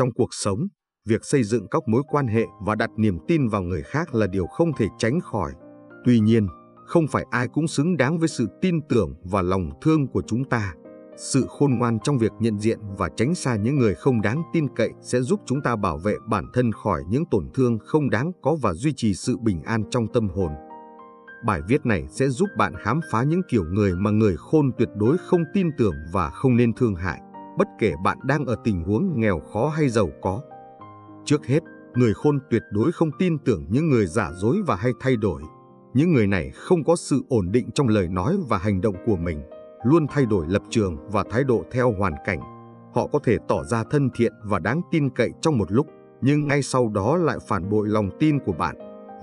Trong cuộc sống, việc xây dựng các mối quan hệ và đặt niềm tin vào người khác là điều không thể tránh khỏi. Tuy nhiên, không phải ai cũng xứng đáng với sự tin tưởng và lòng thương của chúng ta. Sự khôn ngoan trong việc nhận diện và tránh xa những người không đáng tin cậy sẽ giúp chúng ta bảo vệ bản thân khỏi những tổn thương không đáng có và duy trì sự bình an trong tâm hồn. Bài viết này sẽ giúp bạn khám phá những kiểu người mà người khôn tuyệt đối không tin tưởng và không nên thương hại, bất kể bạn đang ở tình huống nghèo khó hay giàu có. Trước hết, người khôn tuyệt đối không tin tưởng những người giả dối và hay thay đổi. Những người này không có sự ổn định trong lời nói và hành động của mình, luôn thay đổi lập trường và thái độ theo hoàn cảnh. Họ có thể tỏ ra thân thiện và đáng tin cậy trong một lúc, nhưng ngay sau đó lại phản bội lòng tin của bạn.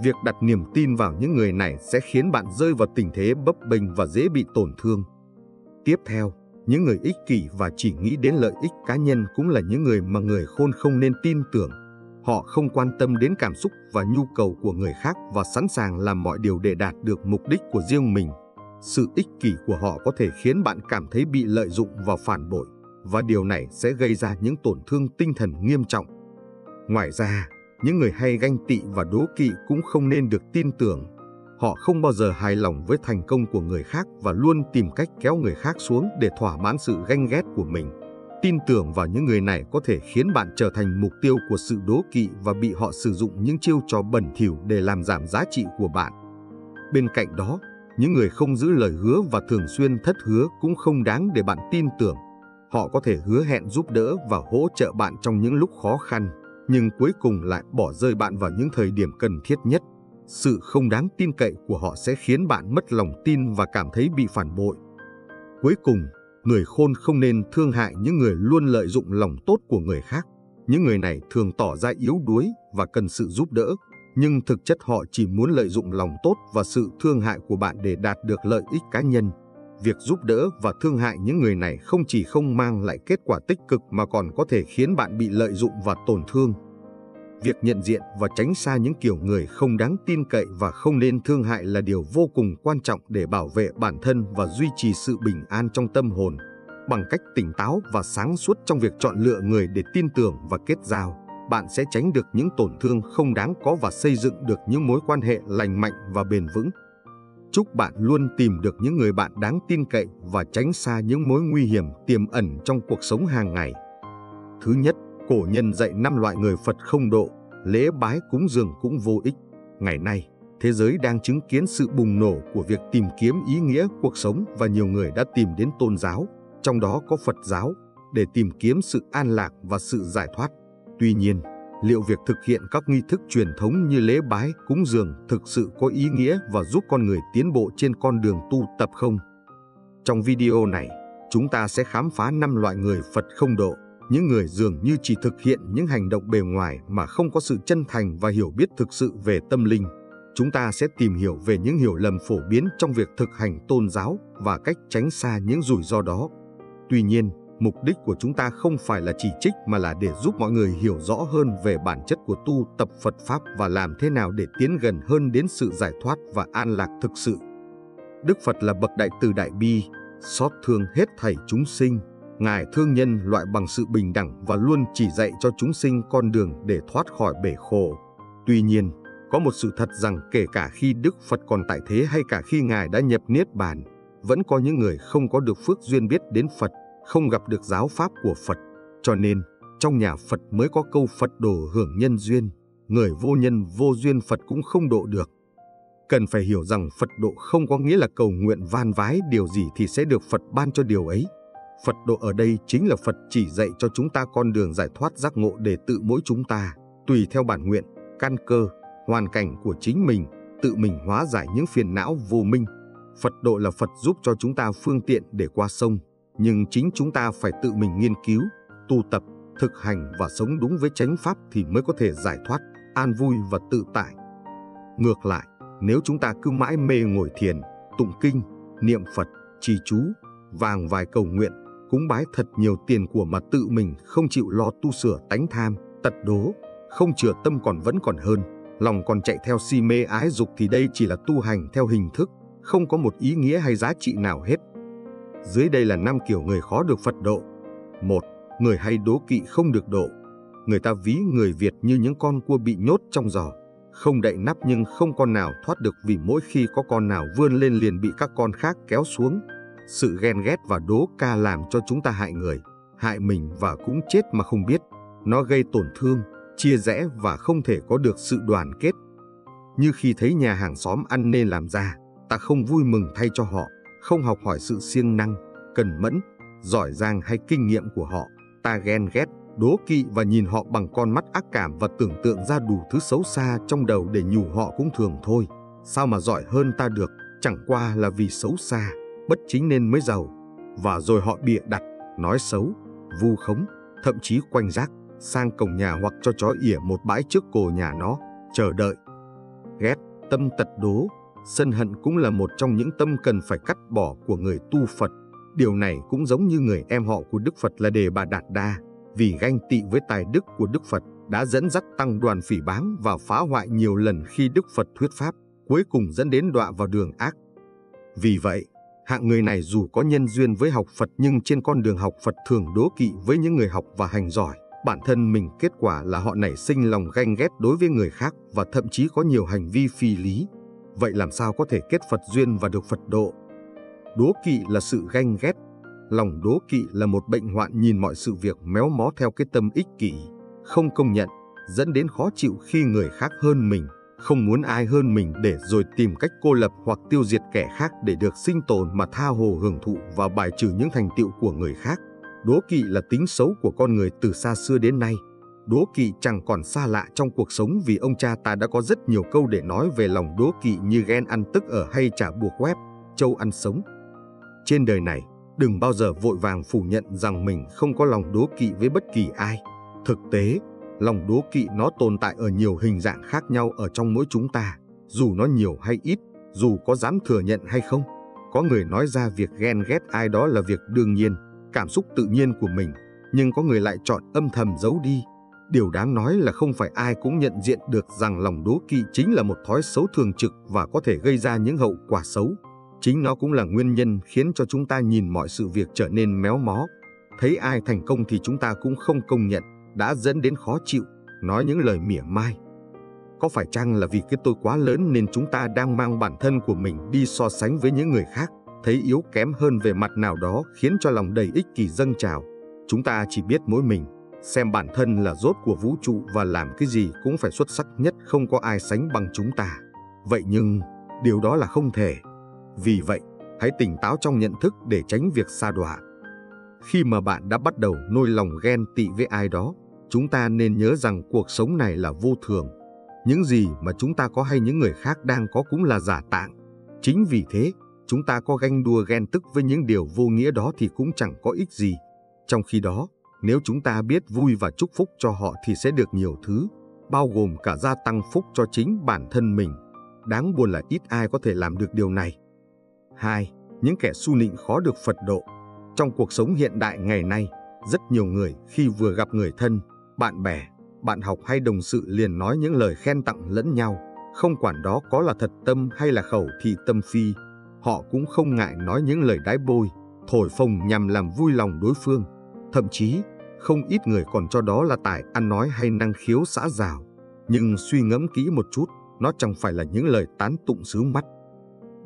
Việc đặt niềm tin vào những người này sẽ khiến bạn rơi vào tình thế bấp bênh và dễ bị tổn thương. Tiếp theo, những người ích kỷ và chỉ nghĩ đến lợi ích cá nhân cũng là những người mà người khôn không nên tin tưởng. Họ không quan tâm đến cảm xúc và nhu cầu của người khác và sẵn sàng làm mọi điều để đạt được mục đích của riêng mình. Sự ích kỷ của họ có thể khiến bạn cảm thấy bị lợi dụng và phản bội, và điều này sẽ gây ra những tổn thương tinh thần nghiêm trọng. Ngoài ra, những người hay ganh tị và đố kỵ cũng không nên được tin tưởng. Họ không bao giờ hài lòng với thành công của người khác và luôn tìm cách kéo người khác xuống để thỏa mãn sự ganh ghét của mình. Tin tưởng vào những người này có thể khiến bạn trở thành mục tiêu của sự đố kỵ và bị họ sử dụng những chiêu trò bẩn thỉu để làm giảm giá trị của bạn. Bên cạnh đó, những người không giữ lời hứa và thường xuyên thất hứa cũng không đáng để bạn tin tưởng. Họ có thể hứa hẹn giúp đỡ và hỗ trợ bạn trong những lúc khó khăn, nhưng cuối cùng lại bỏ rơi bạn vào những thời điểm cần thiết nhất. Sự không đáng tin cậy của họ sẽ khiến bạn mất lòng tin và cảm thấy bị phản bội. Cuối cùng, người khôn không nên thương hại những người luôn lợi dụng lòng tốt của người khác. Những người này thường tỏ ra yếu đuối và cần sự giúp đỡ, nhưng thực chất họ chỉ muốn lợi dụng lòng tốt và sự thương hại của bạn để đạt được lợi ích cá nhân. Việc giúp đỡ và thương hại những người này không chỉ không mang lại kết quả tích cực mà còn có thể khiến bạn bị lợi dụng và tổn thương. Việc nhận diện và tránh xa những kiểu người không đáng tin cậy và không nên thương hại là điều vô cùng quan trọng để bảo vệ bản thân và duy trì sự bình an trong tâm hồn. Bằng cách tỉnh táo và sáng suốt trong việc chọn lựa người để tin tưởng và kết giao, bạn sẽ tránh được những tổn thương không đáng có và xây dựng được những mối quan hệ lành mạnh và bền vững. Chúc bạn luôn tìm được những người bạn đáng tin cậy và tránh xa những mối nguy hiểm tiềm ẩn trong cuộc sống hàng ngày. Thứ nhất, cổ nhân dạy năm loại người Phật không độ, lễ bái cúng dường cũng vô ích. Ngày nay, thế giới đang chứng kiến sự bùng nổ của việc tìm kiếm ý nghĩa cuộc sống và nhiều người đã tìm đến tôn giáo, trong đó có Phật giáo, để tìm kiếm sự an lạc và sự giải thoát. Tuy nhiên, liệu việc thực hiện các nghi thức truyền thống như lễ bái, cúng dường thực sự có ý nghĩa và giúp con người tiến bộ trên con đường tu tập không? Trong video này, chúng ta sẽ khám phá năm loại người Phật không độ, những người dường như chỉ thực hiện những hành động bề ngoài mà không có sự chân thành và hiểu biết thực sự về tâm linh. Chúng ta sẽ tìm hiểu về những hiểu lầm phổ biến trong việc thực hành tôn giáo và cách tránh xa những rủi ro đó. Tuy nhiên, Mục đích của chúng ta không phải là chỉ trích mà là để giúp mọi người hiểu rõ hơn về bản chất của tu tập Phật Pháp và làm thế nào để tiến gần hơn đến sự giải thoát và an lạc thực sự. Đức Phật là bậc đại từ đại bi, xót thương hết thảy chúng sinh. Ngài thương nhân loại bằng sự bình đẳng và luôn chỉ dạy cho chúng sinh con đường để thoát khỏi bể khổ. Tuy nhiên, có một sự thật rằng kể cả khi Đức Phật còn tại thế hay cả khi Ngài đã nhập Niết Bàn, vẫn có những người không có được phước duyên biết đến Phật không gặp được giáo pháp của Phật. Cho nên, trong nhà Phật mới có câu Phật độ hưởng nhân duyên, người vô nhân vô duyên Phật cũng không độ được. Cần phải hiểu rằng Phật độ không có nghĩa là cầu nguyện van vái điều gì thì sẽ được Phật ban cho điều ấy. Phật độ ở đây chính là Phật chỉ dạy cho chúng ta con đường giải thoát giác ngộ để tự mỗi chúng ta, tùy theo bản nguyện, căn cơ, hoàn cảnh của chính mình, tự mình hóa giải những phiền não vô minh. Phật độ là Phật giúp cho chúng ta phương tiện để qua sông, nhưng chính chúng ta phải tự mình nghiên cứu, tu tập, thực hành và sống đúng với chánh pháp thì mới có thể giải thoát, an vui và tự tại. Ngược lại, nếu chúng ta cứ mãi mê ngồi thiền, tụng kinh, niệm Phật, trì chú, vàng vài cầu nguyện, cúng bái thật nhiều tiền của mà tự mình không chịu lo tu sửa tánh tham, tật đố, không chừa tâm còn vẫn còn hơn, lòng còn chạy theo si mê ái dục thì đây chỉ là tu hành theo hình thức, không có một ý nghĩa hay giá trị nào hết. Dưới đây là năm kiểu người khó được Phật độ. một Người hay đố kỵ không được độ. người ta ví người Việt như những con cua bị nhốt trong giò, không đậy nắp nhưng không con nào thoát được vì mỗi khi có con nào vươn lên liền bị các con khác kéo xuống. Sự ghen ghét và đố ca làm cho chúng ta hại người, hại mình và cũng chết mà không biết. Nó gây tổn thương, chia rẽ và không thể có được sự đoàn kết. Như khi thấy nhà hàng xóm ăn nên làm ra, ta không vui mừng thay cho họ, không học hỏi sự siêng năng, cần mẫn, giỏi giang hay kinh nghiệm của họ. Ta ghen ghét, đố kỵ và nhìn họ bằng con mắt ác cảm và tưởng tượng ra đủ thứ xấu xa trong đầu để nhủ họ cũng thường thôi. Sao mà giỏi hơn ta được, chẳng qua là vì xấu xa, bất chính nên mới giàu. Và rồi họ bịa đặt, nói xấu, vu khống, thậm chí quanh rác, sang cổng nhà hoặc cho chó ỉa một bãi trước cổ nhà nó, chờ đợi. Ghét, tâm tật đố, sân hận cũng là một trong những tâm cần phải cắt bỏ của người tu Phật. Điều này cũng giống như người em họ của Đức Phật là Đề Bà Đạt Đa, vì ganh tị với tài đức của Đức Phật đã dẫn dắt tăng đoàn phỉ báng và phá hoại nhiều lần khi Đức Phật thuyết pháp, cuối cùng dẫn đến đọa vào đường ác. Vì vậy, hạng người này dù có nhân duyên với học Phật nhưng trên con đường học Phật thường đố kỵ với những người học và hành giỏi. Bản thân mình kết quả là họ nảy sinh lòng ganh ghét đối với người khác và thậm chí có nhiều hành vi phi lý. Vậy làm sao có thể kết Phật duyên và được Phật độ? Đố kỵ là sự ganh ghét Lòng đố kỵ là một bệnh hoạn nhìn mọi sự việc méo mó theo cái tâm ích kỷ, không công nhận, dẫn đến khó chịu khi người khác hơn mình, không muốn ai hơn mình để rồi tìm cách cô lập hoặc tiêu diệt kẻ khác để được sinh tồn mà tha hồ hưởng thụ và bài trừ những thành tựu của người khác. Đố kỵ là tính xấu của con người từ xa xưa đến nay. Đố kỵ chẳng còn xa lạ trong cuộc sống vì ông cha ta đã có rất nhiều câu để nói về lòng đố kỵ như ghen ăn tức ở hay trả buộc web, châu ăn sống. Trên đời này, Đừng bao giờ vội vàng phủ nhận rằng mình không có lòng đố kỵ với bất kỳ ai. Thực tế, lòng đố kỵ nó tồn tại ở nhiều hình dạng khác nhau ở trong mỗi chúng ta, dù nó nhiều hay ít, dù có dám thừa nhận hay không. Có người nói ra việc ghen ghét ai đó là việc đương nhiên, cảm xúc tự nhiên của mình, nhưng có người lại chọn âm thầm giấu đi. Điều đáng nói là không phải ai cũng nhận diện được rằng lòng đố kỵ chính là một thói xấu thường trực và có thể gây ra những hậu quả xấu. Chính nó cũng là nguyên nhân khiến cho chúng ta nhìn mọi sự việc trở nên méo mó. Thấy ai thành công thì chúng ta cũng không công nhận, đã dẫn đến khó chịu, nói những lời mỉa mai. Có phải chăng là vì cái tôi quá lớn nên chúng ta đang mang bản thân của mình đi so sánh với những người khác, thấy yếu kém hơn về mặt nào đó khiến cho lòng đầy ích kỷ dâng trào. Chúng ta chỉ biết mỗi mình, xem bản thân là rốt của vũ trụ và làm cái gì cũng phải xuất sắc nhất không có ai sánh bằng chúng ta. Vậy nhưng, điều đó là không thể. Vì vậy, hãy tỉnh táo trong nhận thức để tránh việc xa đọa. Khi mà bạn đã bắt đầu nuôi lòng ghen tị với ai đó, chúng ta nên nhớ rằng cuộc sống này là vô thường. Những gì mà chúng ta có hay những người khác đang có cũng là giả tạng. Chính vì thế, chúng ta có ganh đua ghen tức với những điều vô nghĩa đó thì cũng chẳng có ích gì. Trong khi đó, nếu chúng ta biết vui và chúc phúc cho họ thì sẽ được nhiều thứ, bao gồm cả gia tăng phúc cho chính bản thân mình. Đáng buồn là ít ai có thể làm được điều này. 2. Những kẻ su nịnh khó được Phật độ. Trong cuộc sống hiện đại ngày nay, rất nhiều người khi vừa gặp người thân, bạn bè, bạn học hay đồng sự liền nói những lời khen tặng lẫn nhau, không quản đó có là thật tâm hay là khẩu thị tâm phi. Họ cũng không ngại nói những lời đái bôi, thổi phồng nhằm làm vui lòng đối phương. Thậm chí, không ít người còn cho đó là tài ăn nói hay năng khiếu xã rào. Nhưng suy ngẫm kỹ một chút, nó chẳng phải là những lời tán tụng xứ mắt.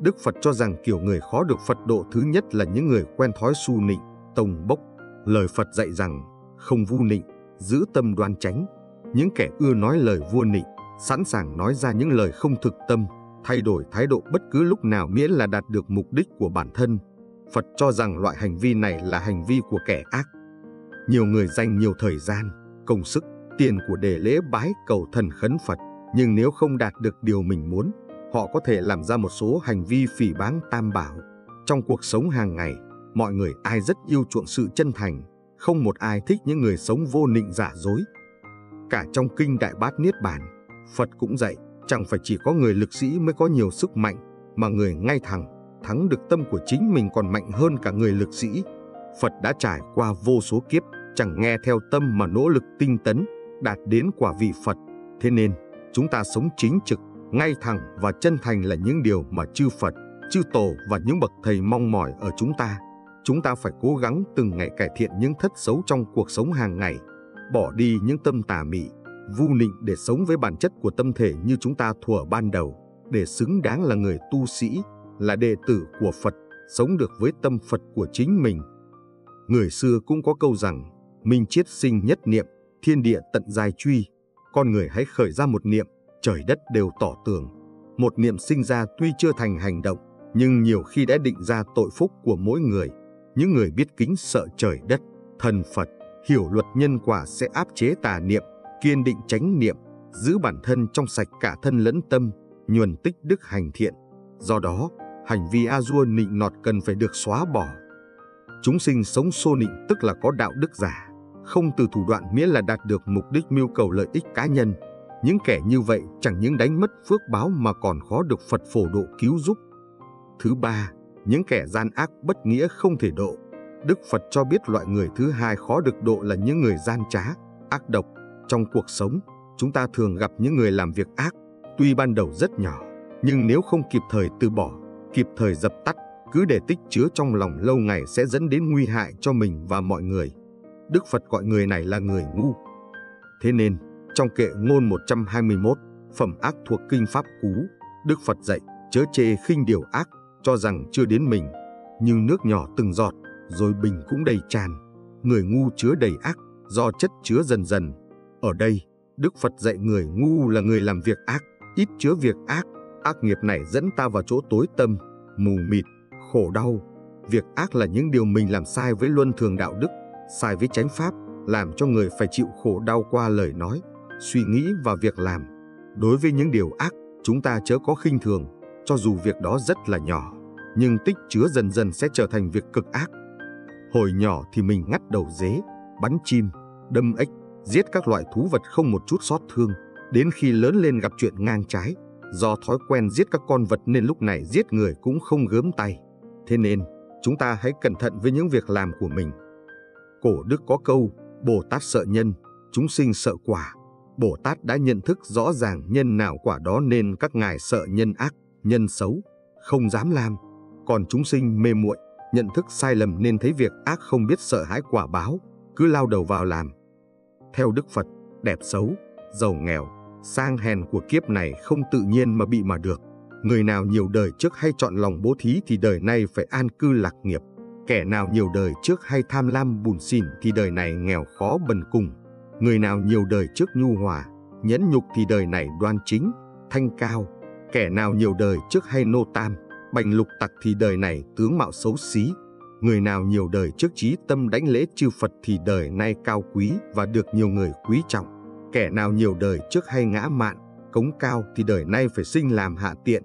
Đức Phật cho rằng kiểu người khó được Phật độ thứ nhất là những người quen thói su nịnh, tông bốc. Lời Phật dạy rằng không vu nịnh, giữ tâm đoan tránh. Những kẻ ưa nói lời vua nịnh, sẵn sàng nói ra những lời không thực tâm, thay đổi thái độ bất cứ lúc nào miễn là đạt được mục đích của bản thân. Phật cho rằng loại hành vi này là hành vi của kẻ ác. Nhiều người dành nhiều thời gian, công sức, tiền của để lễ bái cầu thần khấn Phật, nhưng nếu không đạt được điều mình muốn, họ có thể làm ra một số hành vi phỉ báng tam bảo. Trong cuộc sống hàng ngày, mọi người ai rất yêu chuộng sự chân thành, không một ai thích những người sống vô nịnh giả dối. Cả trong kinh Đại Bát Niết Bàn, Phật cũng dạy, chẳng phải chỉ có người lực sĩ mới có nhiều sức mạnh, mà người ngay thẳng, thắng được tâm của chính mình còn mạnh hơn cả người lực sĩ. Phật đã trải qua vô số kiếp, chẳng nghe theo tâm mà nỗ lực tinh tấn, đạt đến quả vị Phật. Thế nên, chúng ta sống chính trực, ngay thẳng và chân thành là những điều mà chư Phật, chư Tổ và những bậc thầy mong mỏi ở chúng ta. Chúng ta phải cố gắng từng ngày cải thiện những thất xấu trong cuộc sống hàng ngày. bỏ đi những tâm tà mị, vu nịnh để sống với bản chất của tâm thể như chúng ta thuở ban đầu, để xứng đáng là người tu sĩ, là đệ tử của Phật, sống được với tâm Phật của chính mình. Người xưa cũng có câu rằng, minh chiết sinh nhất niệm, thiên địa tận dài truy, con người hãy khởi ra một niệm, trời đất đều tỏ tường. Một niệm sinh ra tuy chưa thành hành động, nhưng nhiều khi đã định ra tội phúc của mỗi người. Những người biết kính sợ trời đất, thần Phật, hiểu luật nhân quả sẽ áp chế tà niệm, kiên định chánh niệm, giữ bản thân trong sạch cả thân lẫn tâm, nhuần tích đức hành thiện. Do đó, hành vi a dua nịnh nọt cần phải được xóa bỏ. Chúng sinh sống xô nịnh tức là có đạo đức giả, không từ thủ đoạn miễn là đạt được mục đích mưu cầu lợi ích cá nhân. Những kẻ như vậy chẳng những đánh mất phước báo mà còn khó được Phật phổ độ cứu giúp. Thứ ba, những kẻ gian ác bất nghĩa không thể độ. Đức Phật cho biết loại người thứ hai khó được độ là những người gian trá, ác độc. Trong cuộc sống, chúng ta thường gặp những người làm việc ác, tuy ban đầu rất nhỏ, nhưng nếu không kịp thời từ bỏ, kịp thời dập tắt, cứ để tích chứa trong lòng lâu ngày sẽ dẫn đến nguy hại cho mình và mọi người. Đức Phật gọi người này là người ngu. Thế nên, trong kệ ngôn 121, phẩm ác thuộc kinh Pháp Cú, Đức Phật dạy, chớ chê khinh điều ác, cho rằng chưa đến mình, nhưng nước nhỏ từng giọt, rồi bình cũng đầy tràn. Người ngu chứa đầy ác, do chất chứa dần dần. Ở đây, Đức Phật dạy người ngu là người làm việc ác, ít chứa việc ác. Ác nghiệp này dẫn ta vào chỗ tối tâm, mù mịt, khổ đau. Việc ác là những điều mình làm sai với luân thường đạo đức, sai với chánh pháp, làm cho người phải chịu khổ đau qua lời nói, suy nghĩ và việc làm. Đối với những điều ác, chúng ta chớ có khinh thường, cho dù việc đó rất là nhỏ, nhưng tích chứa dần dần sẽ trở thành việc cực ác. Hồi nhỏ thì mình ngắt đầu dế, bắn chim, đâm ếch, giết các loại thú vật không một chút xót thương, đến khi lớn lên gặp chuyện ngang trái, do thói quen giết các con vật nên lúc này giết người cũng không gớm tay. Thế nên, chúng ta hãy cẩn thận với những việc làm của mình. Cổ đức có câu, Bồ Tát sợ nhân, chúng sinh sợ quả. Bồ Tát đã nhận thức rõ ràng nhân nào quả đó nên các ngài sợ nhân ác, nhân xấu, không dám làm. Còn chúng sinh mê muội, nhận thức sai lầm nên thấy việc ác không biết sợ hãi quả báo, cứ lao đầu vào làm. Theo Đức Phật, đẹp xấu, giàu nghèo, sang hèn của kiếp này không tự nhiên mà bị mà được. Người nào nhiều đời trước hay chọn lòng bố thí thì đời này phải an cư lạc nghiệp. Kẻ nào nhiều đời trước hay tham lam bùn xỉn thì đời này nghèo khó bần cùng. Người nào nhiều đời trước nhu hòa, nhẫn nhục thì đời này đoan chính, thanh cao. Kẻ nào nhiều đời trước hay nô tam, bành lục tặc thì đời này tướng mạo xấu xí. Người nào nhiều đời trước trí tâm đánh lễ chư Phật thì đời nay cao quý và được nhiều người quý trọng. Kẻ nào nhiều đời trước hay ngã mạn, cống cao thì đời nay phải sinh làm hạ tiện.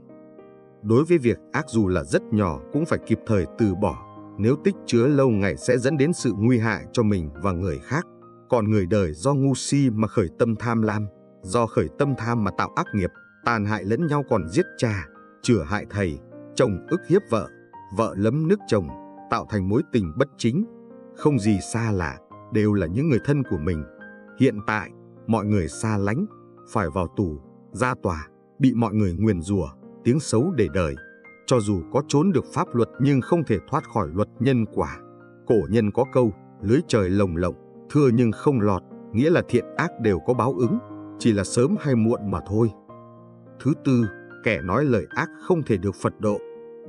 Đối với việc ác dù là rất nhỏ cũng phải kịp thời từ bỏ nếu tích chứa lâu ngày sẽ dẫn đến sự nguy hại cho mình và người khác. Còn người đời do ngu si mà khởi tâm tham lam, do khởi tâm tham mà tạo ác nghiệp, tàn hại lẫn nhau còn giết cha, chừa hại thầy, chồng ức hiếp vợ, vợ lấm nước chồng, tạo thành mối tình bất chính. Không gì xa lạ, đều là những người thân của mình. Hiện tại, mọi người xa lánh, phải vào tù, ra tòa, bị mọi người nguyền rủa, tiếng xấu để đời cho dù có trốn được pháp luật nhưng không thể thoát khỏi luật nhân quả. Cổ nhân có câu, lưới trời lồng lộng, thưa nhưng không lọt, nghĩa là thiện ác đều có báo ứng, chỉ là sớm hay muộn mà thôi. Thứ tư, kẻ nói lời ác không thể được Phật độ.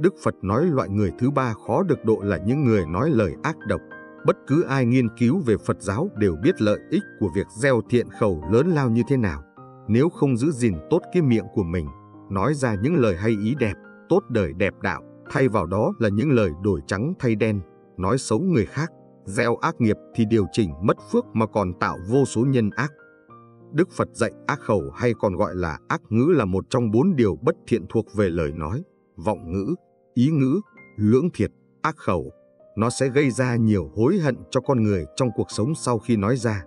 Đức Phật nói loại người thứ ba khó được độ là những người nói lời ác độc. Bất cứ ai nghiên cứu về Phật giáo đều biết lợi ích của việc gieo thiện khẩu lớn lao như thế nào. Nếu không giữ gìn tốt cái miệng của mình, nói ra những lời hay ý đẹp, tốt đời đẹp đạo, thay vào đó là những lời đổi trắng thay đen, nói xấu người khác, gieo ác nghiệp thì điều chỉnh mất phước mà còn tạo vô số nhân ác. Đức Phật dạy ác khẩu hay còn gọi là ác ngữ là một trong bốn điều bất thiện thuộc về lời nói, vọng ngữ, ý ngữ, lưỡng thiệt, ác khẩu. Nó sẽ gây ra nhiều hối hận cho con người trong cuộc sống sau khi nói ra.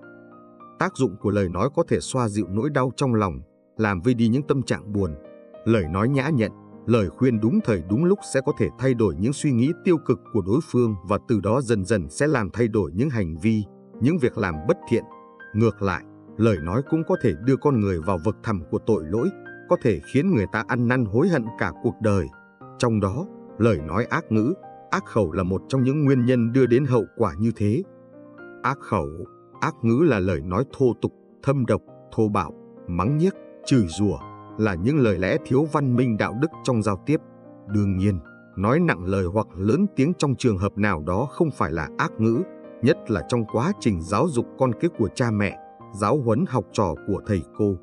Tác dụng của lời nói có thể xoa dịu nỗi đau trong lòng, làm vơi đi những tâm trạng buồn. Lời nói nhã nhặn, Lời khuyên đúng thời đúng lúc sẽ có thể thay đổi những suy nghĩ tiêu cực của đối phương và từ đó dần dần sẽ làm thay đổi những hành vi, những việc làm bất thiện. Ngược lại, lời nói cũng có thể đưa con người vào vực thẳm của tội lỗi, có thể khiến người ta ăn năn hối hận cả cuộc đời. Trong đó, lời nói ác ngữ, ác khẩu là một trong những nguyên nhân đưa đến hậu quả như thế. Ác khẩu, Ác ngữ là lời nói thô tục, thâm độc, thô bạo, mắng nhiếc, chửi rủa là những lời lẽ thiếu văn minh đạo đức trong giao tiếp. Đương nhiên, nói nặng lời hoặc lớn tiếng trong trường hợp nào đó không phải là ác ngữ, nhất là trong quá trình giáo dục con cái của cha mẹ, giáo huấn học trò của thầy cô.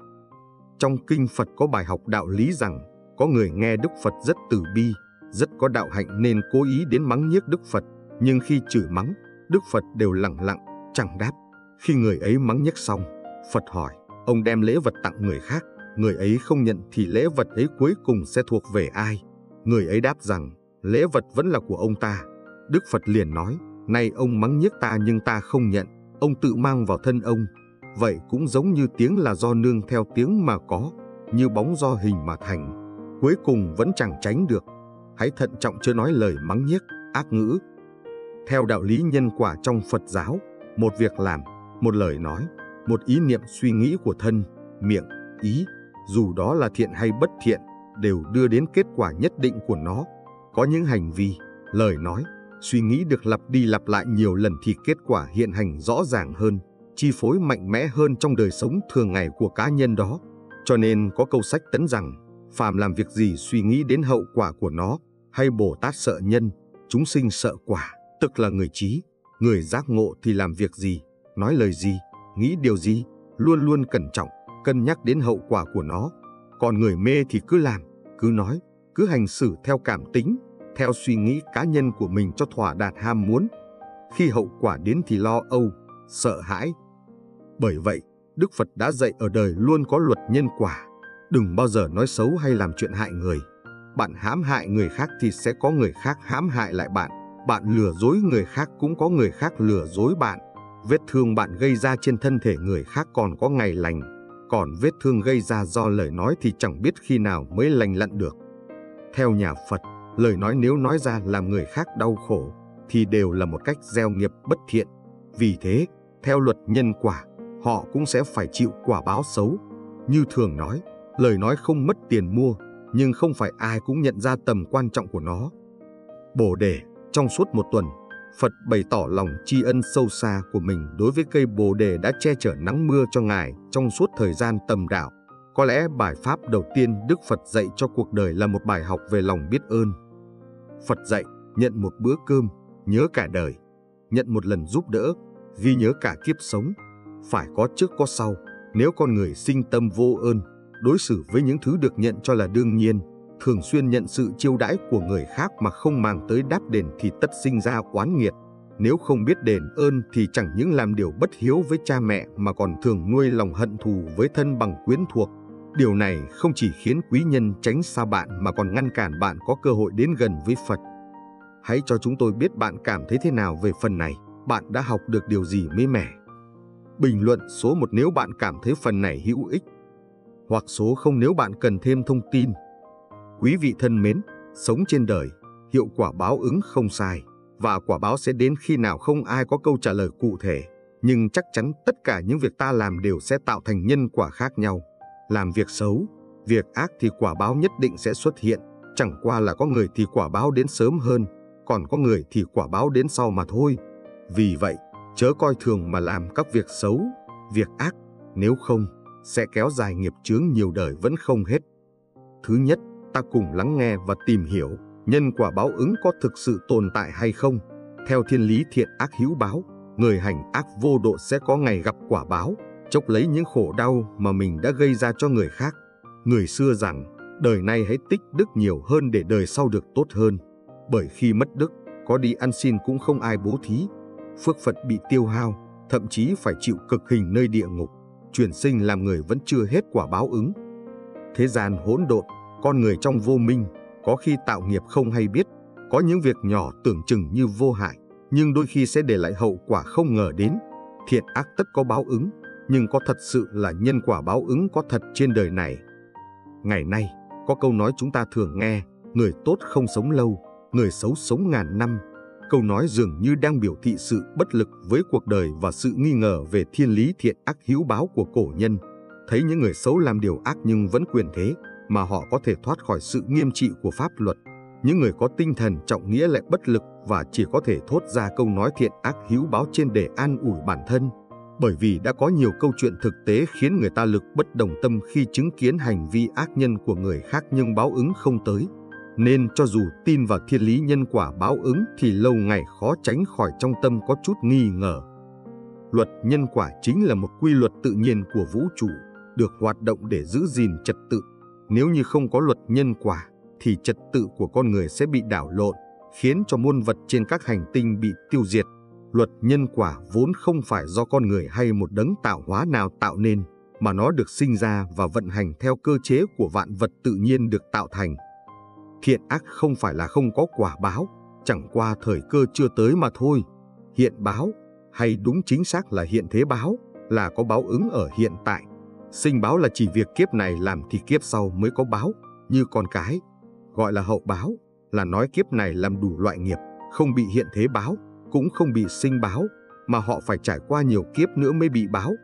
Trong kinh Phật có bài học đạo lý rằng, có người nghe Đức Phật rất từ bi, rất có đạo hạnh nên cố ý đến mắng nhiếc Đức Phật, nhưng khi chửi mắng, Đức Phật đều lặng lặng, chẳng đáp. Khi người ấy mắng nhiếc xong, Phật hỏi, ông đem lễ vật tặng người khác, người ấy không nhận thì lễ vật ấy cuối cùng sẽ thuộc về ai? Người ấy đáp rằng, lễ vật vẫn là của ông ta. Đức Phật liền nói, nay ông mắng nhiếc ta nhưng ta không nhận, ông tự mang vào thân ông. Vậy cũng giống như tiếng là do nương theo tiếng mà có, như bóng do hình mà thành. Cuối cùng vẫn chẳng tránh được. Hãy thận trọng chưa nói lời mắng nhiếc, ác ngữ. Theo đạo lý nhân quả trong Phật giáo, một việc làm, một lời nói, một ý niệm suy nghĩ của thân, miệng, ý, dù đó là thiện hay bất thiện, đều đưa đến kết quả nhất định của nó. Có những hành vi, lời nói, suy nghĩ được lặp đi lặp lại nhiều lần thì kết quả hiện hành rõ ràng hơn, chi phối mạnh mẽ hơn trong đời sống thường ngày của cá nhân đó. Cho nên có câu sách tấn rằng, phàm làm việc gì suy nghĩ đến hậu quả của nó, hay Bồ Tát sợ nhân, chúng sinh sợ quả, tức là người trí, người giác ngộ thì làm việc gì, nói lời gì, nghĩ điều gì, luôn luôn cẩn trọng, cân nhắc đến hậu quả của nó. Còn người mê thì cứ làm, cứ nói, cứ hành xử theo cảm tính, theo suy nghĩ cá nhân của mình cho thỏa đạt ham muốn. Khi hậu quả đến thì lo âu, sợ hãi. Bởi vậy, Đức Phật đã dạy ở đời luôn có luật nhân quả. Đừng bao giờ nói xấu hay làm chuyện hại người. Bạn hãm hại người khác thì sẽ có người khác hãm hại lại bạn. Bạn lừa dối người khác cũng có người khác lừa dối bạn. Vết thương bạn gây ra trên thân thể người khác còn có ngày lành. Còn vết thương gây ra do lời nói thì chẳng biết khi nào mới lành lặn được. Theo nhà Phật, lời nói nếu nói ra làm người khác đau khổ thì đều là một cách gieo nghiệp bất thiện. Vì thế, theo luật nhân quả, họ cũng sẽ phải chịu quả báo xấu. Như thường nói, lời nói không mất tiền mua, nhưng không phải ai cũng nhận ra tầm quan trọng của nó. Bồ đề, trong suốt một tuần, Phật bày tỏ lòng tri ân sâu xa của mình đối với cây bồ đề đã che chở nắng mưa cho Ngài trong suốt thời gian tầm đạo. Có lẽ bài pháp đầu tiên Đức Phật dạy cho cuộc đời là một bài học về lòng biết ơn. Phật dạy, nhận một bữa cơm, nhớ cả đời. Nhận một lần giúp đỡ, ghi nhớ cả kiếp sống. Phải có trước có sau, nếu con người sinh tâm vô ơn, đối xử với những thứ được nhận cho là đương nhiên, thường xuyên nhận sự chiêu đãi của người khác mà không mang tới đáp đền thì tất sinh ra oán nghiệt. Nếu không biết đền ơn thì chẳng những làm điều bất hiếu với cha mẹ mà còn thường nuôi lòng hận thù với thân bằng quyến thuộc. Điều này không chỉ khiến quý nhân tránh xa bạn mà còn ngăn cản bạn có cơ hội đến gần với Phật. Hãy cho chúng tôi biết bạn cảm thấy thế nào về phần này, bạn đã học được điều gì mới mẻ. Bình luận số 1 nếu bạn cảm thấy phần này hữu ích, hoặc số 0 nếu bạn cần thêm thông tin. Quý vị thân mến, sống trên đời, hiệu quả báo ứng không sai, và quả báo sẽ đến khi nào không ai có câu trả lời cụ thể. Nhưng chắc chắn tất cả những việc ta làm đều sẽ tạo thành nhân quả khác nhau. Làm việc xấu, việc ác thì quả báo nhất định sẽ xuất hiện. Chẳng qua là có người thì quả báo đến sớm hơn, còn có người thì quả báo đến sau mà thôi. Vì vậy, chớ coi thường mà làm các việc xấu, việc ác, nếu không, sẽ kéo dài nghiệp chướng nhiều đời vẫn không hết. Thứ nhất, ta cùng lắng nghe và tìm hiểu nhân quả báo ứng có thực sự tồn tại hay không. Theo thiên lý thiện ác hữu báo, người hành ác vô độ sẽ có ngày gặp quả báo, chốc lấy những khổ đau mà mình đã gây ra cho người khác. Người xưa rằng, đời này hãy tích đức nhiều hơn để đời sau được tốt hơn. Bởi khi mất đức, có đi ăn xin cũng không ai bố thí. Phước Phật bị tiêu hao, thậm chí phải chịu cực hình nơi địa ngục. Chuyển sinh làm người vẫn chưa hết quả báo ứng. Thế gian hỗn độn, con người trong vô minh, có khi tạo nghiệp không hay biết, có những việc nhỏ tưởng chừng như vô hại, nhưng đôi khi sẽ để lại hậu quả không ngờ đến. Thiện ác tất có báo ứng, nhưng có thật sự là nhân quả báo ứng có thật trên đời này. Ngày nay, có câu nói chúng ta thường nghe, người tốt không sống lâu, người xấu sống ngàn năm. Câu nói dường như đang biểu thị sự bất lực với cuộc đời và sự nghi ngờ về thiên lý thiện ác hữu báo của cổ nhân. Thấy những người xấu làm điều ác nhưng vẫn quyền thế, mà họ có thể thoát khỏi sự nghiêm trị của pháp luật. Những người có tinh thần trọng nghĩa lại bất lực và chỉ có thể thốt ra câu nói thiện ác hữu báo trên để an ủi bản thân. Bởi vì đã có nhiều câu chuyện thực tế khiến người ta lực bất đồng tâm khi chứng kiến hành vi ác nhân của người khác nhưng báo ứng không tới. Nên cho dù tin vào thiên lý nhân quả báo ứng thì lâu ngày khó tránh khỏi trong tâm có chút nghi ngờ. Luật nhân quả chính là một quy luật tự nhiên của vũ trụ, được hoạt động để giữ gìn trật tự. Nếu như không có luật nhân quả, thì trật tự của con người sẽ bị đảo lộn, khiến cho muôn vật trên các hành tinh bị tiêu diệt. Luật nhân quả vốn không phải do con người hay một đấng tạo hóa nào tạo nên, mà nó được sinh ra và vận hành theo cơ chế của vạn vật tự nhiên được tạo thành. Thiện ác không phải là không có quả báo, chẳng qua thời cơ chưa tới mà thôi. Hiện báo, hay đúng chính xác là hiện thế báo, là có báo ứng ở hiện tại. Sinh báo là chỉ việc kiếp này làm thì kiếp sau mới có báo, như con cái. Gọi là hậu báo, là nói kiếp này làm đủ loại nghiệp, không bị hiện thế báo, cũng không bị sinh báo, mà họ phải trải qua nhiều kiếp nữa mới bị báo.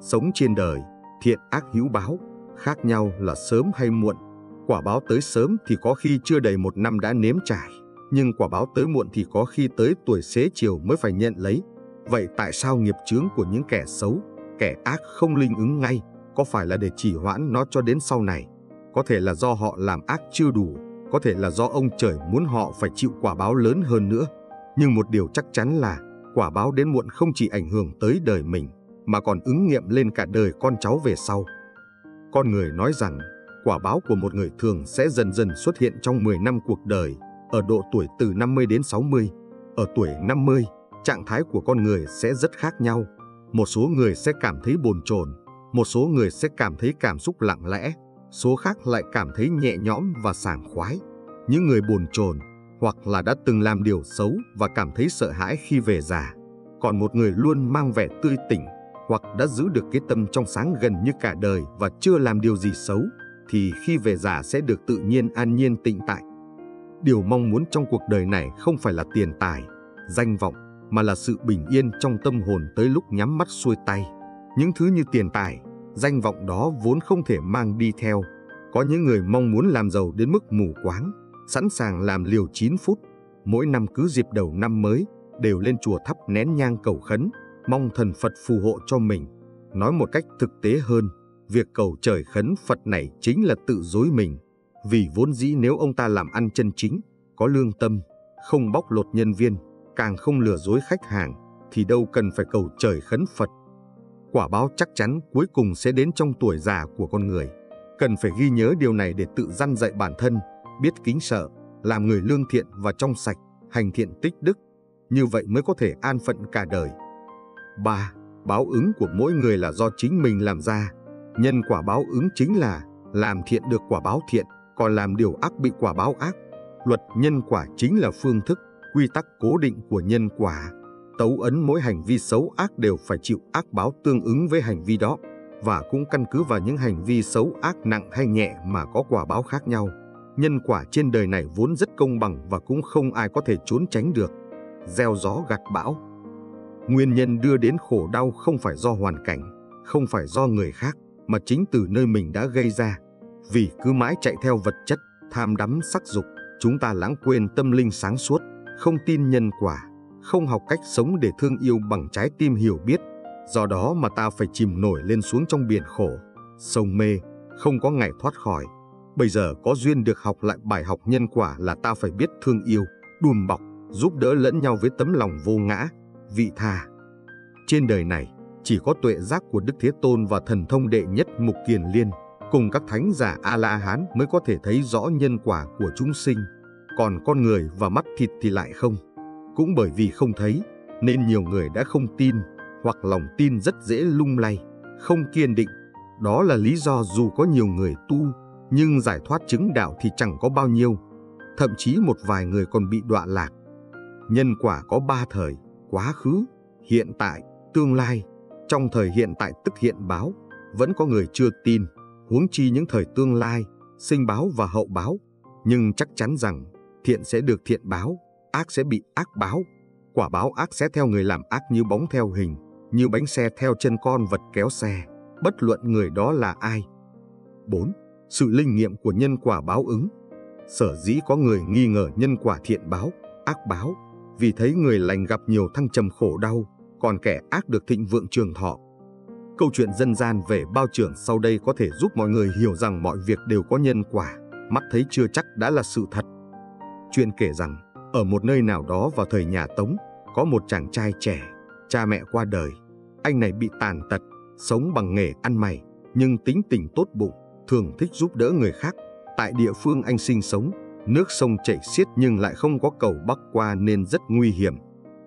Sống trên đời, thiện ác hữu báo, khác nhau là sớm hay muộn. Quả báo tới sớm thì có khi chưa đầy một năm đã nếm trải, nhưng quả báo tới muộn thì có khi tới tuổi xế chiều mới phải nhận lấy. Vậy tại sao nghiệp chướng của những kẻ xấu, kẻ ác không linh ứng ngay? Có phải là để chỉ hoãn nó cho đến sau này? Có thể là do họ làm ác chưa đủ, có thể là do ông trời muốn họ phải chịu quả báo lớn hơn nữa. Nhưng một điều chắc chắn là quả báo đến muộn không chỉ ảnh hưởng tới đời mình, mà còn ứng nghiệm lên cả đời con cháu về sau. Con người nói rằng quả báo của một người thường sẽ dần dần xuất hiện trong 10 năm cuộc đời, ở độ tuổi từ 50 đến 60. Ở tuổi 50, trạng thái của con người sẽ rất khác nhau. Một số người sẽ cảm thấy bồn chồn, một số người sẽ cảm thấy cảm xúc lặng lẽ, số khác lại cảm thấy nhẹ nhõm và sảng khoái. Những người bồn chồn hoặc là đã từng làm điều xấu và cảm thấy sợ hãi khi về già. Còn một người luôn mang vẻ tươi tỉnh hoặc đã giữ được cái tâm trong sáng gần như cả đời và chưa làm điều gì xấu, thì khi về già sẽ được tự nhiên an nhiên tịnh tại. Điều mong muốn trong cuộc đời này không phải là tiền tài, danh vọng, mà là sự bình yên trong tâm hồn tới lúc nhắm mắt xuôi tay. Những thứ như tiền tài, danh vọng đó vốn không thể mang đi theo. Có những người mong muốn làm giàu đến mức mù quáng, sẵn sàng làm liều 9 phút. Mỗi năm cứ dịp đầu năm mới, đều lên chùa thắp nén nhang cầu khấn, mong thần Phật phù hộ cho mình. Nói một cách thực tế hơn, việc cầu trời khấn Phật này chính là tự dối mình. Vì vốn dĩ nếu ông ta làm ăn chân chính, có lương tâm, không bóc lột nhân viên, càng không lừa dối khách hàng, thì đâu cần phải cầu trời khấn Phật. Quả báo chắc chắn cuối cùng sẽ đến trong tuổi già của con người. Cần phải ghi nhớ điều này để tự dăn dạy bản thân, biết kính sợ, làm người lương thiện và trong sạch, hành thiện tích đức. Như vậy mới có thể an phận cả đời. 3. Báo ứng của mỗi người là do chính mình làm ra. Nhân quả báo ứng chính là làm thiện được quả báo thiện, còn làm điều ác bị quả báo ác. Luật nhân quả chính là phương thức, quy tắc cố định của nhân quả. Tấu ấn mỗi hành vi xấu ác đều phải chịu ác báo tương ứng với hành vi đó và cũng căn cứ vào những hành vi xấu ác nặng hay nhẹ mà có quả báo khác nhau. Nhân quả trên đời này vốn rất công bằng và cũng không ai có thể trốn tránh được. Gieo gió gặt bão. Nguyên nhân đưa đến khổ đau không phải do hoàn cảnh, không phải do người khác, mà chính từ nơi mình đã gây ra. Vì cứ mãi chạy theo vật chất, tham đắm sắc dục, chúng ta lãng quên tâm linh sáng suốt, không tin nhân quả, không học cách sống để thương yêu bằng trái tim hiểu biết. Do đó mà ta phải chìm nổi lên xuống trong biển khổ, sông mê, không có ngày thoát khỏi. Bây giờ có duyên được học lại bài học nhân quả là ta phải biết thương yêu, đùm bọc, giúp đỡ lẫn nhau với tấm lòng vô ngã, vị tha. Trên đời này, chỉ có tuệ giác của Đức Thế Tôn và thần thông đệ nhất Mục Kiền Liên cùng các thánh giả A-la-hán mới có thể thấy rõ nhân quả của chúng sinh, còn con người và mắt thịt thì lại không. Cũng bởi vì không thấy, nên nhiều người đã không tin, hoặc lòng tin rất dễ lung lay, không kiên định. Đó là lý do dù có nhiều người tu, nhưng giải thoát chứng đạo thì chẳng có bao nhiêu. Thậm chí một vài người còn bị đọa lạc. Nhân quả có ba thời, quá khứ, hiện tại, tương lai. Trong thời hiện tại tức hiện báo, vẫn có người chưa tin, huống chi những thời tương lai, sinh báo và hậu báo. Nhưng chắc chắn rằng thiện sẽ được thiện báo, ác sẽ bị ác báo. Quả báo ác sẽ theo người làm ác như bóng theo hình, như bánh xe theo chân con vật kéo xe, bất luận người đó là ai. 4. Sự linh nghiệm của nhân quả báo ứng Sở dĩ có người nghi ngờ nhân quả thiện báo, ác báo, vì thấy người lành gặp nhiều thăng trầm khổ đau, còn kẻ ác được thịnh vượng trường thọ. Câu chuyện dân gian về bao trưởng sau đây có thể giúp mọi người hiểu rằng mọi việc đều có nhân quả, mắt thấy chưa chắc đã là sự thật. Chuyện kể rằng, ở một nơi nào đó vào thời nhà Tống, có một chàng trai trẻ, cha mẹ qua đời. Anh này bị tàn tật, sống bằng nghề ăn mày, nhưng tính tình tốt bụng, thường thích giúp đỡ người khác. Tại địa phương anh sinh sống, nước sông chảy xiết nhưng lại không có cầu bắc qua nên rất nguy hiểm.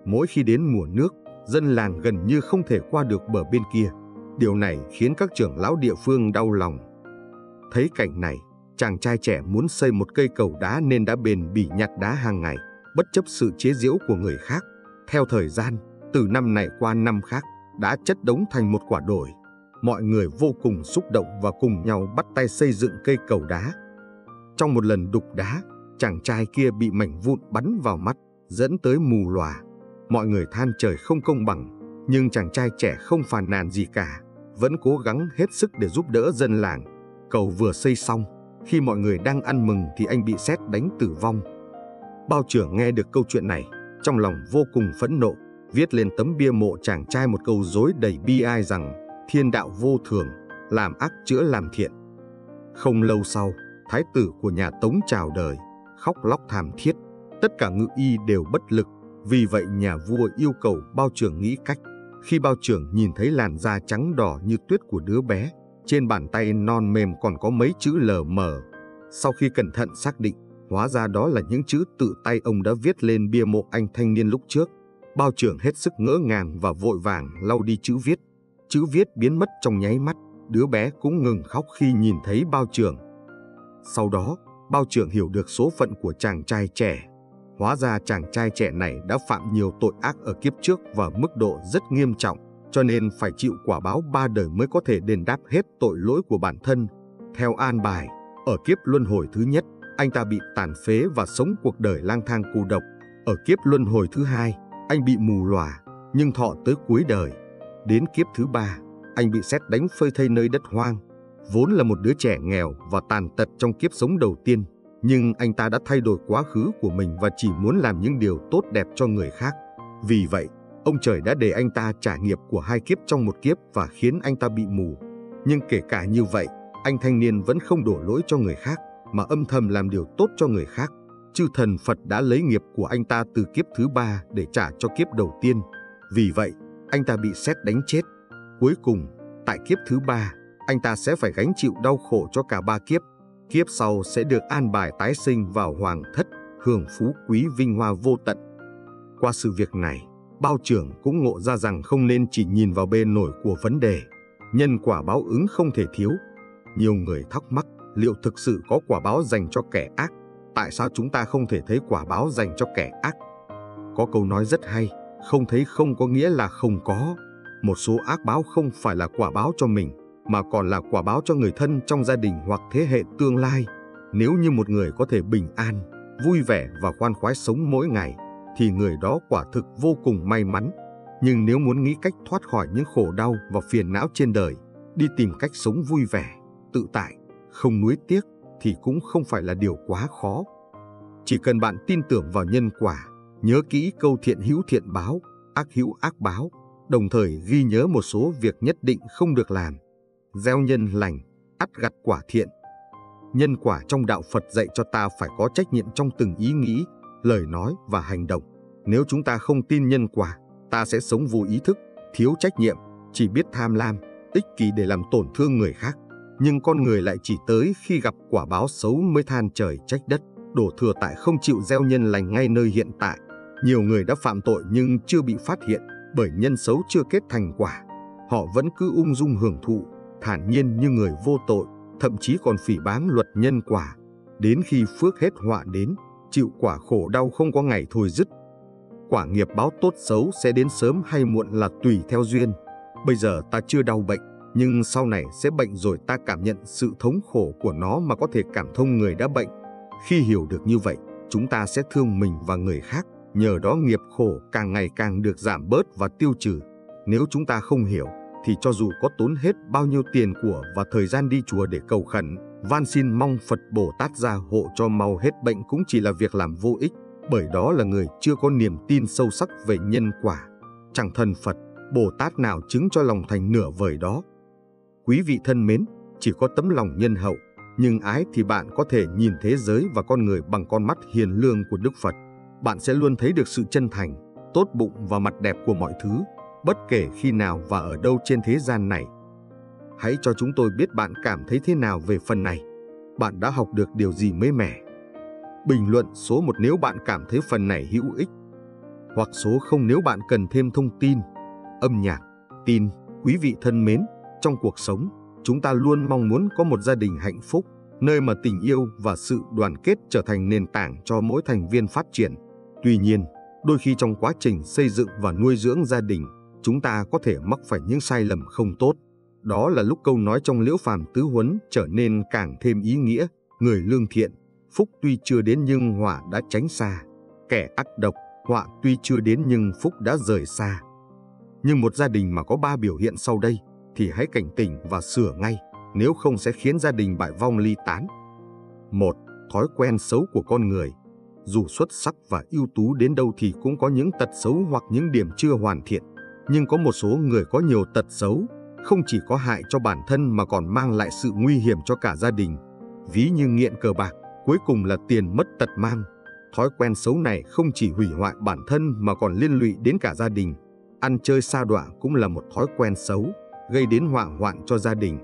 Mỗi khi đến mùa nước, dân làng gần như không thể qua được bờ bên kia. Điều này khiến các trưởng lão địa phương đau lòng. Thấy cảnh này, chàng trai trẻ muốn xây một cây cầu đá nên đã bền bỉ nhặt đá hàng ngày, bất chấp sự chế giễu của người khác. Theo thời gian, từ năm này qua năm khác, đã chất đống thành một quả đồi. Mọi người vô cùng xúc động và cùng nhau bắt tay xây dựng cây cầu đá. Trong một lần đục đá, chàng trai kia bị mảnh vụn bắn vào mắt, dẫn tới mù lòa. Mọi người than trời không công bằng, nhưng chàng trai trẻ không phàn nàn gì cả, vẫn cố gắng hết sức để giúp đỡ dân làng. Cầu vừa xây xong, khi mọi người đang ăn mừng thì anh bị xét đánh tử vong. Bao trưởng nghe được câu chuyện này, trong lòng vô cùng phẫn nộ, viết lên tấm bia mộ chàng trai một câu dối đầy bi ai rằng thiên đạo vô thường, làm ác chữa làm thiện. Không lâu sau, thái tử của nhà Tống chào đời, khóc lóc thảm thiết, tất cả ngự y đều bất lực, vì vậy nhà vua yêu cầu bao trưởng nghĩ cách. Khi bao trưởng nhìn thấy làn da trắng đỏ như tuyết của đứa bé, trên bàn tay non mềm còn có mấy chữ lờ mờ. Sau khi cẩn thận xác định, hóa ra đó là những chữ tự tay ông đã viết lên bia mộ anh thanh niên lúc trước. Bao trưởng hết sức ngỡ ngàng và vội vàng lau đi chữ viết. Chữ viết biến mất trong nháy mắt, đứa bé cũng ngừng khóc khi nhìn thấy bao trưởng. Sau đó, bao trưởng hiểu được số phận của chàng trai trẻ. Hóa ra chàng trai trẻ này đã phạm nhiều tội ác ở kiếp trước và mức độ rất nghiêm trọng, cho nên phải chịu quả báo ba đời mới có thể đền đáp hết tội lỗi của bản thân. Theo an bài, ở kiếp luân hồi thứ nhất, anh ta bị tàn phế và sống cuộc đời lang thang cô độc. Ở kiếp luân hồi thứ hai, anh bị mù lòa, nhưng thọ tới cuối đời. Đến kiếp thứ ba, anh bị xét đánh phơi thây nơi đất hoang. Vốn là một đứa trẻ nghèo và tàn tật trong kiếp sống đầu tiên, nhưng anh ta đã thay đổi quá khứ của mình và chỉ muốn làm những điều tốt đẹp cho người khác. Vì vậy, ông trời đã để anh ta trả nghiệp của hai kiếp trong một kiếp và khiến anh ta bị mù. Nhưng kể cả như vậy, anh thanh niên vẫn không đổ lỗi cho người khác, mà âm thầm làm điều tốt cho người khác. Chư thần Phật đã lấy nghiệp của anh ta từ kiếp thứ ba để trả cho kiếp đầu tiên. Vì vậy, anh ta bị xét đánh chết. Cuối cùng, tại kiếp thứ ba, anh ta sẽ phải gánh chịu đau khổ cho cả ba kiếp. Kiếp sau sẽ được an bài tái sinh vào hoàng thất, hưởng phú quý vinh hoa vô tận. Qua sự việc này, bao trưởng cũng ngộ ra rằng không nên chỉ nhìn vào bề nổi của vấn đề. Nhân quả báo ứng không thể thiếu. Nhiều người thắc mắc liệu thực sự có quả báo dành cho kẻ ác? Tại sao chúng ta không thể thấy quả báo dành cho kẻ ác? Có câu nói rất hay, không thấy không có nghĩa là không có. Một số ác báo không phải là quả báo cho mình, mà còn là quả báo cho người thân trong gia đình hoặc thế hệ tương lai. Nếu như một người có thể bình an, vui vẻ và khoan khoái sống mỗi ngày, thì người đó quả thực vô cùng may mắn. Nhưng nếu muốn nghĩ cách thoát khỏi những khổ đau và phiền não trên đời, đi tìm cách sống vui vẻ, tự tại, không nuối tiếc thì cũng không phải là điều quá khó. Chỉ cần bạn tin tưởng vào nhân quả, nhớ kỹ câu thiện hữu thiện báo, ác hữu ác báo, đồng thời ghi nhớ một số việc nhất định không được làm. Gieo nhân lành, ắt gặt quả thiện. Nhân quả trong đạo Phật dạy cho ta phải có trách nhiệm trong từng ý nghĩ, lời nói và hành động. Nếu chúng ta không tin nhân quả, ta sẽ sống vô ý thức, thiếu trách nhiệm, chỉ biết tham lam, ích kỷ để làm tổn thương người khác nhưng con người lại chỉ tới khi gặp quả báo xấu mới than trời trách đất, đổ thừa tại không chịu gieo nhân lành ngay nơi hiện tại. Nhiều người đã phạm tội nhưng chưa bị phát hiện bởi nhân xấu chưa kết thành quả. Họ vẫn cứ ung dung hưởng thụ, thản nhiên như người vô tội, thậm chí còn phỉ báng luật nhân quả. Đến khi phước hết họa đến, chịu quả khổ đau không có ngày thôi dứt. Quả nghiệp báo tốt xấu sẽ đến sớm hay muộn là tùy theo duyên. Bây giờ ta chưa đau bệnh, nhưng sau này sẽ bệnh rồi ta cảm nhận sự thống khổ của nó mà có thể cảm thông người đã bệnh. Khi hiểu được như vậy, chúng ta sẽ thương mình và người khác, nhờ đó nghiệp khổ càng ngày càng được giảm bớt và tiêu trừ. Nếu chúng ta không hiểu, thì cho dù có tốn hết bao nhiêu tiền của và thời gian đi chùa để cầu khẩn, van xin mong Phật Bồ Tát gia hộ cho mau hết bệnh cũng chỉ là việc làm vô ích, bởi đó là người chưa có niềm tin sâu sắc về nhân quả. chẳng thần Phật, Bồ Tát nào chứng cho lòng thành nửa vời đó. Quý vị thân mến, chỉ có tấm lòng nhân hậu, nhưng ái thì bạn có thể nhìn thế giới và con người bằng con mắt hiền lương của Đức Phật. Bạn sẽ luôn thấy được sự chân thành, tốt bụng và mặt đẹp của mọi thứ, bất kể khi nào và ở đâu trên thế gian này. Hãy cho chúng tôi biết bạn cảm thấy thế nào về phần này. Bạn đã học được điều gì mới mẻ? Bình luận số 1 nếu bạn cảm thấy phần này hữu ích, hoặc số 0 nếu bạn cần thêm thông tin, âm nhạc, tin. Quý vị thân mến, trong cuộc sống, chúng ta luôn mong muốn có một gia đình hạnh phúc, nơi mà tình yêu và sự đoàn kết trở thành nền tảng cho mỗi thành viên phát triển. Tuy nhiên, đôi khi trong quá trình xây dựng và nuôi dưỡng gia đình, chúng ta có thể mắc phải những sai lầm không tốt. Đó là lúc câu nói trong liễu phàm tứ huấn trở nên càng thêm ý nghĩa, người lương thiện, phúc tuy chưa đến nhưng họa đã tránh xa, kẻ ác độc, họa tuy chưa đến nhưng phúc đã rời xa. Nhưng một gia đình mà có ba biểu hiện sau đây thì hãy cảnh tỉnh và sửa ngay, nếu không sẽ khiến gia đình bại vong ly tán. Một, thói quen xấu của con người. Dù xuất sắc và ưu tú đến đâu thì cũng có những tật xấu hoặc những điểm chưa hoàn thiện. Nhưng có một số người có nhiều tật xấu, không chỉ có hại cho bản thân mà còn mang lại sự nguy hiểm cho cả gia đình. Ví như nghiện cờ bạc, cuối cùng là tiền mất tật mang. Thói quen xấu này không chỉ hủy hoại bản thân mà còn liên lụy đến cả gia đình. Ăn chơi xa đọa cũng là một thói quen xấu, gây đến họa hoạn cho gia đình.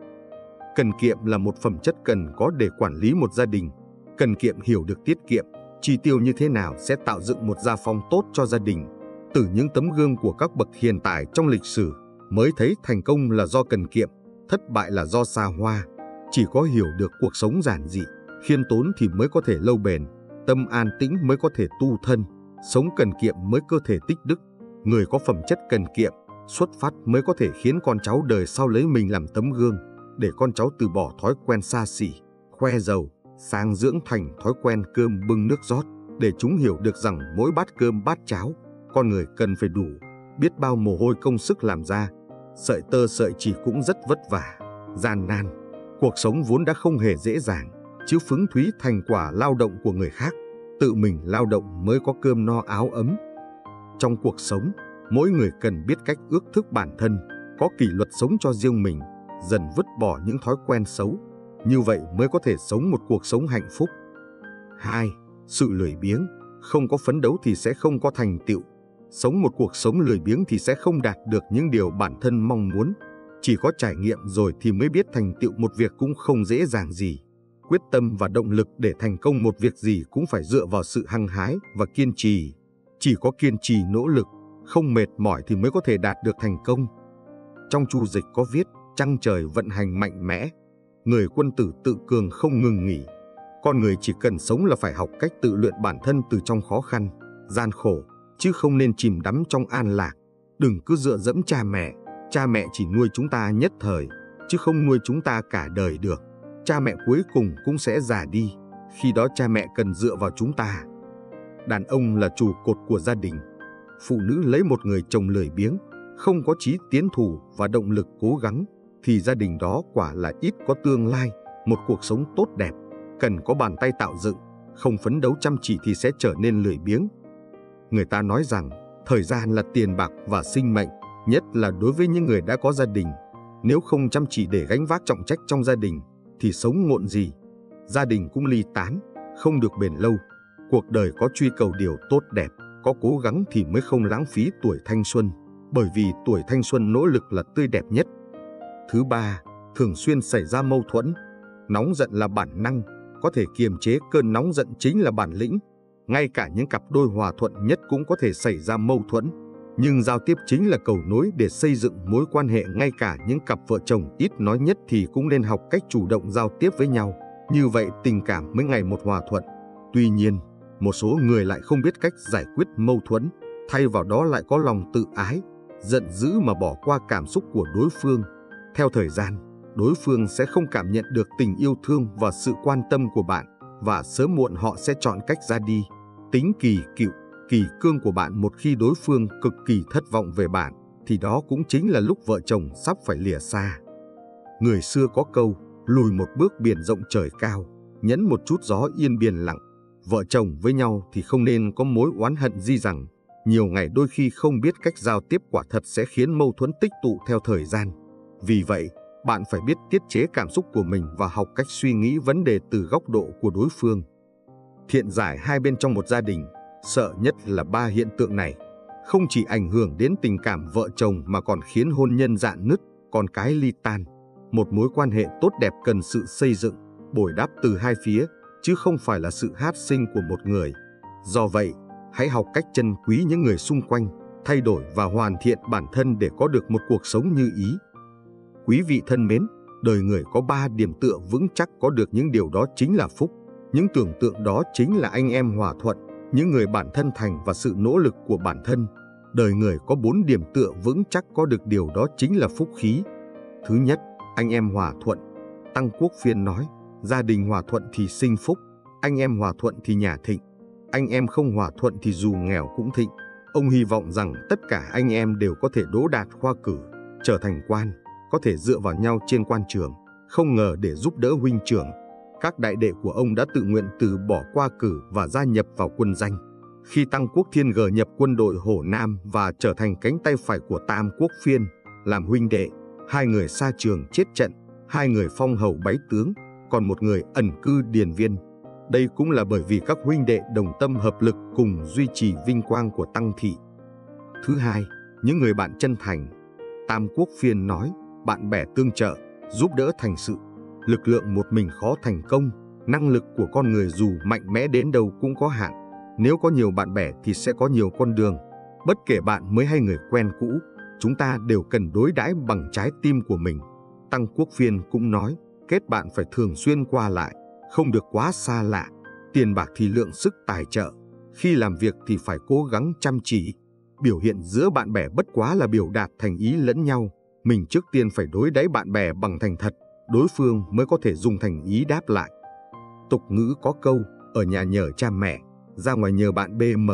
Cần kiệm là một phẩm chất cần có để quản lý một gia đình. Cần kiệm hiểu được tiết kiệm, chi tiêu như thế nào sẽ tạo dựng một gia phong tốt cho gia đình. Từ những tấm gương của các bậc hiền tài trong lịch sử, mới thấy thành công là do cần kiệm, thất bại là do xa hoa. Chỉ có hiểu được cuộc sống giản dị, khiêm tốn thì mới có thể lâu bền, tâm an tĩnh mới có thể tu thân, sống cần kiệm mới cơ thể tích đức. Người có phẩm chất cần kiệm, xuất phát mới có thể khiến con cháu đời sau lấy mình làm tấm gương, để con cháu từ bỏ thói quen xa xỉ, khoe giàu, sang dưỡng thành thói quen cơm bưng nước rót, để chúng hiểu được rằng mỗi bát cơm bát cháo, con người cần phải đủ, biết bao mồ hôi công sức làm ra, sợi tơ sợi chỉ cũng rất vất vả, gian nan. Cuộc sống vốn đã không hề dễ dàng, chứ phứng thúy thành quả lao động của người khác, tự mình lao động mới có cơm no áo ấm. Trong cuộc sống, mỗi người cần biết cách ước thức bản thân, có kỷ luật sống cho riêng mình, dần vứt bỏ những thói quen xấu. Như vậy mới có thể sống một cuộc sống hạnh phúc. 2. Sự lười biếng, không có phấn đấu thì sẽ không có thành tựu. Sống một cuộc sống lười biếng thì sẽ không đạt được những điều bản thân mong muốn. Chỉ có trải nghiệm rồi thì mới biết thành tựu một việc cũng không dễ dàng gì. Quyết tâm và động lực để thành công một việc gì cũng phải dựa vào sự hăng hái và kiên trì. Chỉ có kiên trì nỗ lực, không mệt mỏi thì mới có thể đạt được thành công. Trong chu dịch có viết, trăng trời vận hành mạnh mẽ, người quân tử tự cường không ngừng nghỉ. Con người chỉ cần sống là phải học cách tự luyện bản thân từ trong khó khăn, gian khổ, chứ không nên chìm đắm trong an lạc. Đừng cứ dựa dẫm cha mẹ, cha mẹ chỉ nuôi chúng ta nhất thời, chứ không nuôi chúng ta cả đời được. Cha mẹ cuối cùng cũng sẽ già đi, khi đó cha mẹ cần dựa vào chúng ta. Đàn ông là trụ cột của gia đình, phụ nữ lấy một người chồng lười biếng, không có chí tiến thủ và động lực cố gắng, thì gia đình đó quả là ít có tương lai, một cuộc sống tốt đẹp, cần có bàn tay tạo dựng, không phấn đấu chăm chỉ thì sẽ trở nên lười biếng. Người ta nói rằng, thời gian là tiền bạc và sinh mệnh, nhất là đối với những người đã có gia đình. Nếu không chăm chỉ để gánh vác trọng trách trong gia đình, thì sống ngộn gì. Gia đình cũng ly tán, không được bền lâu. Cuộc đời có truy cầu điều tốt đẹp, có cố gắng thì mới không lãng phí tuổi thanh xuân, bởi vì tuổi thanh xuân nỗ lực là tươi đẹp nhất. Thứ ba, thường xuyên xảy ra mâu thuẫn. Nóng giận là bản năng, có thể kiềm chế cơn nóng giận chính là bản lĩnh. Ngay cả những cặp đôi hòa thuận nhất cũng có thể xảy ra mâu thuẫn. Nhưng giao tiếp chính là cầu nối để xây dựng mối quan hệ ngay cả những cặp vợ chồng ít nói nhất thì cũng nên học cách chủ động giao tiếp với nhau. Như vậy tình cảm mới ngày một hòa thuận. Tuy nhiên, một số người lại không biết cách giải quyết mâu thuẫn, thay vào đó lại có lòng tự ái, giận dữ mà bỏ qua cảm xúc của đối phương. Theo thời gian, đối phương sẽ không cảm nhận được tình yêu thương và sự quan tâm của bạn và sớm muộn họ sẽ chọn cách ra đi. Tính kỳ cựu, kỳ cương của bạn một khi đối phương cực kỳ thất vọng về bạn thì đó cũng chính là lúc vợ chồng sắp phải lìa xa. Người xưa có câu, lùi một bước biển rộng trời cao, nhẫn một chút gió yên biển lặng. Vợ chồng với nhau thì không nên có mối oán hận gì rằng, nhiều ngày đôi khi không biết cách giao tiếp quả thật sẽ khiến mâu thuẫn tích tụ theo thời gian. Vì vậy, bạn phải biết tiết chế cảm xúc của mình và học cách suy nghĩ vấn đề từ góc độ của đối phương. Thiện giải hai bên trong một gia đình, sợ nhất là ba hiện tượng này. Không chỉ ảnh hưởng đến tình cảm vợ chồng mà còn khiến hôn nhân dạn nứt, con cái ly tan. Một mối quan hệ tốt đẹp cần sự xây dựng, bồi đắp từ hai phía, chứ không phải là sự hát sinh của một người. Do vậy, hãy học cách trân quý những người xung quanh, thay đổi và hoàn thiện bản thân để có được một cuộc sống như ý. Quý vị thân mến, đời người có ba điểm tựa vững chắc có được những điều đó chính là phúc. Những tưởng tượng đó chính là anh em hòa thuận, những người bản thân thành và sự nỗ lực của bản thân. Đời người có bốn điểm tựa vững chắc có được điều đó chính là phúc khí. Thứ nhất, anh em hòa thuận. Tăng Quốc Phiên nói, gia đình hòa thuận thì sinh phúc, anh em hòa thuận thì nhà thịnh. Anh em không hòa thuận thì dù nghèo cũng thịnh. Ông hy vọng rằng tất cả anh em đều có thể đỗ đạt khoa cử, trở thành quan, có thể dựa vào nhau trên quan trường, không ngờ để giúp đỡ huynh trưởng. Các đại đệ của ông đã tự nguyện từ bỏ qua cử và gia nhập vào quân danh. Khi Tăng Quốc Thiên gờ nhập quân đội Hồ Nam và trở thành cánh tay phải của Tam Quốc Phiên, làm huynh đệ, hai người xa trường chết trận, hai người phong hầu bái tướng, còn một người ẩn cư điền viên. Đây cũng là bởi vì các huynh đệ đồng tâm hợp lực cùng duy trì vinh quang của Tăng Thị. Thứ hai, những người bạn chân thành. Tam Quốc Phiên nói, bạn bè tương trợ, giúp đỡ thành sự. Lực lượng một mình khó thành công, năng lực của con người dù mạnh mẽ đến đâu cũng có hạn. Nếu có nhiều bạn bè thì sẽ có nhiều con đường. Bất kể bạn mới hay người quen cũ, chúng ta đều cần đối đãi bằng trái tim của mình. Tăng Quốc Phiên cũng nói, kết bạn phải thường xuyên qua lại, không được quá xa lạ. Tiền bạc thì lượng sức tài trợ, khi làm việc thì phải cố gắng chăm chỉ. Biểu hiện giữa bạn bè bất quá là biểu đạt thành ý lẫn nhau. Mình trước tiên phải đối đáy bạn bè bằng thành thật, đối phương mới có thể dùng thành ý đáp lại. Tục ngữ có câu, ở nhà nhờ cha mẹ, ra ngoài nhờ bạn BM.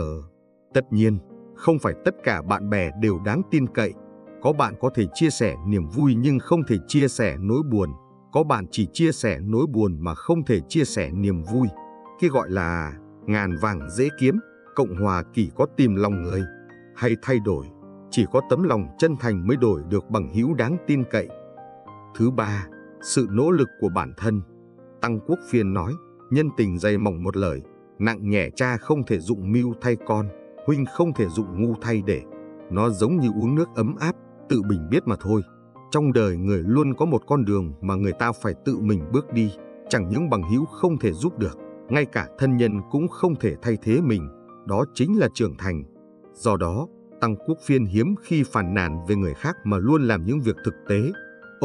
Tất nhiên, không phải tất cả bạn bè đều đáng tin cậy. Có bạn có thể chia sẻ niềm vui nhưng không thể chia sẻ nỗi buồn. Có bạn chỉ chia sẻ nỗi buồn mà không thể chia sẻ niềm vui. Khi gọi là ngàn vàng dễ kiếm, Cộng hòa kỳ có tìm lòng người. Hay thay đổi, chỉ có tấm lòng chân thành mới đổi được bằng hữu đáng tin cậy. Thứ ba, sự nỗ lực của bản thân. Tăng Quốc Phiên nói, nhân tình dày mỏng một lời, nặng nhẹ cha không thể dụng mưu thay con, huynh không thể dụng ngu thay để. Nó giống như uống nước ấm áp, tự mình biết mà thôi. Trong đời người luôn có một con đường mà người ta phải tự mình bước đi, chẳng những bằng hữu không thể giúp được, ngay cả thân nhân cũng không thể thay thế mình, đó chính là trưởng thành. Do đó, Tăng Quốc Phiên hiếm khi phản nàn về người khác mà luôn làm những việc thực tế.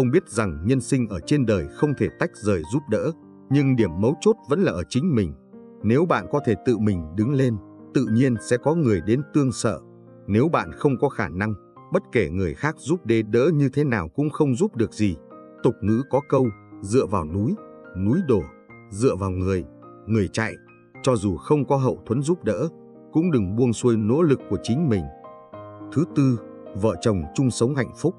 Ông biết rằng nhân sinh ở trên đời không thể tách rời giúp đỡ, nhưng điểm mấu chốt vẫn là ở chính mình. Nếu bạn có thể tự mình đứng lên, tự nhiên sẽ có người đến tương sợ. Nếu bạn không có khả năng, bất kể người khác giúp đê đỡ như thế nào cũng không giúp được gì. Tục ngữ có câu, dựa vào núi, núi đổ, dựa vào người, người chạy. Cho dù không có hậu thuẫn giúp đỡ, cũng đừng buông xuôi nỗ lực của chính mình. Thứ tư, vợ chồng chung sống hạnh phúc.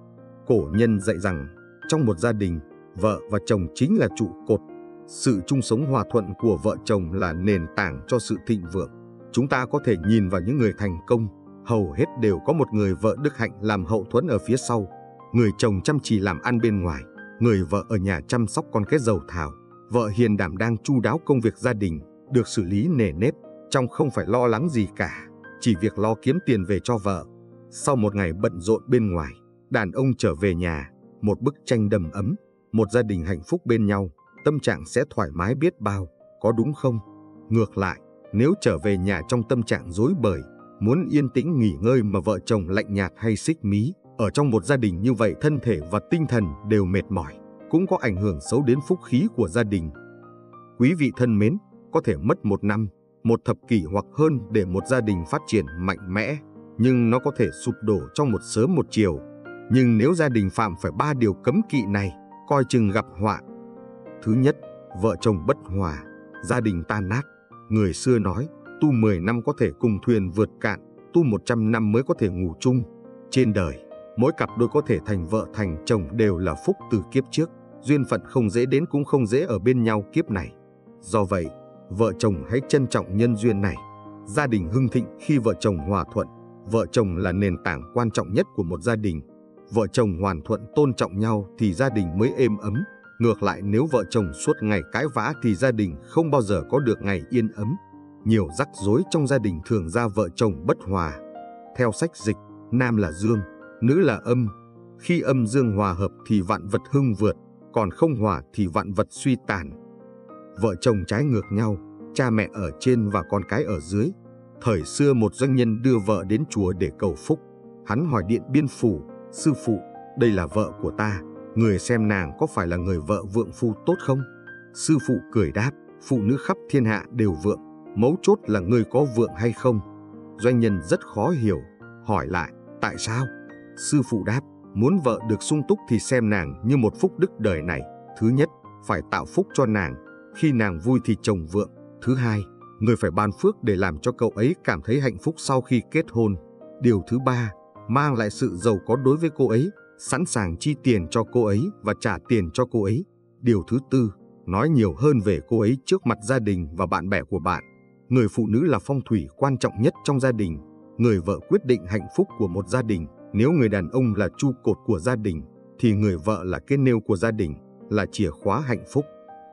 Cổ nhân dạy rằng, trong một gia đình, vợ và chồng chính là trụ cột. Sự chung sống hòa thuận của vợ chồng là nền tảng cho sự thịnh vượng. Chúng ta có thể nhìn vào những người thành công, hầu hết đều có một người vợ đức hạnh làm hậu thuẫn ở phía sau. Người chồng chăm chỉ làm ăn bên ngoài, người vợ ở nhà chăm sóc con cái giàu thảo. Vợ hiền đảm đang chu đáo công việc gia đình, được xử lý nề nếp, trong không phải lo lắng gì cả, chỉ việc lo kiếm tiền về cho vợ. Sau một ngày bận rộn bên ngoài, đàn ông trở về nhà, một bức tranh đầm ấm, một gia đình hạnh phúc bên nhau, tâm trạng sẽ thoải mái biết bao, có đúng không? Ngược lại, nếu trở về nhà trong tâm trạng rối bời, muốn yên tĩnh nghỉ ngơi mà vợ chồng lạnh nhạt hay xích mí, ở trong một gia đình như vậy thân thể và tinh thần đều mệt mỏi, cũng có ảnh hưởng xấu đến phúc khí của gia đình. Quý vị thân mến, có thể mất một năm, một thập kỷ hoặc hơn để một gia đình phát triển mạnh mẽ, nhưng nó có thể sụp đổ trong một sớm một chiều. Nhưng nếu gia đình phạm phải ba điều cấm kỵ này, coi chừng gặp họa. Thứ nhất, vợ chồng bất hòa, gia đình tan nát. Người xưa nói, tu 10 năm có thể cùng thuyền vượt cạn, tu 100 năm mới có thể ngủ chung. Trên đời, mỗi cặp đôi có thể thành vợ thành chồng đều là phúc từ kiếp trước, duyên phận không dễ đến cũng không dễ ở bên nhau kiếp này. Do vậy, vợ chồng hãy trân trọng nhân duyên này. Gia đình hưng thịnh khi vợ chồng hòa thuận, Vợ chồng là nền tảng quan trọng nhất của một gia đình. Vợ chồng hoàn thuận tôn trọng nhau thì gia đình mới êm ấm. Ngược lại nếu vợ chồng suốt ngày cãi vã thì gia đình không bao giờ có được ngày yên ấm. Nhiều rắc rối trong gia đình thường ra vợ chồng bất hòa. Theo sách dịch, nam là dương, nữ là âm. Khi âm dương hòa hợp thì vạn vật hưng vượt, còn không hòa thì vạn vật suy tàn. Vợ chồng trái ngược nhau, cha mẹ ở trên và con cái ở dưới. Thời xưa một doanh nhân đưa vợ đến chùa để cầu phúc. Hắn hỏi điện biên phủ, sư phụ, đây là vợ của ta, người xem nàng có phải là người vợ vượng phu tốt không? Sư phụ cười đáp, phụ nữ khắp thiên hạ đều vượng, mấu chốt là người có vượng hay không? Doanh nhân rất khó hiểu, hỏi lại, tại sao? Sư phụ đáp, muốn vợ được sung túc thì xem nàng như một phúc đức đời này. Thứ nhất, phải tạo phúc cho nàng, khi nàng vui thì chồng vượng. Thứ hai, người phải ban phước để làm cho cậu ấy cảm thấy hạnh phúc sau khi kết hôn. Điều thứ ba, mang lại sự giàu có đối với cô ấy, sẵn sàng chi tiền cho cô ấy và trả tiền cho cô ấy. Điều thứ tư, nói nhiều hơn về cô ấy trước mặt gia đình và bạn bè của bạn. Người phụ nữ là phong thủy quan trọng nhất trong gia đình. Người vợ quyết định hạnh phúc của một gia đình. Nếu người đàn ông là trụ cột của gia đình, thì người vợ là cái nêu của gia đình, là chìa khóa hạnh phúc.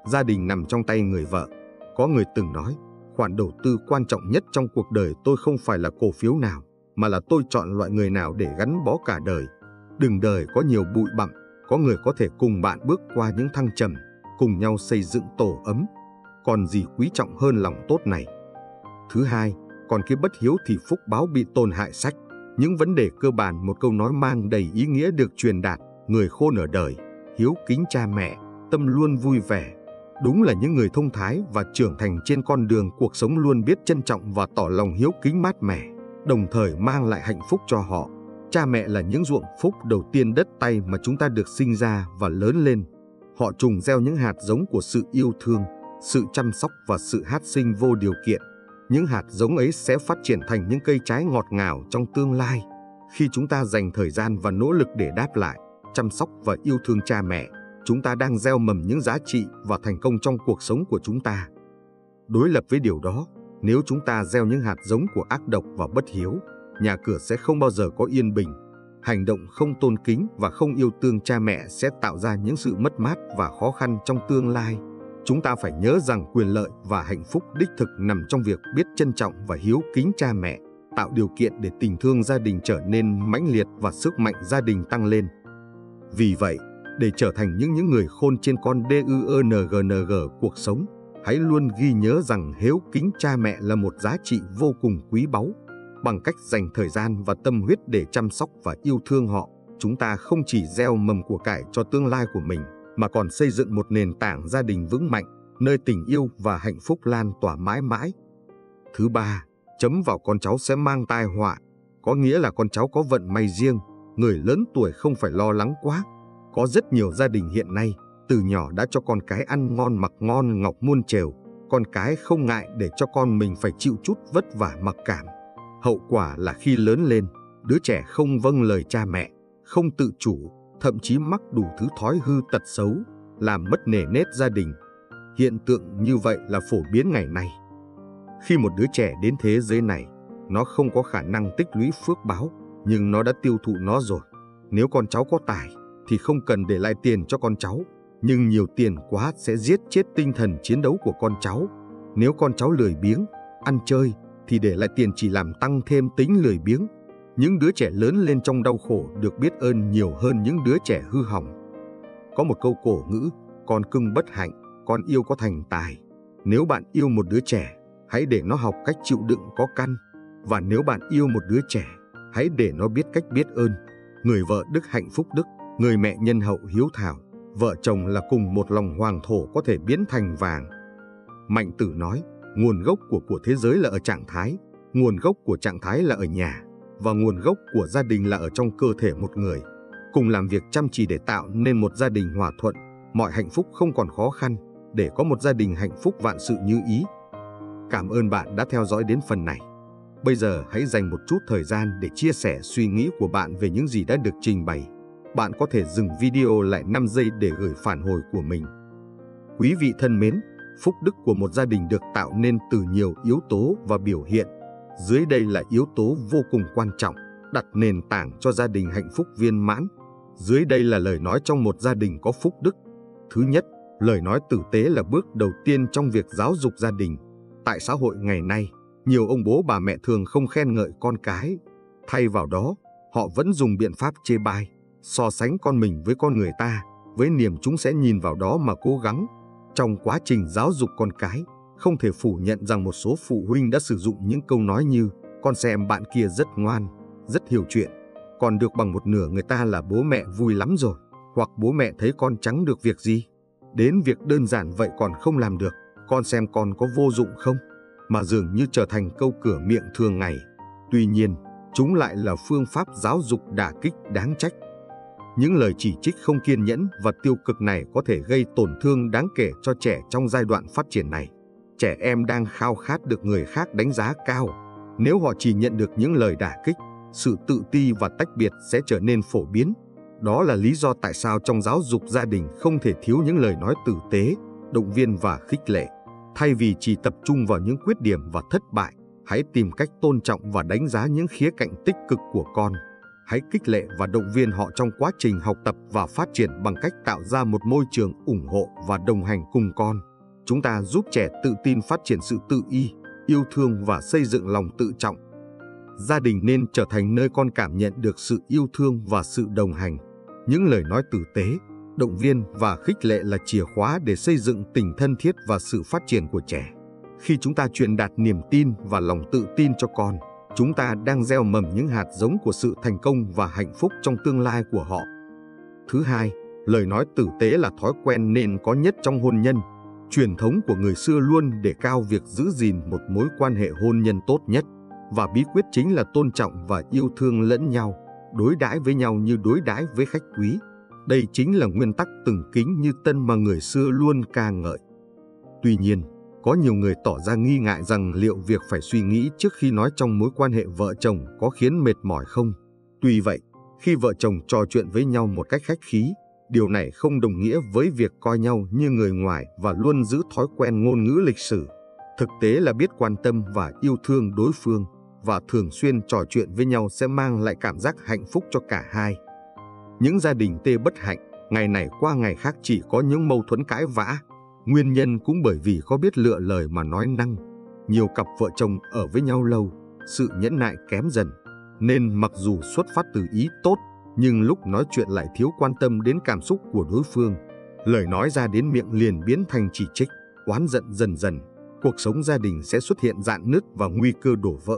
Gia đình nằm trong tay người vợ. Có người từng nói, khoản đầu tư quan trọng nhất trong cuộc đời tôi không phải là cổ phiếu nào, mà là tôi chọn loại người nào để gắn bó cả đời. Đừng đời có nhiều bụi bặm, có người có thể cùng bạn bước qua những thăng trầm, cùng nhau xây dựng tổ ấm. Còn gì quý trọng hơn lòng tốt này? Thứ hai, còn cái bất hiếu thì phúc báo bị tổn hại sách. Những vấn đề cơ bản một câu nói mang đầy ý nghĩa được truyền đạt, người khôn ở đời, hiếu kính cha mẹ, tâm luôn vui vẻ. Đúng là những người thông thái và trưởng thành trên con đường cuộc sống luôn biết trân trọng và tỏ lòng hiếu kính mát mẻ, đồng thời mang lại hạnh phúc cho họ. Cha mẹ là những ruộng phúc đầu tiên đất tay mà chúng ta được sinh ra và lớn lên. Họ trùng gieo những hạt giống của sự yêu thương, sự chăm sóc và sự hát sinh vô điều kiện. Những hạt giống ấy sẽ phát triển thành những cây trái ngọt ngào trong tương lai. Khi chúng ta dành thời gian và nỗ lực để đáp lại, chăm sóc và yêu thương cha mẹ, chúng ta đang gieo mầm những giá trị và thành công trong cuộc sống của chúng ta. Đối lập với điều đó, nếu chúng ta gieo những hạt giống của ác độc và bất hiếu, nhà cửa sẽ không bao giờ có yên bình. Hành động không tôn kính và không yêu thương cha mẹ sẽ tạo ra những sự mất mát và khó khăn trong tương lai. Chúng ta phải nhớ rằng quyền lợi và hạnh phúc đích thực nằm trong việc biết trân trọng và hiếu kính cha mẹ, tạo điều kiện để tình thương gia đình trở nên mãnh liệt và sức mạnh gia đình tăng lên. Vì vậy, để trở thành những những người khôn trên con DUNGNG cuộc sống, hãy luôn ghi nhớ rằng hiếu kính cha mẹ là một giá trị vô cùng quý báu. Bằng cách dành thời gian và tâm huyết để chăm sóc và yêu thương họ, chúng ta không chỉ gieo mầm của cải cho tương lai của mình, mà còn xây dựng một nền tảng gia đình vững mạnh, nơi tình yêu và hạnh phúc lan tỏa mãi mãi. Thứ ba, chấm vào con cháu sẽ mang tai họa, có nghĩa là con cháu có vận may riêng, người lớn tuổi không phải lo lắng quá. Có rất nhiều gia đình hiện nay, từ nhỏ đã cho con cái ăn ngon mặc ngon ngọc muôn trều, con cái không ngại để cho con mình phải chịu chút vất vả mặc cảm. Hậu quả là khi lớn lên, đứa trẻ không vâng lời cha mẹ, không tự chủ, thậm chí mắc đủ thứ thói hư tật xấu, làm mất nề nếp gia đình. Hiện tượng như vậy là phổ biến ngày nay. Khi một đứa trẻ đến thế giới này, nó không có khả năng tích lũy phước báo, nhưng nó đã tiêu thụ nó rồi. Nếu con cháu có tài, thì không cần để lại tiền cho con cháu, nhưng nhiều tiền quá sẽ giết chết tinh thần chiến đấu của con cháu. Nếu con cháu lười biếng, ăn chơi, thì để lại tiền chỉ làm tăng thêm tính lười biếng. Những đứa trẻ lớn lên trong đau khổ được biết ơn nhiều hơn những đứa trẻ hư hỏng. Có một câu cổ ngữ, con cưng bất hạnh, con yêu có thành tài. Nếu bạn yêu một đứa trẻ, hãy để nó học cách chịu đựng có căn. Và nếu bạn yêu một đứa trẻ, hãy để nó biết cách biết ơn. Người vợ đức hạnh phúc đức, người mẹ nhân hậu hiếu thảo, vợ chồng là cùng một lòng hoàng thổ có thể biến thành vàng. Mạnh tử nói, nguồn gốc của của thế giới là ở trạng thái, nguồn gốc của trạng thái là ở nhà, và nguồn gốc của gia đình là ở trong cơ thể một người. Cùng làm việc chăm chỉ để tạo nên một gia đình hòa thuận, mọi hạnh phúc không còn khó khăn, để có một gia đình hạnh phúc vạn sự như ý. Cảm ơn bạn đã theo dõi đến phần này. Bây giờ hãy dành một chút thời gian để chia sẻ suy nghĩ của bạn về những gì đã được trình bày. Bạn có thể dừng video lại 5 giây để gửi phản hồi của mình. Quý vị thân mến, phúc đức của một gia đình được tạo nên từ nhiều yếu tố và biểu hiện. Dưới đây là yếu tố vô cùng quan trọng, đặt nền tảng cho gia đình hạnh phúc viên mãn. Dưới đây là lời nói trong một gia đình có phúc đức. Thứ nhất, lời nói tử tế là bước đầu tiên trong việc giáo dục gia đình. Tại xã hội ngày nay, nhiều ông bố bà mẹ thường không khen ngợi con cái. Thay vào đó, họ vẫn dùng biện pháp chê bai, so sánh con mình với con người ta, với niềm chúng sẽ nhìn vào đó mà cố gắng. Trong quá trình giáo dục con cái, không thể phủ nhận rằng một số phụ huynh đã sử dụng những câu nói như con xem bạn kia rất ngoan, rất hiểu chuyện, còn được bằng một nửa người ta là bố mẹ vui lắm rồi, hoặc bố mẹ thấy con trắng được việc gì. Đến việc đơn giản vậy còn không làm được, con xem con có vô dụng không? Mà dường như trở thành câu cửa miệng thường ngày. Tuy nhiên, chúng lại là phương pháp giáo dục đả kích đáng trách. Những lời chỉ trích không kiên nhẫn và tiêu cực này có thể gây tổn thương đáng kể cho trẻ trong giai đoạn phát triển này. Trẻ em đang khao khát được người khác đánh giá cao. Nếu họ chỉ nhận được những lời đả kích, sự tự ti và tách biệt sẽ trở nên phổ biến. Đó là lý do tại sao trong giáo dục gia đình không thể thiếu những lời nói tử tế, động viên và khích lệ. Thay vì chỉ tập trung vào những khuyết điểm và thất bại, hãy tìm cách tôn trọng và đánh giá những khía cạnh tích cực của con. Hãy khích lệ và động viên họ trong quá trình học tập và phát triển bằng cách tạo ra một môi trường ủng hộ và đồng hành cùng con. Chúng ta giúp trẻ tự tin phát triển sự tự y, yêu thương và xây dựng lòng tự trọng. Gia đình nên trở thành nơi con cảm nhận được sự yêu thương và sự đồng hành. Những lời nói tử tế, động viên và khích lệ là chìa khóa để xây dựng tình thân thiết và sự phát triển của trẻ. Khi chúng ta truyền đạt niềm tin và lòng tự tin cho con, chúng ta đang gieo mầm những hạt giống của sự thành công và hạnh phúc trong tương lai của họ. Thứ hai, lời nói tử tế là thói quen nên có nhất trong hôn nhân. Truyền thống của người xưa luôn để cao việc giữ gìn một mối quan hệ hôn nhân tốt nhất, và bí quyết chính là tôn trọng và yêu thương lẫn nhau, đối đãi với nhau như đối đãi với khách quý. Đây chính là nguyên tắc từng kính như tân mà người xưa luôn ca ngợi. Tuy nhiên, có nhiều người tỏ ra nghi ngại rằng liệu việc phải suy nghĩ trước khi nói trong mối quan hệ vợ chồng có khiến mệt mỏi không. Tuy vậy, khi vợ chồng trò chuyện với nhau một cách khách khí, điều này không đồng nghĩa với việc coi nhau như người ngoài và luôn giữ thói quen ngôn ngữ lịch sử. Thực tế là biết quan tâm và yêu thương đối phương và thường xuyên trò chuyện với nhau sẽ mang lại cảm giác hạnh phúc cho cả hai. Những gia đình tê bất hạnh, ngày này qua ngày khác chỉ có những mâu thuẫn cãi vã, Nguyên nhân cũng bởi vì có biết lựa lời mà nói năng. Nhiều cặp vợ chồng ở với nhau lâu, sự nhẫn nại kém dần. Nên mặc dù xuất phát từ ý tốt, nhưng lúc nói chuyện lại thiếu quan tâm đến cảm xúc của đối phương. Lời nói ra đến miệng liền biến thành chỉ trích, oán giận dần dần. Cuộc sống gia đình sẽ xuất hiện dạn nứt và nguy cơ đổ vỡ.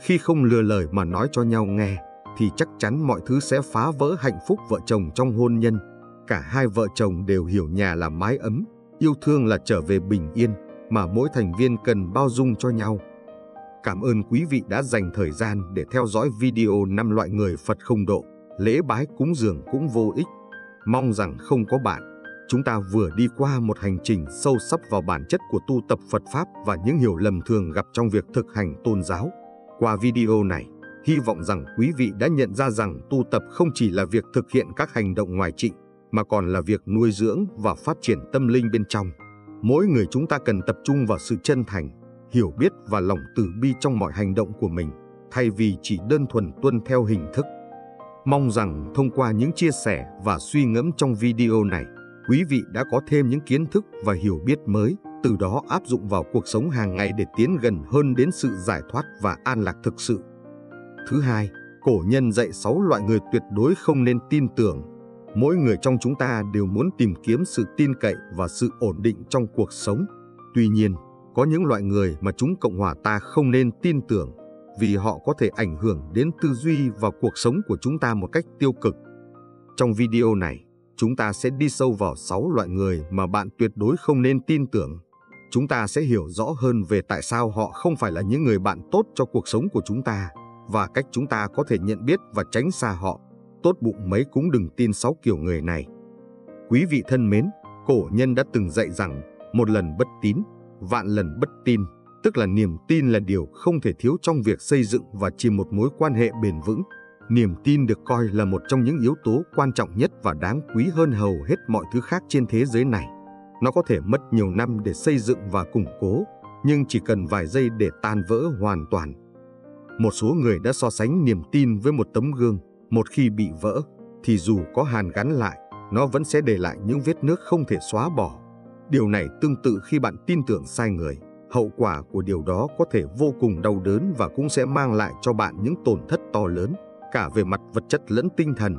Khi không lừa lời mà nói cho nhau nghe, thì chắc chắn mọi thứ sẽ phá vỡ hạnh phúc vợ chồng trong hôn nhân. Cả hai vợ chồng đều hiểu nhà là mái ấm, Yêu thương là trở về bình yên mà mỗi thành viên cần bao dung cho nhau. Cảm ơn quý vị đã dành thời gian để theo dõi video năm loại người Phật không độ, lễ bái cúng dường cũng vô ích. Mong rằng không có bạn, chúng ta vừa đi qua một hành trình sâu sắc vào bản chất của tu tập Phật Pháp và những hiểu lầm thường gặp trong việc thực hành tôn giáo. Qua video này, hy vọng rằng quý vị đã nhận ra rằng tu tập không chỉ là việc thực hiện các hành động ngoài trịnh, mà còn là việc nuôi dưỡng và phát triển tâm linh bên trong. Mỗi người chúng ta cần tập trung vào sự chân thành, hiểu biết và lòng từ bi trong mọi hành động của mình, thay vì chỉ đơn thuần tuân theo hình thức. Mong rằng thông qua những chia sẻ và suy ngẫm trong video này, quý vị đã có thêm những kiến thức và hiểu biết mới, từ đó áp dụng vào cuộc sống hàng ngày để tiến gần hơn đến sự giải thoát và an lạc thực sự. Thứ hai, cổ nhân dạy 6 loại người tuyệt đối không nên tin tưởng Mỗi người trong chúng ta đều muốn tìm kiếm sự tin cậy và sự ổn định trong cuộc sống. Tuy nhiên, có những loại người mà chúng Cộng hòa ta không nên tin tưởng vì họ có thể ảnh hưởng đến tư duy và cuộc sống của chúng ta một cách tiêu cực. Trong video này, chúng ta sẽ đi sâu vào 6 loại người mà bạn tuyệt đối không nên tin tưởng. Chúng ta sẽ hiểu rõ hơn về tại sao họ không phải là những người bạn tốt cho cuộc sống của chúng ta và cách chúng ta có thể nhận biết và tránh xa họ tốt bụng mấy cũng đừng tin sáu kiểu người này. Quý vị thân mến, cổ nhân đã từng dạy rằng một lần bất tín, vạn lần bất tin, tức là niềm tin là điều không thể thiếu trong việc xây dựng và chỉ một mối quan hệ bền vững. Niềm tin được coi là một trong những yếu tố quan trọng nhất và đáng quý hơn hầu hết mọi thứ khác trên thế giới này. Nó có thể mất nhiều năm để xây dựng và củng cố, nhưng chỉ cần vài giây để tan vỡ hoàn toàn. Một số người đã so sánh niềm tin với một tấm gương, một khi bị vỡ thì dù có hàn gắn lại, nó vẫn sẽ để lại những vết nước không thể xóa bỏ. Điều này tương tự khi bạn tin tưởng sai người, hậu quả của điều đó có thể vô cùng đau đớn và cũng sẽ mang lại cho bạn những tổn thất to lớn, cả về mặt vật chất lẫn tinh thần.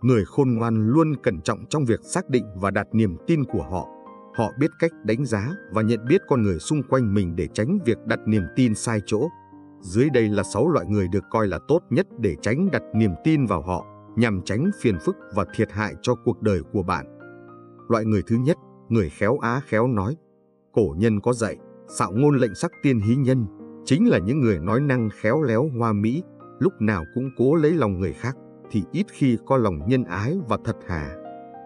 Người khôn ngoan luôn cẩn trọng trong việc xác định và đặt niềm tin của họ. Họ biết cách đánh giá và nhận biết con người xung quanh mình để tránh việc đặt niềm tin sai chỗ. Dưới đây là 6 loại người được coi là tốt nhất để tránh đặt niềm tin vào họ, nhằm tránh phiền phức và thiệt hại cho cuộc đời của bạn. Loại người thứ nhất, người khéo á khéo nói. Cổ nhân có dạy, xạo ngôn lệnh sắc tiên hí nhân, chính là những người nói năng khéo léo hoa mỹ, lúc nào cũng cố lấy lòng người khác, thì ít khi có lòng nhân ái và thật hà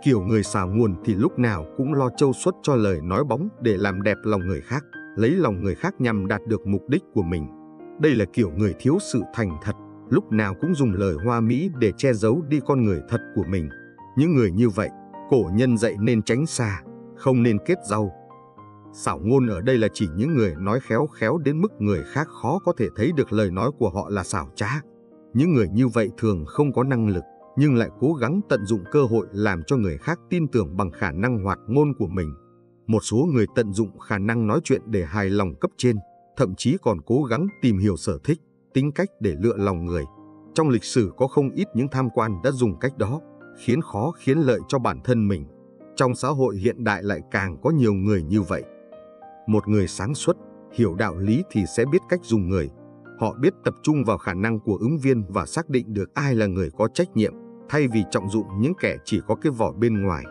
Kiểu người xào nguồn thì lúc nào cũng lo châu xuất cho lời nói bóng để làm đẹp lòng người khác, lấy lòng người khác nhằm đạt được mục đích của mình. Đây là kiểu người thiếu sự thành thật, lúc nào cũng dùng lời hoa mỹ để che giấu đi con người thật của mình. Những người như vậy, cổ nhân dạy nên tránh xa, không nên kết giao. Xảo ngôn ở đây là chỉ những người nói khéo khéo đến mức người khác khó có thể thấy được lời nói của họ là xảo trá. Những người như vậy thường không có năng lực, nhưng lại cố gắng tận dụng cơ hội làm cho người khác tin tưởng bằng khả năng hoạt ngôn của mình. Một số người tận dụng khả năng nói chuyện để hài lòng cấp trên, thậm chí còn cố gắng tìm hiểu sở thích, tính cách để lựa lòng người. Trong lịch sử có không ít những tham quan đã dùng cách đó, khiến khó khiến lợi cho bản thân mình. Trong xã hội hiện đại lại càng có nhiều người như vậy. Một người sáng suốt, hiểu đạo lý thì sẽ biết cách dùng người. Họ biết tập trung vào khả năng của ứng viên và xác định được ai là người có trách nhiệm, thay vì trọng dụng những kẻ chỉ có cái vỏ bên ngoài.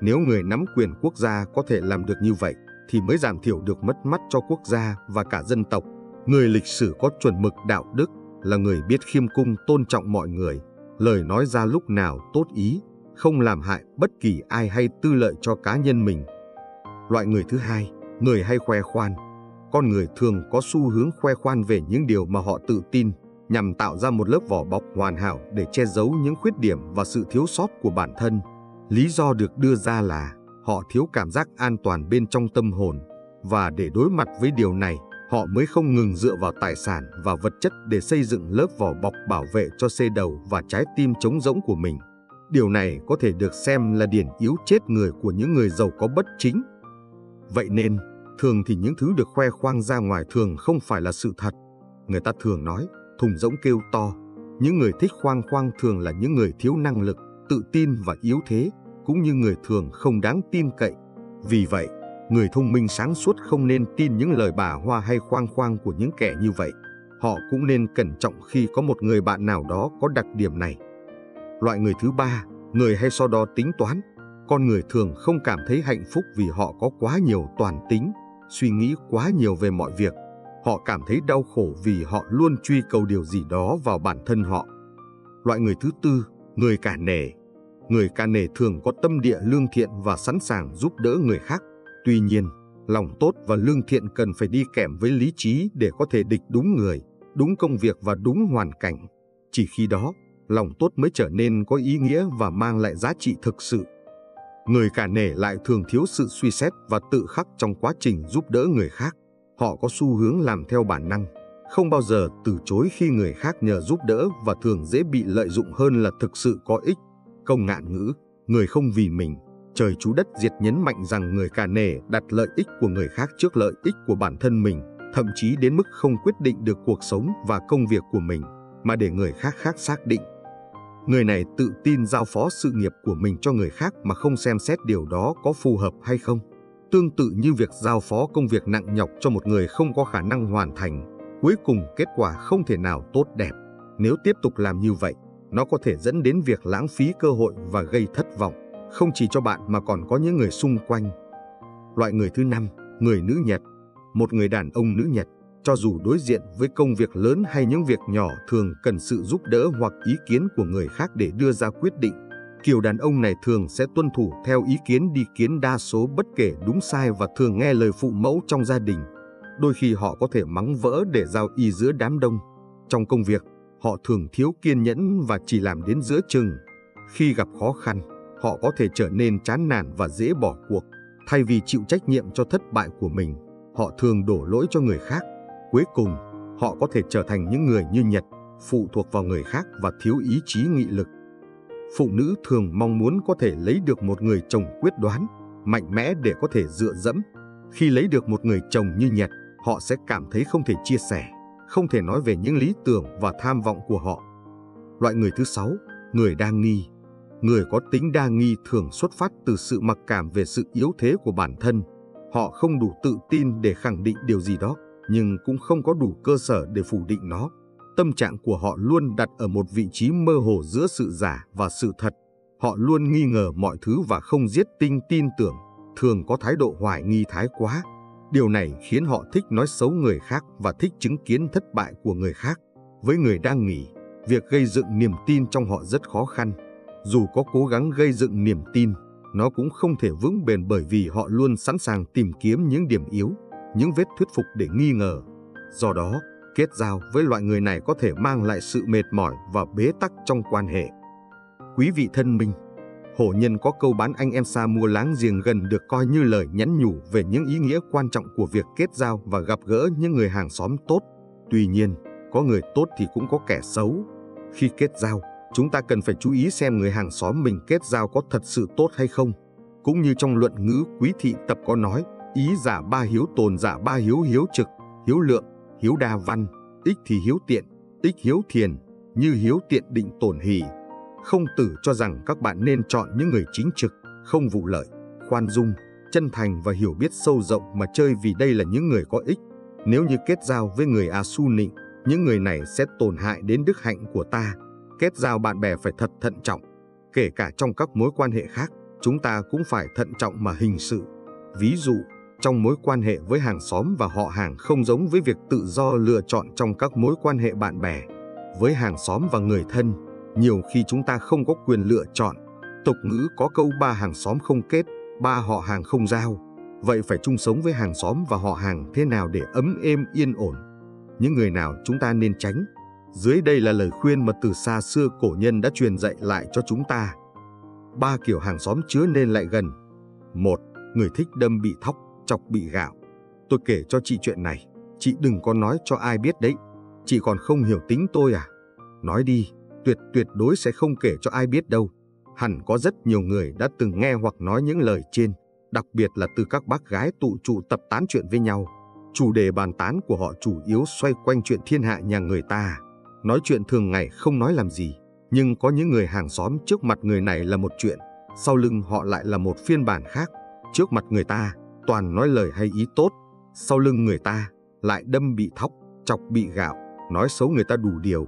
Nếu người nắm quyền quốc gia có thể làm được như vậy, thì mới giảm thiểu được mất mắt cho quốc gia và cả dân tộc. Người lịch sử có chuẩn mực đạo đức là người biết khiêm cung tôn trọng mọi người, lời nói ra lúc nào tốt ý, không làm hại bất kỳ ai hay tư lợi cho cá nhân mình. Loại người thứ hai, người hay khoe khoan. Con người thường có xu hướng khoe khoan về những điều mà họ tự tin, nhằm tạo ra một lớp vỏ bọc hoàn hảo để che giấu những khuyết điểm và sự thiếu sót của bản thân. Lý do được đưa ra là họ thiếu cảm giác an toàn bên trong tâm hồn và để đối mặt với điều này, họ mới không ngừng dựa vào tài sản và vật chất để xây dựng lớp vỏ bọc bảo vệ cho xê đầu và trái tim trống rỗng của mình. Điều này có thể được xem là điển yếu chết người của những người giàu có bất chính. Vậy nên, thường thì những thứ được khoe khoang ra ngoài thường không phải là sự thật. Người ta thường nói, thùng rỗng kêu to. Những người thích khoang khoang thường là những người thiếu năng lực, tự tin và yếu thế, cũng như người thường không đáng tin cậy. Vì vậy, người thông minh sáng suốt không nên tin những lời bà hoa hay khoang khoang của những kẻ như vậy. Họ cũng nên cẩn trọng khi có một người bạn nào đó có đặc điểm này. Loại người thứ ba, người hay so đo tính toán. Con người thường không cảm thấy hạnh phúc vì họ có quá nhiều toàn tính, suy nghĩ quá nhiều về mọi việc. Họ cảm thấy đau khổ vì họ luôn truy cầu điều gì đó vào bản thân họ. Loại người thứ tư, người cả nể. Người ca nể thường có tâm địa lương thiện và sẵn sàng giúp đỡ người khác. Tuy nhiên, lòng tốt và lương thiện cần phải đi kèm với lý trí để có thể địch đúng người, đúng công việc và đúng hoàn cảnh. Chỉ khi đó, lòng tốt mới trở nên có ý nghĩa và mang lại giá trị thực sự. Người cả nể lại thường thiếu sự suy xét và tự khắc trong quá trình giúp đỡ người khác. Họ có xu hướng làm theo bản năng, không bao giờ từ chối khi người khác nhờ giúp đỡ và thường dễ bị lợi dụng hơn là thực sự có ích. Công ngạn ngữ, người không vì mình, trời chú đất diệt nhấn mạnh rằng người cả nể đặt lợi ích của người khác trước lợi ích của bản thân mình, thậm chí đến mức không quyết định được cuộc sống và công việc của mình, mà để người khác khác xác định. Người này tự tin giao phó sự nghiệp của mình cho người khác mà không xem xét điều đó có phù hợp hay không. Tương tự như việc giao phó công việc nặng nhọc cho một người không có khả năng hoàn thành, cuối cùng kết quả không thể nào tốt đẹp. Nếu tiếp tục làm như vậy, nó có thể dẫn đến việc lãng phí cơ hội và gây thất vọng, không chỉ cho bạn mà còn có những người xung quanh. Loại người thứ năm, người nữ Nhật. Một người đàn ông nữ Nhật, cho dù đối diện với công việc lớn hay những việc nhỏ thường cần sự giúp đỡ hoặc ý kiến của người khác để đưa ra quyết định. Kiểu đàn ông này thường sẽ tuân thủ theo ý kiến đi kiến đa số bất kể đúng sai và thường nghe lời phụ mẫu trong gia đình. Đôi khi họ có thể mắng vỡ để giao y giữa đám đông. Trong công việc, họ thường thiếu kiên nhẫn và chỉ làm đến giữa chừng. Khi gặp khó khăn, họ có thể trở nên chán nản và dễ bỏ cuộc. Thay vì chịu trách nhiệm cho thất bại của mình, họ thường đổ lỗi cho người khác. Cuối cùng, Họ có thể trở thành những người như Nhật, phụ thuộc vào người khác và thiếu ý chí nghị lực. Phụ nữ thường mong muốn có thể lấy được một người chồng quyết đoán, mạnh mẽ để có thể dựa dẫm. Khi lấy được một người chồng như Nhật, họ sẽ cảm thấy không thể chia sẻ, không thể nói về những lý tưởng và tham vọng của họ. Loại người thứ sáu, người đa nghi. Người có tính đa nghi thường xuất phát từ sự mặc cảm về sự yếu thế của bản thân. Họ không đủ tự tin để khẳng định điều gì đó, nhưng cũng không có đủ cơ sở để phủ định nó. Tâm trạng của họ luôn đặt ở một vị trí mơ hồ giữa sự giả và sự thật. Họ luôn nghi ngờ mọi thứ và không giết tinh tin tưởng, thường có thái độ hoài nghi thái quá. Điều này khiến họ thích nói xấu người khác và thích chứng kiến thất bại của người khác. Với người đang nghỉ, việc gây dựng niềm tin trong họ rất khó khăn. Dù có cố gắng gây dựng niềm tin, nó cũng không thể vững bền bởi vì họ luôn sẵn sàng tìm kiếm những điểm yếu, những vết thuyết phục để nghi ngờ. Do đó, kết giao với loại người này có thể mang lại sự mệt mỏi và bế tắc trong quan hệ. Quý vị thân minh, hổ nhân có câu bán anh em xa mua láng giềng gần được coi như lời nhắn nhủ về những ý nghĩa quan trọng của việc kết giao và gặp gỡ những người hàng xóm tốt. Tuy nhiên, có người tốt thì cũng có kẻ xấu. Khi kết giao, chúng ta cần phải chú ý xem người hàng xóm mình kết giao có thật sự tốt hay không. Cũng như trong luận ngữ quý thị tập có nói, ý giả ba hiếu tồn giả ba hiếu hiếu trực, hiếu lượng, hiếu đa văn, ích thì hiếu tiện, ích hiếu thiền, như hiếu tiện định tổn hỷ. Không tử cho rằng các bạn nên chọn những người chính trực, không vụ lợi, khoan dung, chân thành và hiểu biết sâu rộng mà chơi vì đây là những người có ích. Nếu như kết giao với người A Su Nịnh, những người này sẽ tổn hại đến đức hạnh của ta. Kết giao bạn bè phải thật thận trọng. Kể cả trong các mối quan hệ khác, chúng ta cũng phải thận trọng mà hình sự. Ví dụ, trong mối quan hệ với hàng xóm và họ hàng không giống với việc tự do lựa chọn trong các mối quan hệ bạn bè. Với hàng xóm và người thân, nhiều khi chúng ta không có quyền lựa chọn. Tục ngữ có câu ba hàng xóm không kết, ba họ hàng không giao. Vậy phải chung sống với hàng xóm và họ hàng thế nào để ấm êm yên ổn? Những người nào chúng ta nên tránh? Dưới đây là lời khuyên mà từ xa xưa cổ nhân đã truyền dạy lại cho chúng ta. Ba kiểu hàng xóm chứa nên lại gần. Một, người thích đâm bị thóc, chọc bị gạo. Tôi kể cho chị chuyện này, chị đừng có nói cho ai biết đấy. Chị còn không hiểu tính tôi à? Nói đi, tuyệt tuyệt đối sẽ không kể cho ai biết đâu. Hẳn có rất nhiều người đã từng nghe hoặc nói những lời trên, đặc biệt là từ các bác gái tụ trụ tập tán chuyện với nhau. Chủ đề bàn tán của họ chủ yếu xoay quanh chuyện thiên hạ nhà người ta. Nói chuyện thường ngày không nói làm gì, nhưng có những người hàng xóm trước mặt người này là một chuyện, sau lưng họ lại là một phiên bản khác. Trước mặt người ta, toàn nói lời hay ý tốt, sau lưng người ta lại đâm bị thóc, chọc bị gạo, nói xấu người ta đủ điều.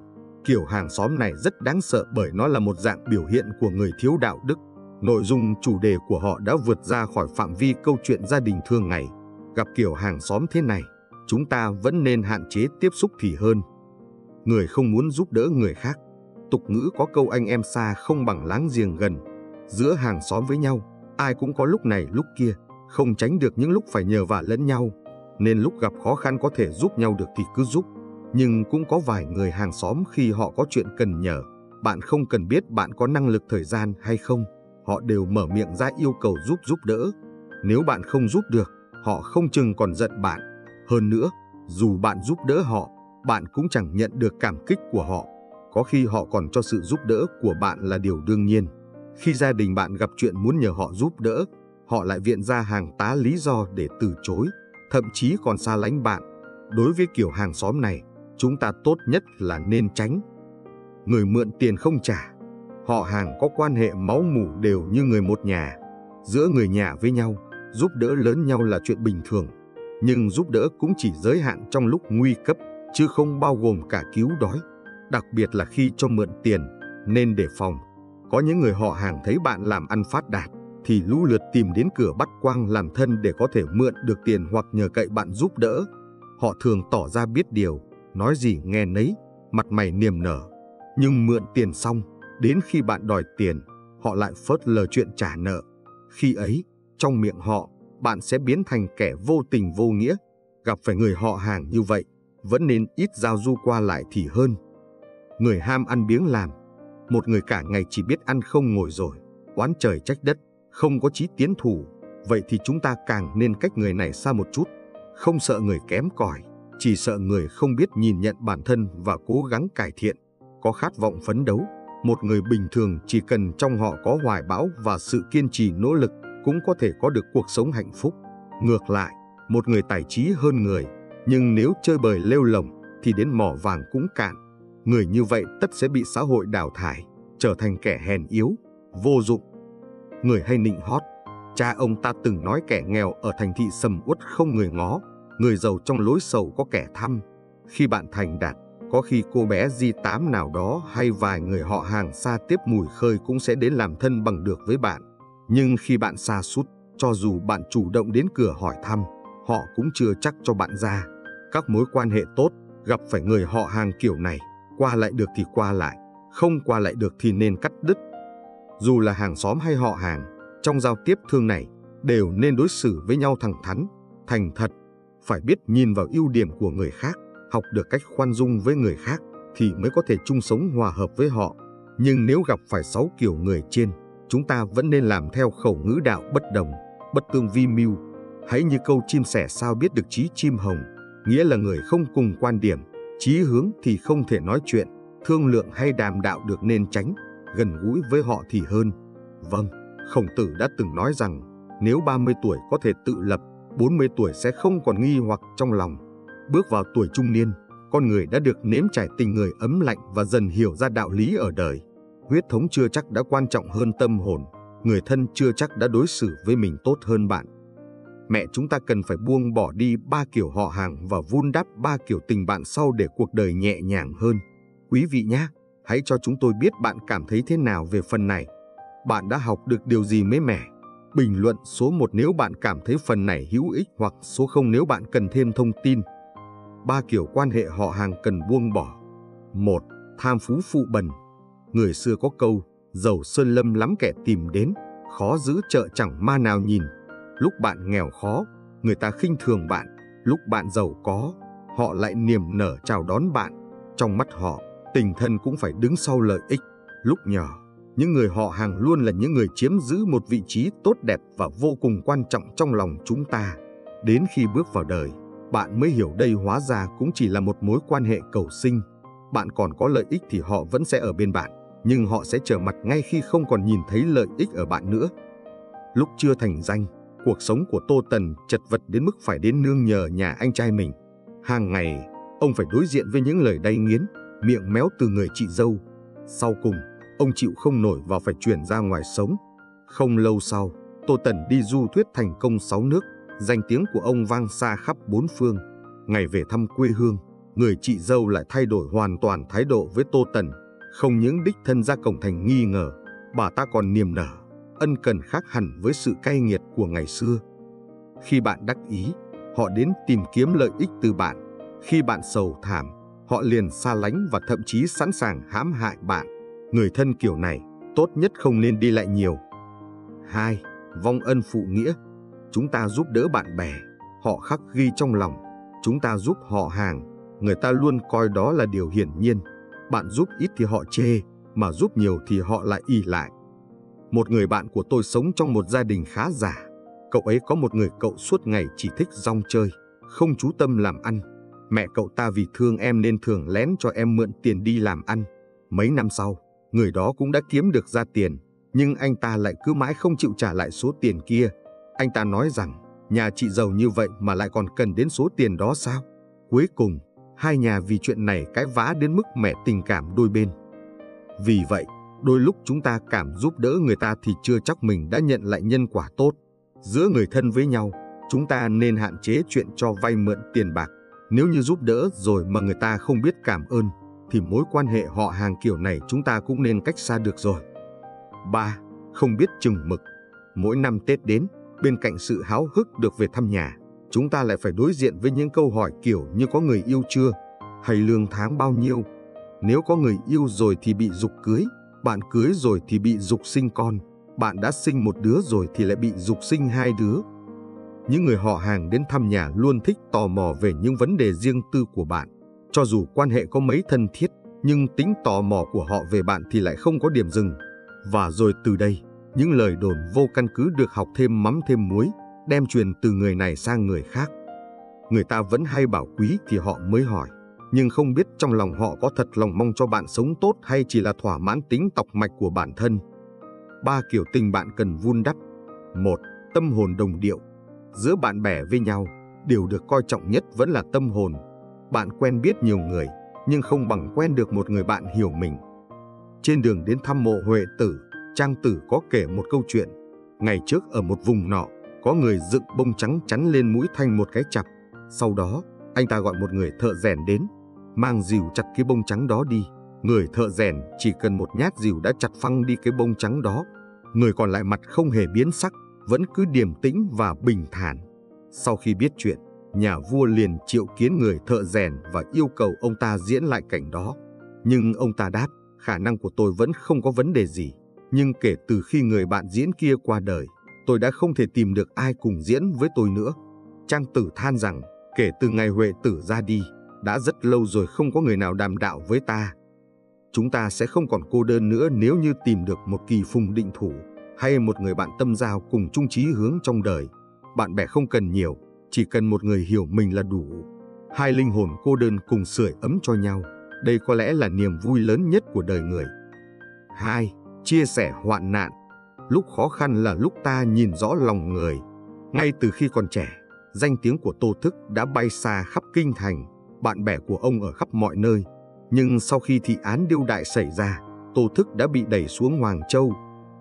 Kiểu hàng xóm này rất đáng sợ bởi nó là một dạng biểu hiện của người thiếu đạo đức. Nội dung chủ đề của họ đã vượt ra khỏi phạm vi câu chuyện gia đình thường ngày. Gặp kiểu hàng xóm thế này, chúng ta vẫn nên hạn chế tiếp xúc thì hơn. Người không muốn giúp đỡ người khác. Tục ngữ có câu anh em xa không bằng láng giềng gần. Giữa hàng xóm với nhau, ai cũng có lúc này lúc kia, không tránh được những lúc phải nhờ vả lẫn nhau. Nên lúc gặp khó khăn có thể giúp nhau được thì cứ giúp. Nhưng cũng có vài người hàng xóm khi họ có chuyện cần nhờ, bạn không cần biết bạn có năng lực thời gian hay không, họ đều mở miệng ra yêu cầu giúp giúp đỡ. Nếu bạn không giúp được, họ không chừng còn giận bạn. Hơn nữa, dù bạn giúp đỡ họ, bạn cũng chẳng nhận được cảm kích của họ. Có khi họ còn cho sự giúp đỡ của bạn là điều đương nhiên. Khi gia đình bạn gặp chuyện muốn nhờ họ giúp đỡ, họ lại viện ra hàng tá lý do để từ chối, thậm chí còn xa lánh bạn. Đối với kiểu hàng xóm này, chúng ta tốt nhất là nên tránh. Người mượn tiền không trả, họ hàng có quan hệ máu mủ đều như người một nhà. Giữa người nhà với nhau, giúp đỡ lớn nhau là chuyện bình thường, nhưng giúp đỡ cũng chỉ giới hạn trong lúc nguy cấp, chứ không bao gồm cả cứu đói. Đặc biệt là khi cho mượn tiền, nên đề phòng. Có những người họ hàng thấy bạn làm ăn phát đạt, thì lũ lượt tìm đến cửa bắt quang làm thân để có thể mượn được tiền hoặc nhờ cậy bạn giúp đỡ. Họ thường tỏ ra biết điều, nói gì nghe nấy, mặt mày niềm nở. Nhưng mượn tiền xong, đến khi bạn đòi tiền, họ lại phớt lờ chuyện trả nợ. Khi ấy, trong miệng họ, bạn sẽ biến thành kẻ vô tình vô nghĩa. Gặp phải người họ hàng như vậy, vẫn nên ít giao du qua lại thì hơn. Người ham ăn biếng làm, một người cả ngày chỉ biết ăn không ngồi rồi, oán trời trách đất, không có chí tiến thủ, vậy thì chúng ta càng nên cách người này xa một chút, không sợ người kém cỏi, chỉ sợ người không biết nhìn nhận bản thân và cố gắng cải thiện, có khát vọng phấn đấu. Một người bình thường chỉ cần trong họ có hoài bão và sự kiên trì nỗ lực cũng có thể có được cuộc sống hạnh phúc. Ngược lại, một người tài trí hơn người, nhưng nếu chơi bời lêu lồng thì đến mỏ vàng cũng cạn. Người như vậy tất sẽ bị xã hội đào thải, trở thành kẻ hèn yếu, vô dụng. Người hay nịnh hót, cha ông ta từng nói kẻ nghèo ở thành thị sầm uất không người ngó, người giàu trong lối sầu có kẻ thăm. Khi bạn thành đạt, có khi cô bé di tám nào đó hay vài người họ hàng xa tiếp mùi khơi cũng sẽ đến làm thân bằng được với bạn. Nhưng khi bạn xa sút cho dù bạn chủ động đến cửa hỏi thăm, họ cũng chưa chắc cho bạn ra. Các mối quan hệ tốt, gặp phải người họ hàng kiểu này, qua lại được thì qua lại, không qua lại được thì nên cắt đứt. Dù là hàng xóm hay họ hàng, trong giao tiếp thương này, đều nên đối xử với nhau thẳng thắn, thành thật, phải biết nhìn vào ưu điểm của người khác, học được cách khoan dung với người khác thì mới có thể chung sống hòa hợp với họ. Nhưng nếu gặp phải sáu kiểu người trên, chúng ta vẫn nên làm theo khẩu ngữ đạo bất đồng, bất tương vi mưu. Hãy như câu chim sẻ sao biết được trí chim hồng, nghĩa là người không cùng quan điểm, chí hướng thì không thể nói chuyện, thương lượng hay đàm đạo được nên tránh, gần gũi với họ thì hơn. Vâng, Khổng Tử đã từng nói rằng, nếu 30 tuổi có thể tự lập, 40 tuổi sẽ không còn nghi hoặc trong lòng. Bước vào tuổi trung niên, con người đã được nếm trải tình người ấm lạnh và dần hiểu ra đạo lý ở đời. Huyết thống chưa chắc đã quan trọng hơn tâm hồn, người thân chưa chắc đã đối xử với mình tốt hơn bạn. Mẹ chúng ta cần phải buông bỏ đi ba kiểu họ hàng và vun đắp ba kiểu tình bạn sau để cuộc đời nhẹ nhàng hơn. Quý vị nhé, hãy cho chúng tôi biết bạn cảm thấy thế nào về phần này. Bạn đã học được điều gì mới mẻ? Bình luận số 1 nếu bạn cảm thấy phần này hữu ích hoặc số 0 nếu bạn cần thêm thông tin. Ba kiểu quan hệ họ hàng cần buông bỏ. 1. Tham phú phụ bần. Người xưa có câu, giàu sơn lâm lắm kẻ tìm đến, khó giữ chợ chẳng ma nào nhìn. Lúc bạn nghèo khó, người ta khinh thường bạn, lúc bạn giàu có, họ lại niềm nở chào đón bạn. Trong mắt họ, tình thân cũng phải đứng sau lợi ích. Lúc nhỏ, những người họ hàng luôn là những người chiếm giữ một vị trí tốt đẹp và vô cùng quan trọng trong lòng chúng ta. Đến khi bước vào đời, bạn mới hiểu đây hóa ra cũng chỉ là một mối quan hệ cầu sinh. Bạn còn có lợi ích thì họ vẫn sẽ ở bên bạn, nhưng họ sẽ trở mặt ngay khi không còn nhìn thấy lợi ích ở bạn nữa. Lúc chưa thành danh, cuộc sống của Tô Tần chật vật đến mức phải đến nương nhờ nhà anh trai mình. Hàng ngày, ông phải đối diện với những lời đay nghiến, miệng méo từ người chị dâu. Sau cùng, ông chịu không nổi và phải chuyển ra ngoài sống. Không lâu sau, Tô Tần đi du thuyết thành công sáu nước, danh tiếng của ông vang xa khắp bốn phương. Ngày về thăm quê hương, người chị dâu lại thay đổi hoàn toàn thái độ với Tô Tần, không những đích thân ra cổng thành nghi ngờ, bà ta còn niềm nở, ân cần khác hẳn với sự cay nghiệt của ngày xưa. Khi bạn đắc ý, họ đến tìm kiếm lợi ích từ bạn. Khi bạn sầu thảm, họ liền xa lánh và thậm chí sẵn sàng hãm hại bạn. Người thân kiểu này tốt nhất không nên đi lại nhiều. 2. Vong ân phụ nghĩa. Chúng ta giúp đỡ bạn bè, họ khắc ghi trong lòng. Chúng ta giúp họ hàng, người ta luôn coi đó là điều hiển nhiên. Bạn giúp ít thì họ chê, mà giúp nhiều thì họ lại y lại. Một người bạn của tôi sống trong một gia đình khá giả. Cậu ấy có một người cậu suốt ngày chỉ thích rong chơi, không chú tâm làm ăn. Mẹ cậu ta vì thương em nên thường lén cho em mượn tiền đi làm ăn. Mấy năm sau, người đó cũng đã kiếm được ra tiền, nhưng anh ta lại cứ mãi không chịu trả lại số tiền kia. Anh ta nói rằng, nhà chị giàu như vậy mà lại còn cần đến số tiền đó sao? Cuối cùng, hai nhà vì chuyện này cãi vã đến mức mẻ tình cảm đôi bên. Vì vậy, đôi lúc chúng ta cảm giúp đỡ người ta thì chưa chắc mình đã nhận lại nhân quả tốt. Giữa người thân với nhau, chúng ta nên hạn chế chuyện cho vay mượn tiền bạc. Nếu như giúp đỡ rồi mà người ta không biết cảm ơn, thì mối quan hệ họ hàng kiểu này chúng ta cũng nên cách xa được rồi. 3. Không biết chừng mực. Mỗi năm Tết đến, bên cạnh sự háo hức được về thăm nhà, chúng ta lại phải đối diện với những câu hỏi kiểu như có người yêu chưa, hay lương tháng bao nhiêu. Nếu có người yêu rồi thì bị dục cưới, bạn cưới rồi thì bị dục sinh con, bạn đã sinh một đứa rồi thì lại bị dục sinh hai đứa. Những người họ hàng đến thăm nhà luôn thích tò mò về những vấn đề riêng tư của bạn. Cho dù quan hệ có mấy thân thiết, nhưng tính tò mò của họ về bạn thì lại không có điểm dừng. Và rồi từ đây, những lời đồn vô căn cứ được học thêm mắm thêm muối, đem truyền từ người này sang người khác. người ta vẫn hay bảo quý thì họ mới hỏi. Nhưng không biết trong lòng họ có thật lòng mong cho bạn sống tốt hay chỉ là thỏa mãn tính tọc mạch của bản thân. Ba kiểu tình bạn cần vun đắp. Một, tâm hồn đồng điệu. Giữa bạn bè với nhau, điều được coi trọng nhất vẫn là tâm hồn. Bạn quen biết nhiều người, nhưng không bằng quen được một người bạn hiểu mình. Trên đường đến thăm mộ Huệ Tử, Trang Tử có kể một câu chuyện. Ngày trước ở một vùng nọ, có người dựng bông trắng chắn lên mũi thành một cái chặp. Sau đó, anh ta gọi một người thợ rèn đến, mang dìu chặt cái bông trắng đó đi. Người thợ rèn chỉ cần một nhát dìu đã chặt phăng đi cái bông trắng đó. Người còn lại mặt không hề biến sắc, vẫn cứ điềm tĩnh và bình thản. Sau khi biết chuyện, nhà vua liền triệu kiến người thợ rèn và yêu cầu ông ta diễn lại cảnh đó. Nhưng ông ta đáp, khả năng của tôi vẫn không có vấn đề gì. Nhưng kể từ khi người bạn diễn kia qua đời, tôi đã không thể tìm được ai cùng diễn với tôi nữa. Trang tử than rằng, kể từ ngày Huệ tử ra đi, đã rất lâu rồi không có người nào đàm đạo với ta. Chúng ta sẽ không còn cô đơn nữa nếu như tìm được một kỳ phùng định thủ hay một người bạn tâm giao cùng chung chí hướng trong đời. Bạn bè không cần nhiều, chỉ cần một người hiểu mình là đủ. Hai linh hồn cô đơn cùng sưởi ấm cho nhau, đây có lẽ là niềm vui lớn nhất của đời người. 2. Chia sẻ hoạn nạn Lúc khó khăn là lúc ta nhìn rõ lòng người. Ngay từ khi còn trẻ, danh tiếng của Tô Thức đã bay xa khắp kinh thành, bạn bè của ông ở khắp mọi nơi. Nhưng sau khi thị án điêu đại xảy ra, Tô Thức đã bị đẩy xuống Hoàng Châu.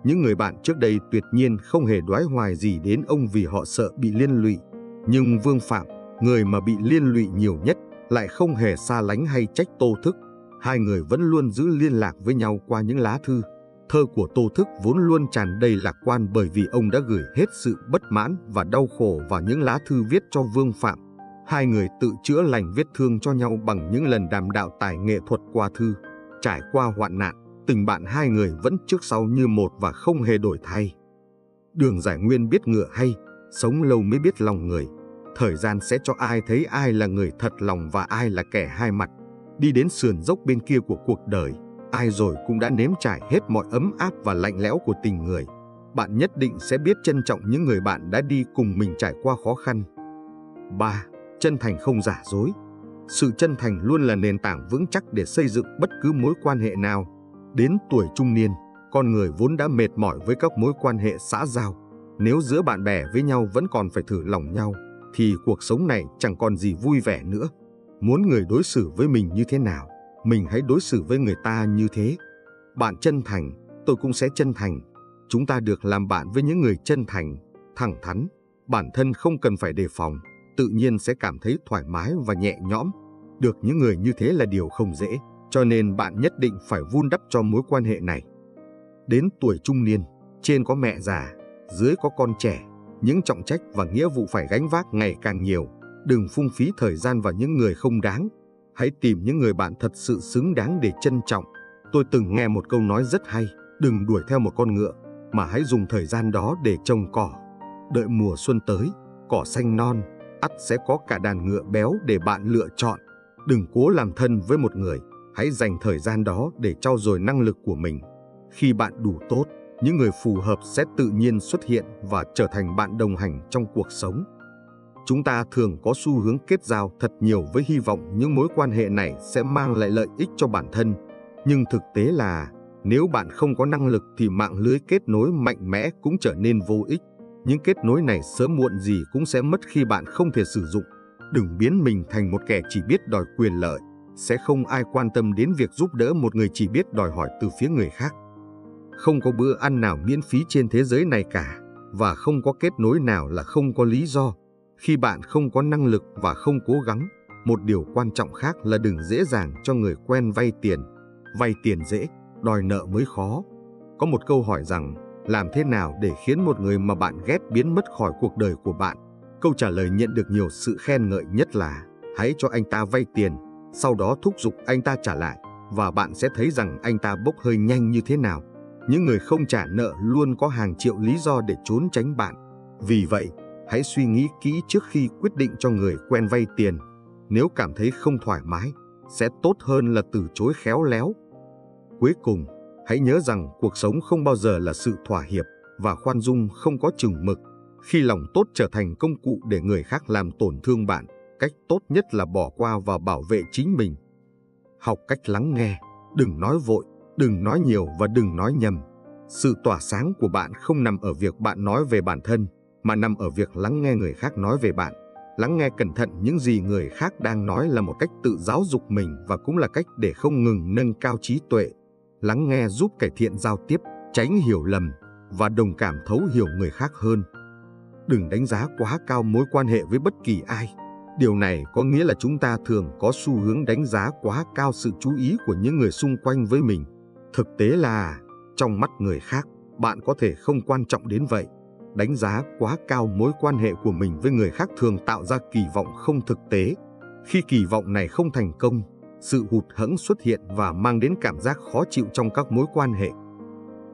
Những người bạn trước đây tuyệt nhiên không hề đoái hoài gì đến ông vì họ sợ bị liên lụy. Nhưng Vương Phạm, người mà bị liên lụy nhiều nhất, lại không hề xa lánh hay trách Tô Thức. Hai người vẫn luôn giữ liên lạc với nhau qua những lá thư. Thơ của Tô Thức vốn luôn tràn đầy lạc quan bởi vì ông đã gửi hết sự bất mãn và đau khổ vào những lá thư viết cho Vương Phạm. Hai người tự chữa lành vết thương cho nhau bằng những lần đàm đạo tài nghệ thuật qua thư. Trải qua hoạn nạn, tình bạn hai người vẫn trước sau như một và không hề đổi thay. Đường giải nguyên biết ngựa hay, sống lâu mới biết lòng người. Thời gian sẽ cho ai thấy ai là người thật lòng và ai là kẻ hai mặt. Đi đến sườn dốc bên kia của cuộc đời, ai rồi cũng đã nếm trải hết mọi ấm áp và lạnh lẽo của tình người. Bạn nhất định sẽ biết trân trọng những người bạn đã đi cùng mình trải qua khó khăn. 3. Chân thành không giả dối Sự chân thành luôn là nền tảng vững chắc để xây dựng bất cứ mối quan hệ nào. Đến tuổi trung niên, con người vốn đã mệt mỏi với các mối quan hệ xã giao. Nếu giữa bạn bè với nhau vẫn còn phải thử lòng nhau, thì cuộc sống này chẳng còn gì vui vẻ nữa. Muốn người đối xử với mình như thế nào, mình hãy đối xử với người ta như thế. Bạn chân thành, tôi cũng sẽ chân thành. Chúng ta được làm bạn với những người chân thành, thẳng thắn. Bản thân không cần phải đề phòng, tự nhiên sẽ cảm thấy thoải mái và nhẹ nhõm. Được những người như thế là điều không dễ, cho nên bạn nhất định phải vun đắp cho mối quan hệ này. Đến tuổi trung niên, trên có mẹ già, dưới có con trẻ, những trọng trách và nghĩa vụ phải gánh vác ngày càng nhiều. Đừng phung phí thời gian vào những người không đáng. Hãy tìm những người bạn thật sự xứng đáng để trân trọng. Tôi từng nghe một câu nói rất hay, đừng đuổi theo một con ngựa, mà hãy dùng thời gian đó để trồng cỏ. Đợi mùa xuân tới, cỏ xanh non, ắt sẽ có cả đàn ngựa béo để bạn lựa chọn. Đừng cố làm thân với một người, hãy dành thời gian đó để trau dồi năng lực của mình. Khi bạn đủ tốt, những người phù hợp sẽ tự nhiên xuất hiện và trở thành bạn đồng hành trong cuộc sống. Chúng ta thường có xu hướng kết giao thật nhiều với hy vọng những mối quan hệ này sẽ mang lại lợi ích cho bản thân. Nhưng thực tế là, nếu bạn không có năng lực thì mạng lưới kết nối mạnh mẽ cũng trở nên vô ích. Những kết nối này sớm muộn gì cũng sẽ mất khi bạn không thể sử dụng. Đừng biến mình thành một kẻ chỉ biết đòi quyền lợi. Sẽ không ai quan tâm đến việc giúp đỡ một người chỉ biết đòi hỏi từ phía người khác. Không có bữa ăn nào miễn phí trên thế giới này cả, và không có kết nối nào là không có lý do. Khi bạn không có năng lực và không cố gắng, một điều quan trọng khác là đừng dễ dàng cho người quen vay tiền. Vay tiền dễ, đòi nợ mới khó. Có một câu hỏi rằng, làm thế nào để khiến một người mà bạn ghét biến mất khỏi cuộc đời của bạn? Câu trả lời nhận được nhiều sự khen ngợi nhất là, hãy cho anh ta vay tiền, sau đó thúc giục anh ta trả lại, và bạn sẽ thấy rằng anh ta bốc hơi nhanh như thế nào. Những người không trả nợ luôn có hàng triệu lý do để trốn tránh bạn. Vì vậy, hãy suy nghĩ kỹ trước khi quyết định cho người quen vay tiền. Nếu cảm thấy không thoải mái, sẽ tốt hơn là từ chối khéo léo. Cuối cùng, hãy nhớ rằng cuộc sống không bao giờ là sự thỏa hiệp và khoan dung không có chừng mực. Khi lòng tốt trở thành công cụ để người khác làm tổn thương bạn, cách tốt nhất là bỏ qua và bảo vệ chính mình. Học cách lắng nghe, đừng nói vội, đừng nói nhiều và đừng nói nhầm. Sự tỏa sáng của bạn không nằm ở việc bạn nói về bản thân, mà nằm ở việc lắng nghe người khác nói về bạn. Lắng nghe cẩn thận những gì người khác đang nói là một cách tự giáo dục mình và cũng là cách để không ngừng nâng cao trí tuệ. Lắng nghe giúp cải thiện giao tiếp, tránh hiểu lầm và đồng cảm thấu hiểu người khác hơn. Đừng đánh giá quá cao mối quan hệ với bất kỳ ai. Điều này có nghĩa là chúng ta thường có xu hướng đánh giá quá cao sự chú ý của những người xung quanh với mình. Thực tế là, trong mắt người khác, bạn có thể không quan trọng đến vậy. Đánh giá quá cao mối quan hệ của mình với người khác thường tạo ra kỳ vọng không thực tế. Khi kỳ vọng này không thành công, sự hụt hẫng xuất hiện và mang đến cảm giác khó chịu trong các mối quan hệ.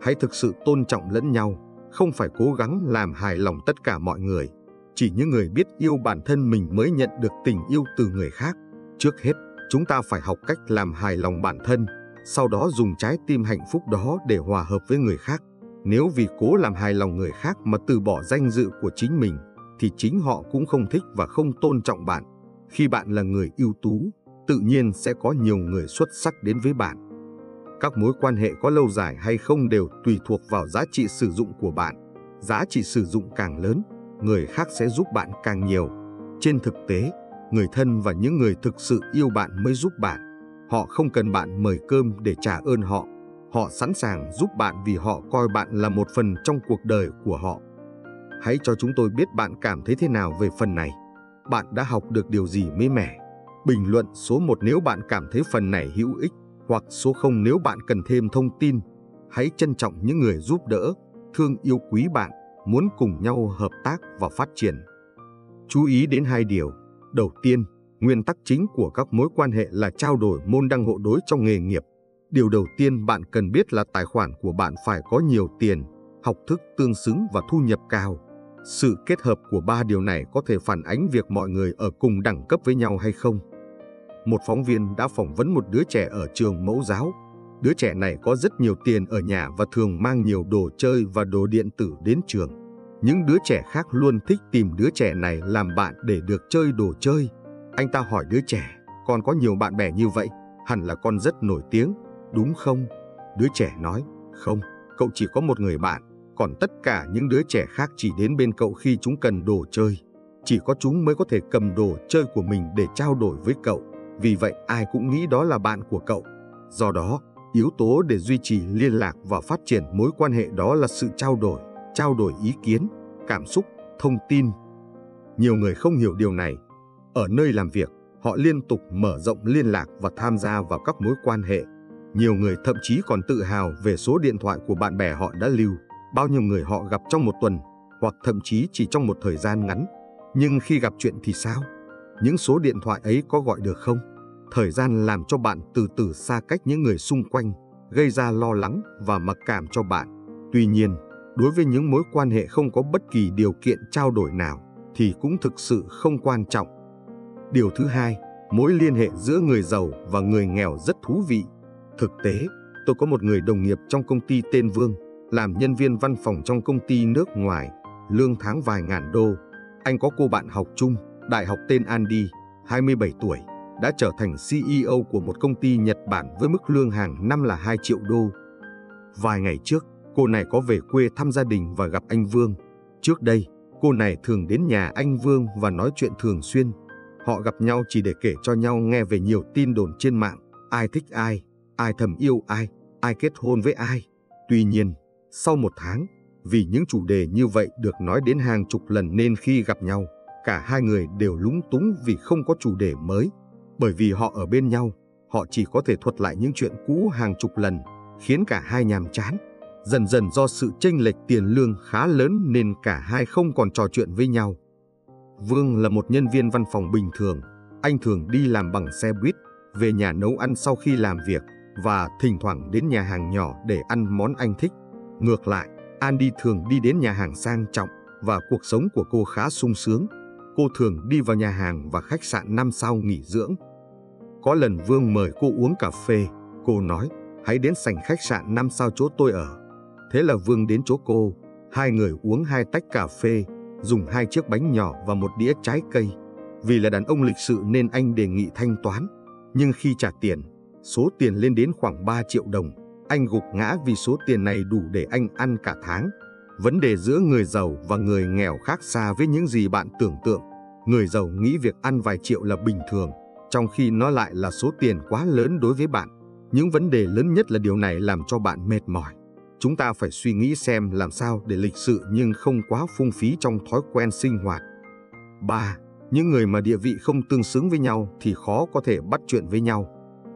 Hãy thực sự tôn trọng lẫn nhau, không phải cố gắng làm hài lòng tất cả mọi người. Chỉ những người biết yêu bản thân mình mới nhận được tình yêu từ người khác. Trước hết, chúng ta phải học cách làm hài lòng bản thân, sau đó dùng trái tim hạnh phúc đó để hòa hợp với người khác. Nếu vì cố làm hài lòng người khác mà từ bỏ danh dự của chính mình, thì chính họ cũng không thích và không tôn trọng bạn. Khi bạn là người ưu tú, tự nhiên sẽ có nhiều người xuất sắc đến với bạn. Các mối quan hệ có lâu dài hay không đều tùy thuộc vào giá trị sử dụng của bạn. Giá trị sử dụng càng lớn, người khác sẽ giúp bạn càng nhiều. Trên thực tế, người thân và những người thực sự yêu bạn mới giúp bạn. Họ không cần bạn mời cơm để trả ơn họ. Họ sẵn sàng giúp bạn vì họ coi bạn là một phần trong cuộc đời của họ. Hãy cho chúng tôi biết bạn cảm thấy thế nào về phần này. Bạn đã học được điều gì mới mẻ? Bình luận số 1 nếu bạn cảm thấy phần này hữu ích, hoặc số 0 nếu bạn cần thêm thông tin. Hãy trân trọng những người giúp đỡ, thương yêu quý bạn, muốn cùng nhau hợp tác và phát triển. Chú ý đến hai điều. Đầu tiên, nguyên tắc chính của các mối quan hệ là trao đổi môn đăng hộ đối trong nghề nghiệp. Điều đầu tiên bạn cần biết là tài khoản của bạn phải có nhiều tiền, học thức tương xứng và thu nhập cao. Sự kết hợp của ba điều này có thể phản ánh việc mọi người ở cùng đẳng cấp với nhau hay không. Một phóng viên đã phỏng vấn một đứa trẻ ở trường mẫu giáo. Đứa trẻ này có rất nhiều tiền ở nhà và thường mang nhiều đồ chơi và đồ điện tử đến trường. Những đứa trẻ khác luôn thích tìm đứa trẻ này làm bạn để được chơi đồ chơi. Anh ta hỏi đứa trẻ, con có nhiều bạn bè như vậy, hẳn là con rất nổi tiếng, đúng không? Đứa trẻ nói, không, cậu chỉ có một người bạn, còn tất cả những đứa trẻ khác chỉ đến bên cậu khi chúng cần đồ chơi. Chỉ có chúng mới có thể cầm đồ chơi của mình để trao đổi với cậu. Vì vậy ai cũng nghĩ đó là bạn của cậu. Do đó, yếu tố để duy trì liên lạc và phát triển mối quan hệ đó là sự trao đổi, trao đổi ý kiến, cảm xúc, thông tin. Nhiều người không hiểu điều này. Ở nơi làm việc, họ liên tục mở rộng liên lạc và tham gia vào các mối quan hệ. Nhiều người thậm chí còn tự hào về số điện thoại của bạn bè họ đã lưu, bao nhiêu người họ gặp trong một tuần, hoặc thậm chí chỉ trong một thời gian ngắn. Nhưng khi gặp chuyện thì sao? những số điện thoại ấy có gọi được không? Thời gian làm cho bạn từ từ xa cách những người xung quanh, gây ra lo lắng và mặc cảm cho bạn. Tuy nhiên, đối với những mối quan hệ không có bất kỳ điều kiện trao đổi nào thì cũng thực sự không quan trọng. Điều thứ hai, mối liên hệ giữa người giàu và người nghèo rất thú vị. Thực tế, tôi có một người đồng nghiệp trong công ty tên Vương, làm nhân viên văn phòng trong công ty nước ngoài, lương tháng vài ngàn đô. Anh có cô bạn học chung, đại học tên Andy, 27 tuổi, đã trở thành CEO của một công ty Nhật Bản với mức lương hàng năm là 2 triệu đô. Vài ngày trước, cô này có về quê thăm gia đình và gặp anh Vương. Trước đây, cô này thường đến nhà anh Vương và nói chuyện thường xuyên. Họ gặp nhau chỉ để kể cho nhau nghe về nhiều tin đồn trên mạng, ai thích ai, ai thầm yêu ai, ai kết hôn với ai. Tuy nhiên, sau một tháng, vì những chủ đề như vậy được nói đến hàng chục lần nên khi gặp nhau, Cả hai người đều lúng túng vì không có chủ đề mới. Bởi vì họ ở bên nhau, họ chỉ có thể thuật lại những chuyện cũ hàng chục lần, khiến cả hai nhàm chán. Dần dần do sự chênh lệch tiền lương khá lớn nên cả hai không còn trò chuyện với nhau. Vương là một nhân viên văn phòng bình thường. Anh thường đi làm bằng xe buýt, về nhà nấu ăn sau khi làm việc và thỉnh thoảng đến nhà hàng nhỏ để ăn món anh thích. Ngược lại, Andy thường đi đến nhà hàng sang trọng và cuộc sống của cô khá sung sướng cô thường đi vào nhà hàng và khách sạn 5 sao nghỉ dưỡng. Có lần Vương mời cô uống cà phê, cô nói, hãy đến sảnh khách sạn 5 sao chỗ tôi ở. Thế là Vương đến chỗ cô, hai người uống hai tách cà phê, dùng hai chiếc bánh nhỏ và một đĩa trái cây. Vì là đàn ông lịch sự nên anh đề nghị thanh toán. Nhưng khi trả tiền, số tiền lên đến khoảng 3 triệu đồng. Anh gục ngã vì số tiền này đủ để anh ăn cả tháng. Vấn đề giữa người giàu và người nghèo khác xa với những gì bạn tưởng tượng. Người giàu nghĩ việc ăn vài triệu là bình thường, trong khi nó lại là số tiền quá lớn đối với bạn. Những vấn đề lớn nhất là điều này làm cho bạn mệt mỏi. Chúng ta phải suy nghĩ xem làm sao để lịch sự nhưng không quá phung phí trong thói quen sinh hoạt. 3. Những người mà địa vị không tương xứng với nhau thì khó có thể bắt chuyện với nhau.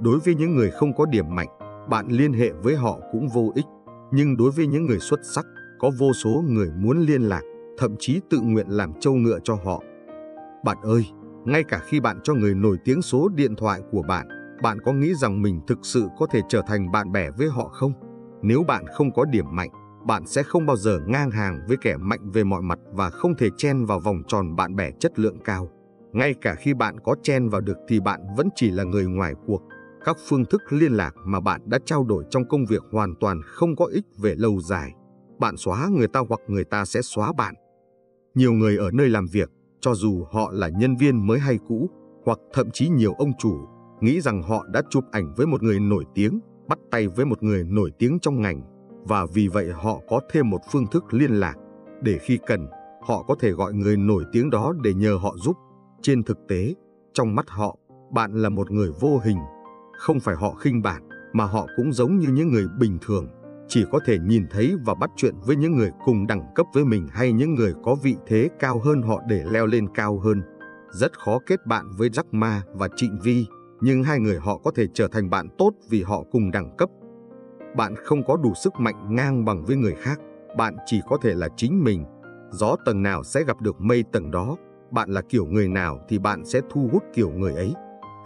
Đối với những người không có điểm mạnh, bạn liên hệ với họ cũng vô ích. Nhưng đối với những người xuất sắc, có vô số người muốn liên lạc, thậm chí tự nguyện làm trâu ngựa cho họ. Bạn ơi, ngay cả khi bạn cho người nổi tiếng số điện thoại của bạn, bạn có nghĩ rằng mình thực sự có thể trở thành bạn bè với họ không? Nếu bạn không có điểm mạnh, bạn sẽ không bao giờ ngang hàng với kẻ mạnh về mọi mặt và không thể chen vào vòng tròn bạn bè chất lượng cao. Ngay cả khi bạn có chen vào được thì bạn vẫn chỉ là người ngoài cuộc. Các phương thức liên lạc mà bạn đã trao đổi trong công việc hoàn toàn không có ích về lâu dài. Bạn xóa người ta hoặc người ta sẽ xóa bạn. Nhiều người ở nơi làm việc, cho dù họ là nhân viên mới hay cũ, hoặc thậm chí nhiều ông chủ, nghĩ rằng họ đã chụp ảnh với một người nổi tiếng, bắt tay với một người nổi tiếng trong ngành, và vì vậy họ có thêm một phương thức liên lạc, để khi cần, họ có thể gọi người nổi tiếng đó để nhờ họ giúp. Trên thực tế, trong mắt họ, bạn là một người vô hình. Không phải họ khinh bạn, mà họ cũng giống như những người bình thường, chỉ có thể nhìn thấy và bắt chuyện với những người cùng đẳng cấp với mình hay những người có vị thế cao hơn họ để leo lên cao hơn. Rất khó kết bạn với Jack Ma và Trịnh Vi, nhưng hai người họ có thể trở thành bạn tốt vì họ cùng đẳng cấp. Bạn không có đủ sức mạnh ngang bằng với người khác, bạn chỉ có thể là chính mình. Gió tầng nào sẽ gặp được mây tầng đó, bạn là kiểu người nào thì bạn sẽ thu hút kiểu người ấy.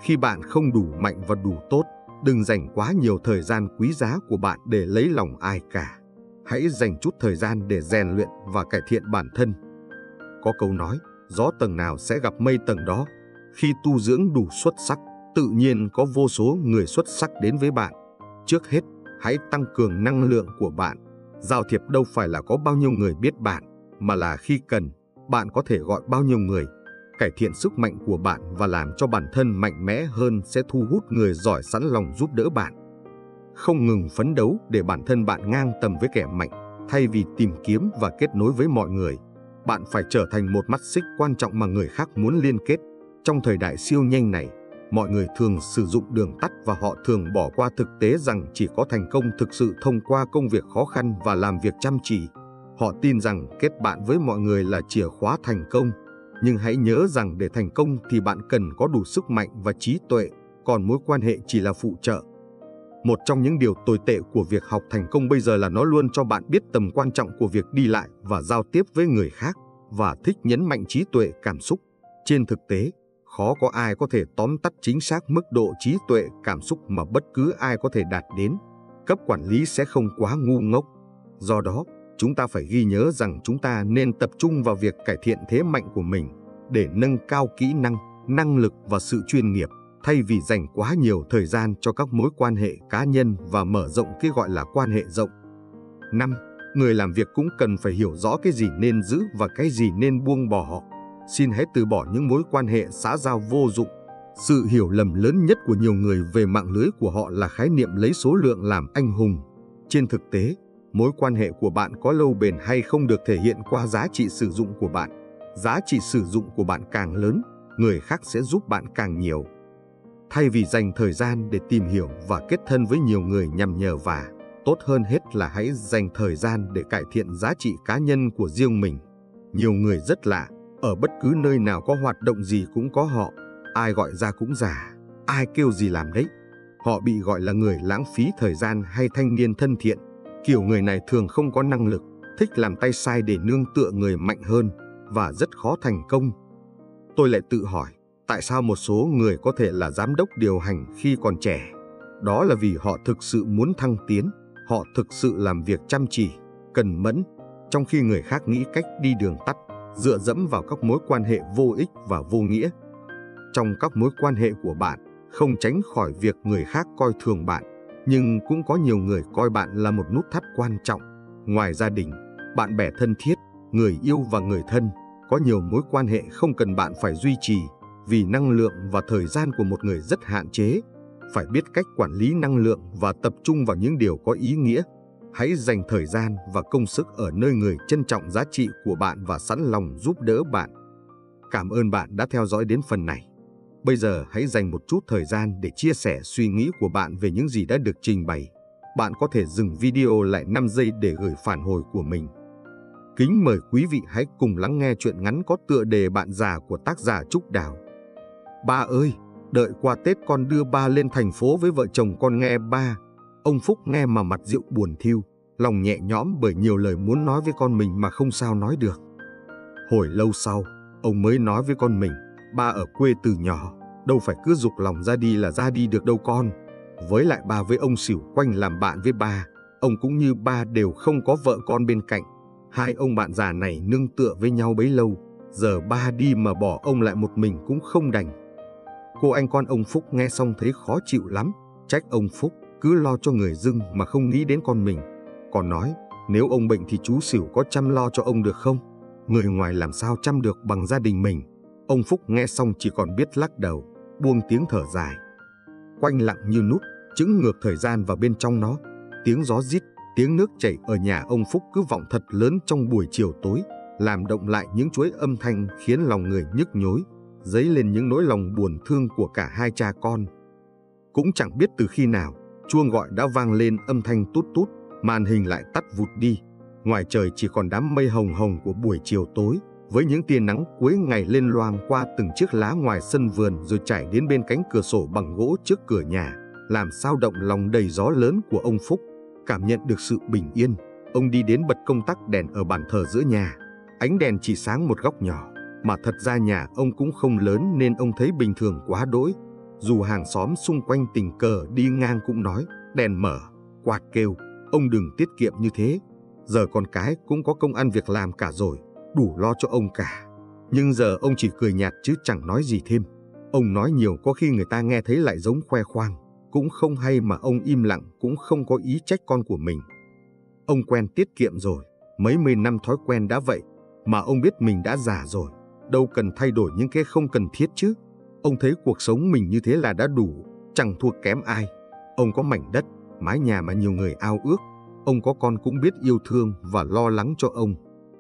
Khi bạn không đủ mạnh và đủ tốt, đừng dành quá nhiều thời gian quý giá của bạn để lấy lòng ai cả. Hãy dành chút thời gian để rèn luyện và cải thiện bản thân. Có câu nói, gió tầng nào sẽ gặp mây tầng đó. Khi tu dưỡng đủ xuất sắc, tự nhiên có vô số người xuất sắc đến với bạn. Trước hết, hãy tăng cường năng lượng của bạn. Giao thiệp đâu phải là có bao nhiêu người biết bạn, mà là khi cần, bạn có thể gọi bao nhiêu người. Cải thiện sức mạnh của bạn và làm cho bản thân mạnh mẽ hơn sẽ thu hút người giỏi sẵn lòng giúp đỡ bạn. Không ngừng phấn đấu để bản thân bạn ngang tầm với kẻ mạnh, thay vì tìm kiếm và kết nối với mọi người. Bạn phải trở thành một mắt xích quan trọng mà người khác muốn liên kết. Trong thời đại siêu nhanh này, mọi người thường sử dụng đường tắt và họ thường bỏ qua thực tế rằng chỉ có thành công thực sự thông qua công việc khó khăn và làm việc chăm chỉ. Họ tin rằng kết bạn với mọi người là chìa khóa thành công, nhưng hãy nhớ rằng để thành công thì bạn cần có đủ sức mạnh và trí tuệ, còn mối quan hệ chỉ là phụ trợ. Một trong những điều tồi tệ của việc học thành công bây giờ là nó luôn cho bạn biết tầm quan trọng của việc đi lại và giao tiếp với người khác và thích nhấn mạnh trí tuệ cảm xúc. Trên thực tế, khó có ai có thể tóm tắt chính xác mức độ trí tuệ cảm xúc mà bất cứ ai có thể đạt đến. Cấp quản lý sẽ không quá ngu ngốc. Do đó, chúng ta phải ghi nhớ rằng chúng ta nên tập trung vào việc cải thiện thế mạnh của mình để nâng cao kỹ năng, năng lực và sự chuyên nghiệp thay vì dành quá nhiều thời gian cho các mối quan hệ cá nhân và mở rộng cái gọi là quan hệ rộng. 5. Người làm việc cũng cần phải hiểu rõ cái gì nên giữ và cái gì nên buông bỏ xin hãy từ bỏ những mối quan hệ xã giao vô dụng. Sự hiểu lầm lớn nhất của nhiều người về mạng lưới của họ là khái niệm lấy số lượng làm anh hùng. Trên thực tế, mối quan hệ của bạn có lâu bền hay không được thể hiện qua giá trị sử dụng của bạn. Giá trị sử dụng của bạn càng lớn, người khác sẽ giúp bạn càng nhiều. Thay vì dành thời gian để tìm hiểu và kết thân với nhiều người nhằm nhờ và tốt hơn hết là hãy dành thời gian để cải thiện giá trị cá nhân của riêng mình. Nhiều người rất lạ, ở bất cứ nơi nào có hoạt động gì cũng có họ, ai gọi ra cũng giả, ai kêu gì làm đấy. Họ bị gọi là người lãng phí thời gian hay thanh niên thân thiện. Kiểu người này thường không có năng lực, thích làm tay sai để nương tựa người mạnh hơn và rất khó thành công. Tôi lại tự hỏi, tại sao một số người có thể là giám đốc điều hành khi còn trẻ? Đó là vì họ thực sự muốn thăng tiến, họ thực sự làm việc chăm chỉ, cần mẫn, trong khi người khác nghĩ cách đi đường tắt dựa dẫm vào các mối quan hệ vô ích và vô nghĩa. Trong các mối quan hệ của bạn, không tránh khỏi việc người khác coi thường bạn, nhưng cũng có nhiều người coi bạn là một nút thắt quan trọng. Ngoài gia đình, bạn bè thân thiết, người yêu và người thân, có nhiều mối quan hệ không cần bạn phải duy trì, vì năng lượng và thời gian của một người rất hạn chế. Phải biết cách quản lý năng lượng và tập trung vào những điều có ý nghĩa. Hãy dành thời gian và công sức ở nơi người trân trọng giá trị của bạn và sẵn lòng giúp đỡ bạn. Cảm ơn bạn đã theo dõi đến phần này. Bây giờ hãy dành một chút thời gian để chia sẻ suy nghĩ của bạn về những gì đã được trình bày. Bạn có thể dừng video lại 5 giây để gửi phản hồi của mình. Kính mời quý vị hãy cùng lắng nghe chuyện ngắn có tựa đề Bạn già của tác giả Trúc Đào. Ba ơi, đợi qua Tết con đưa ba lên thành phố với vợ chồng con nghe ba. Ông Phúc nghe mà mặt rượu buồn thiêu, lòng nhẹ nhõm bởi nhiều lời muốn nói với con mình mà không sao nói được. Hồi lâu sau, ông mới nói với con mình, ba ở quê từ nhỏ, đâu phải cứ dục lòng ra đi là ra đi được đâu con. Với lại ba với ông xỉu quanh làm bạn với ba, ông cũng như ba đều không có vợ con bên cạnh. Hai ông bạn già này nương tựa với nhau bấy lâu, giờ ba đi mà bỏ ông lại một mình cũng không đành. Cô anh con ông Phúc nghe xong thấy khó chịu lắm, trách ông Phúc cứ lo cho người dưng mà không nghĩ đến con mình. Còn nói, nếu ông bệnh thì chú xỉu có chăm lo cho ông được không? Người ngoài làm sao chăm được bằng gia đình mình? Ông Phúc nghe xong chỉ còn biết lắc đầu, buông tiếng thở dài. Quanh lặng như nút, chứng ngược thời gian vào bên trong nó. Tiếng gió rít, tiếng nước chảy ở nhà ông Phúc cứ vọng thật lớn trong buổi chiều tối, làm động lại những chuỗi âm thanh khiến lòng người nhức nhối, dấy lên những nỗi lòng buồn thương của cả hai cha con. Cũng chẳng biết từ khi nào, chuông gọi đã vang lên âm thanh tút tút, màn hình lại tắt vụt đi. Ngoài trời chỉ còn đám mây hồng hồng của buổi chiều tối, với những tia nắng cuối ngày lên loang qua từng chiếc lá ngoài sân vườn rồi chảy đến bên cánh cửa sổ bằng gỗ trước cửa nhà, làm sao động lòng đầy gió lớn của ông Phúc. Cảm nhận được sự bình yên, ông đi đến bật công tắc đèn ở bàn thờ giữa nhà. Ánh đèn chỉ sáng một góc nhỏ, mà thật ra nhà ông cũng không lớn nên ông thấy bình thường quá đỗi. Dù hàng xóm xung quanh tình cờ đi ngang cũng nói, đèn mở, quạt kêu, ông đừng tiết kiệm như thế. Giờ con cái cũng có công ăn việc làm cả rồi, đủ lo cho ông cả. Nhưng giờ ông chỉ cười nhạt chứ chẳng nói gì thêm. Ông nói nhiều có khi người ta nghe thấy lại giống khoe khoang, cũng không hay mà ông im lặng cũng không có ý trách con của mình. Ông quen tiết kiệm rồi, mấy mươi năm thói quen đã vậy, mà ông biết mình đã già rồi, đâu cần thay đổi những cái không cần thiết chứ. Ông thấy cuộc sống mình như thế là đã đủ, chẳng thua kém ai. Ông có mảnh đất, mái nhà mà nhiều người ao ước. Ông có con cũng biết yêu thương và lo lắng cho ông.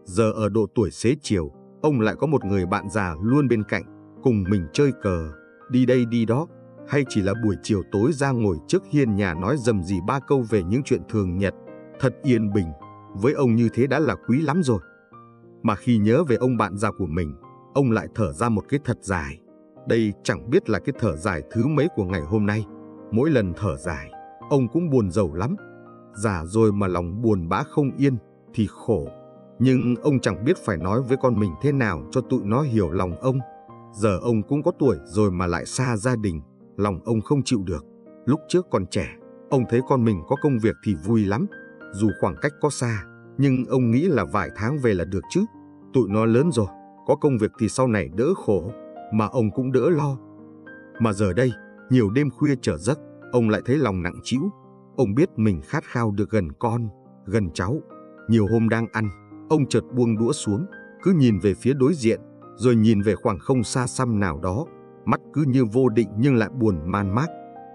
Giờ ở độ tuổi xế chiều, ông lại có một người bạn già luôn bên cạnh, cùng mình chơi cờ, đi đây đi đó, hay chỉ là buổi chiều tối ra ngồi trước hiên nhà nói dầm gì ba câu về những chuyện thường nhật, thật yên bình. Với ông như thế đã là quý lắm rồi. Mà khi nhớ về ông bạn già của mình, ông lại thở ra một cái thật dài. Đây chẳng biết là cái thở dài thứ mấy của ngày hôm nay. Mỗi lần thở dài, ông cũng buồn giàu lắm. Già rồi mà lòng buồn bã không yên thì khổ. Nhưng ông chẳng biết phải nói với con mình thế nào cho tụi nó hiểu lòng ông. Giờ ông cũng có tuổi rồi mà lại xa gia đình, lòng ông không chịu được. Lúc trước còn trẻ, ông thấy con mình có công việc thì vui lắm. Dù khoảng cách có xa, nhưng ông nghĩ là vài tháng về là được chứ. Tụi nó lớn rồi, có công việc thì sau này đỡ khổ, mà ông cũng đỡ lo. Mà giờ đây, nhiều đêm khuya trở giấc, ông lại thấy lòng nặng trĩu. Ông biết mình khát khao được gần con, gần cháu. Nhiều hôm đang ăn, ông chợt buông đũa xuống, cứ nhìn về phía đối diện, rồi nhìn về khoảng không xa xăm nào đó, mắt cứ như vô định nhưng lại buồn man mác.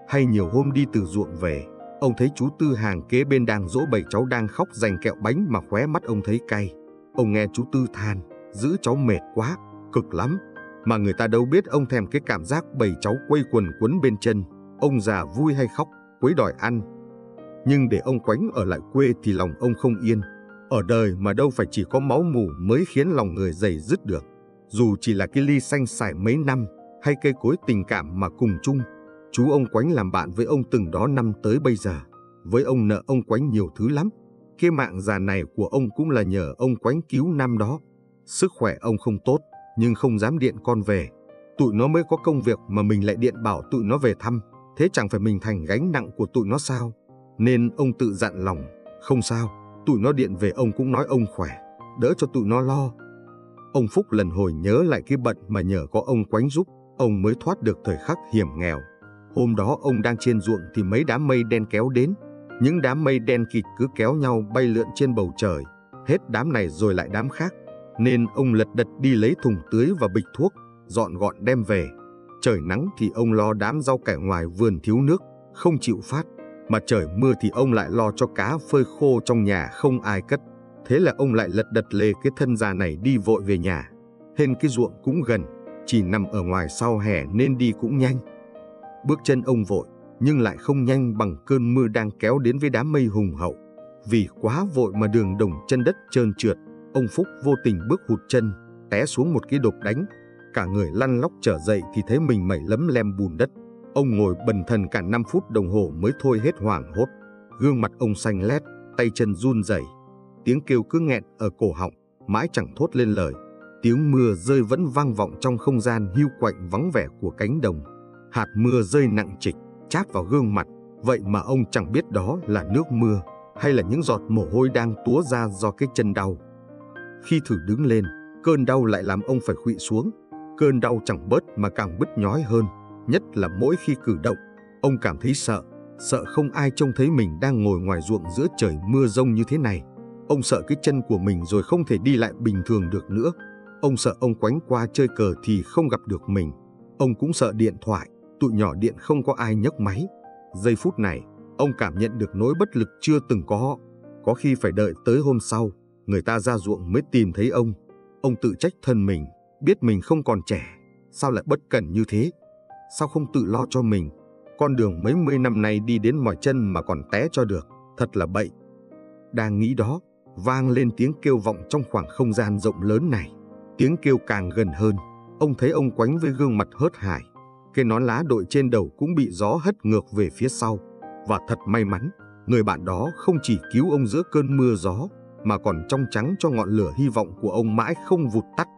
Hay nhiều hôm đi từ ruộng về, ông thấy chú Tư hàng kế bên đang dỗ bảy cháu đang khóc giành kẹo bánh mà khóe mắt ông thấy cay. Ông nghe chú Tư than, giữ cháu mệt quá, cực lắm. Mà người ta đâu biết ông thèm cái cảm giác bầy cháu quây quần quấn bên chân, ông già vui hay khóc, quấy đòi ăn. Nhưng để ông quánh ở lại quê thì lòng ông không yên, ở đời mà đâu phải chỉ có máu mù mới khiến lòng người dày dứt được. Dù chỉ là cái ly xanh xài mấy năm hay cây cối tình cảm mà cùng chung, chú ông Quánh làm bạn với ông từng đó năm tới bây giờ. Với ông nợ ông Quánh nhiều thứ lắm. Cái mạng già này của ông cũng là nhờ ông Quánh cứu năm đó. Sức khỏe ông không tốt, nhưng không dám điện con về. Tụi nó mới có công việc mà mình lại điện bảo tụi nó về thăm. Thế chẳng phải mình thành gánh nặng của tụi nó sao? Nên ông tự dặn lòng, không sao, Tụi nó điện về ông cũng nói ông khỏe, đỡ cho tụi nó lo. Ông Phúc lần hồi nhớ lại cái bận mà nhờ có ông quánh giúp, ông mới thoát được thời khắc hiểm nghèo. Hôm đó ông đang trên ruộng thì mấy đám mây đen kéo đến. Những đám mây đen kịt cứ kéo nhau bay lượn trên bầu trời. Hết đám này rồi lại đám khác. Nên ông lật đật đi lấy thùng tưới và bịch thuốc, dọn gọn đem về. Trời nắng thì ông lo đám rau cải ngoài vườn thiếu nước, không chịu phát. Mà trời mưa thì ông lại lo cho cá phơi khô trong nhà không ai cất. Thế là ông lại lật đật lê cái thân già này đi vội về nhà. Hên cái ruộng cũng gần, chỉ nằm ở ngoài sau hè nên đi cũng nhanh. Bước chân ông vội, nhưng lại không nhanh bằng cơn mưa đang kéo đến với đám mây hùng hậu. Vì quá vội mà đường đồng chân đất trơn trượt, ông Phúc vô tình bước hụt chân, té xuống một cái đột đánh. Cả người lăn lóc trở dậy thì thấy mình mẩy lấm lem bùn đất. Ông ngồi bần thần cả 5 phút đồng hồ mới thôi hết hoảng hốt. Gương mặt ông xanh lét, tay chân run rẩy, tiếng kêu cứ nghẹn ở cổ họng, mãi chẳng thốt lên lời. Tiếng mưa rơi vẫn vang vọng trong không gian hưu quạnh vắng vẻ của cánh đồng. Hạt mưa rơi nặng trịch, chát vào gương mặt, vậy mà ông chẳng biết đó là nước mưa hay là những giọt mồ hôi đang túa ra do cái chân đau. Khi thử đứng lên, cơn đau lại làm ông phải khuỵu xuống. Cơn đau chẳng bớt mà càng bứt nhói hơn, nhất là mỗi khi cử động. Ông cảm thấy sợ, sợ không ai trông thấy mình đang ngồi ngoài ruộng giữa trời mưa rông như thế này. Ông sợ cái chân của mình rồi không thể đi lại bình thường được nữa. Ông sợ ông quánh qua chơi cờ thì không gặp được mình. Ông cũng sợ điện thoại, tụi nhỏ điện không có ai nhấc máy. Giây phút này, ông cảm nhận được nỗi bất lực chưa từng có. Có khi phải đợi tới hôm sau, người ta ra ruộng mới tìm thấy ông. Ông tự trách thân mình, biết mình không còn trẻ. Sao lại bất cẩn như thế? Sao không tự lo cho mình? Con đường mấy mươi năm nay đi đến mỏi chân mà còn té cho được, thật là bậy. Đang nghĩ đó, vang lên tiếng kêu vọng trong khoảng không gian rộng lớn này. Tiếng kêu càng gần hơn, ông thấy ông quánh với gương mặt hớt hải. Cái nón lá đội trên đầu cũng bị gió hất ngược về phía sau. Và thật may mắn, người bạn đó không chỉ cứu ông giữa cơn mưa gió, mà còn trong trắng cho ngọn lửa hy vọng của ông mãi không vụt tắt.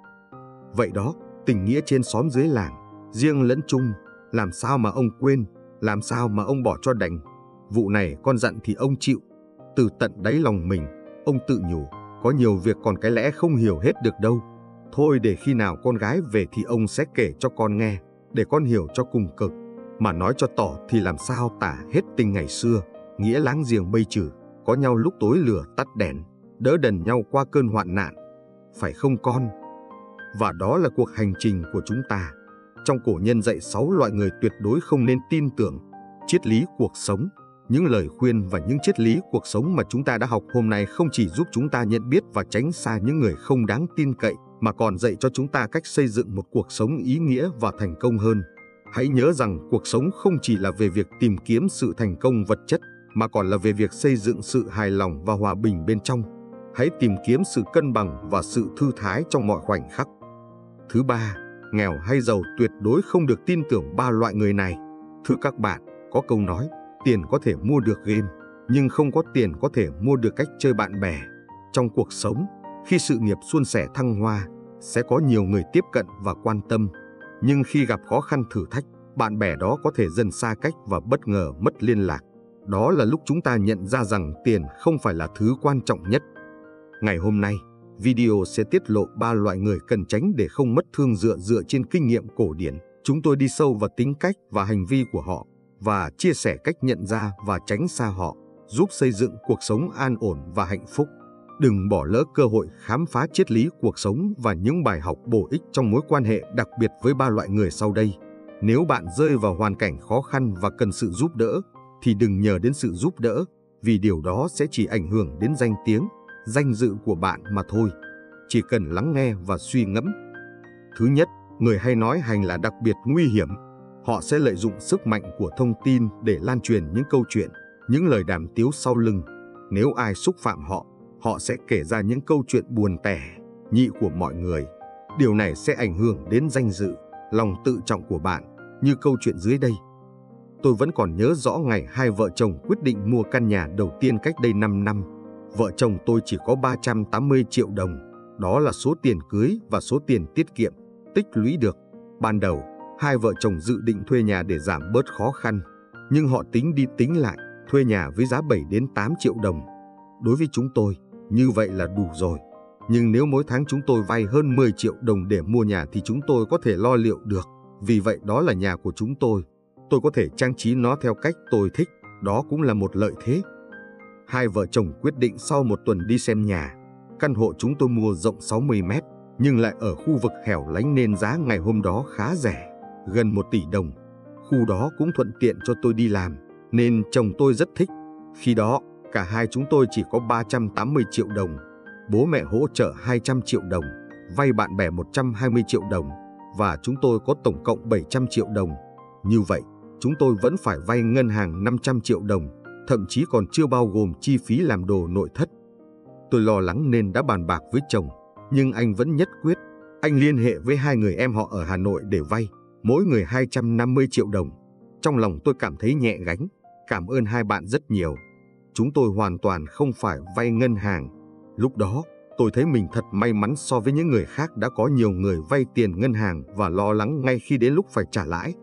Vậy đó, tình nghĩa trên xóm dưới làng, riêng lẫn chung, làm sao mà ông quên, làm sao mà ông bỏ cho đành. Vụ này con dặn thì ông chịu. Từ tận đáy lòng mình, ông tự nhủ, có nhiều việc còn cái lẽ không hiểu hết được đâu. Thôi để khi nào con gái về thì ông sẽ kể cho con nghe, để con hiểu cho cùng cực. Mà nói cho tỏ thì làm sao tả hết tình ngày xưa, nghĩa láng giềng bây trừ, có nhau lúc tối lửa tắt đèn, đỡ đần nhau qua cơn hoạn nạn. Phải không con? Và đó là cuộc hành trình của chúng ta. Trong cổ nhân dạy sáu loại người tuyệt đối không nên tin tưởng, triết lý cuộc sống, những lời khuyên và những triết lý cuộc sống mà chúng ta đã học hôm nay không chỉ giúp chúng ta nhận biết và tránh xa những người không đáng tin cậy, mà còn dạy cho chúng ta cách xây dựng một cuộc sống ý nghĩa và thành công hơn. Hãy nhớ rằng cuộc sống không chỉ là về việc tìm kiếm sự thành công vật chất, mà còn là về việc xây dựng sự hài lòng và hòa bình bên trong. Hãy tìm kiếm sự cân bằng và sự thư thái trong mọi khoảnh khắc. Thứ ba, nghèo hay giàu tuyệt đối không được tin tưởng ba loại người này. Thưa các bạn, có câu nói, tiền có thể mua được game, nhưng không có tiền có thể mua được cách chơi bạn bè. Trong cuộc sống, khi sự nghiệp suôn sẻ thăng hoa, sẽ có nhiều người tiếp cận và quan tâm. Nhưng khi gặp khó khăn thử thách, bạn bè đó có thể dần xa cách và bất ngờ mất liên lạc. Đó là lúc chúng ta nhận ra rằng tiền không phải là thứ quan trọng nhất. Ngày hôm nay, video sẽ tiết lộ ba loại người cần tránh để không mất thương dựa dựa trên kinh nghiệm cổ điển. Chúng tôi đi sâu vào tính cách và hành vi của họ và chia sẻ cách nhận ra và tránh xa họ, giúp xây dựng cuộc sống an ổn và hạnh phúc. Đừng bỏ lỡ cơ hội khám phá triết lý cuộc sống và những bài học bổ ích trong mối quan hệ đặc biệt với ba loại người sau đây. Nếu bạn rơi vào hoàn cảnh khó khăn và cần sự giúp đỡ, thì đừng nhờ đến sự giúp đỡ, vì điều đó sẽ chỉ ảnh hưởng đến danh tiếng, danh dự của bạn mà thôi. Chỉ cần lắng nghe và suy ngẫm. Thứ nhất, người hay nói hành là đặc biệt nguy hiểm. Họ sẽ lợi dụng sức mạnh của thông tin để lan truyền những câu chuyện, những lời đàm tiếu sau lưng. Nếu ai xúc phạm họ, họ sẽ kể ra những câu chuyện buồn tẻ, nhị của mọi người. Điều này sẽ ảnh hưởng đến danh dự, lòng tự trọng của bạn, như câu chuyện dưới đây. Tôi vẫn còn nhớ rõ ngày hai vợ chồng quyết định mua căn nhà đầu tiên cách đây 5 năm. Vợ chồng tôi chỉ có 380 triệu đồng, đó là số tiền cưới và số tiền tiết kiệm, tích lũy được. Ban đầu, hai vợ chồng dự định thuê nhà để giảm bớt khó khăn, nhưng họ tính đi tính lại, thuê nhà với giá 7 đến 8 triệu đồng. Đối với chúng tôi, như vậy là đủ rồi. Nhưng nếu mỗi tháng chúng tôi vay hơn 10 triệu đồng để mua nhà thì chúng tôi có thể lo liệu được. Vì vậy đó là nhà của chúng tôi. Tôi có thể trang trí nó theo cách tôi thích. Đó cũng là một lợi thế. Hai vợ chồng quyết định sau một tuần đi xem nhà. Căn hộ chúng tôi mua rộng 60 mét, nhưng lại ở khu vực hẻo lánh nên giá ngày hôm đó khá rẻ, gần 1 tỷ đồng. Khu đó cũng thuận tiện cho tôi đi làm, nên chồng tôi rất thích. Khi đó, cả hai chúng tôi chỉ có 380 triệu đồng. Bố mẹ hỗ trợ 200 triệu đồng, vay bạn bè 120 triệu đồng, và chúng tôi có tổng cộng 700 triệu đồng. Như vậy, chúng tôi vẫn phải vay ngân hàng 500 triệu đồng, thậm chí còn chưa bao gồm chi phí làm đồ nội thất. Tôi lo lắng nên đã bàn bạc với chồng, nhưng anh vẫn nhất quyết. Anh liên hệ với hai người em họ ở Hà Nội để vay, mỗi người 250 triệu đồng. Trong lòng tôi cảm thấy nhẹ gánh, cảm ơn hai bạn rất nhiều. Chúng tôi hoàn toàn không phải vay ngân hàng. Lúc đó, tôi thấy mình thật may mắn so với những người khác đã có nhiều người vay tiền ngân hàng và lo lắng ngay khi đến lúc phải trả lãi.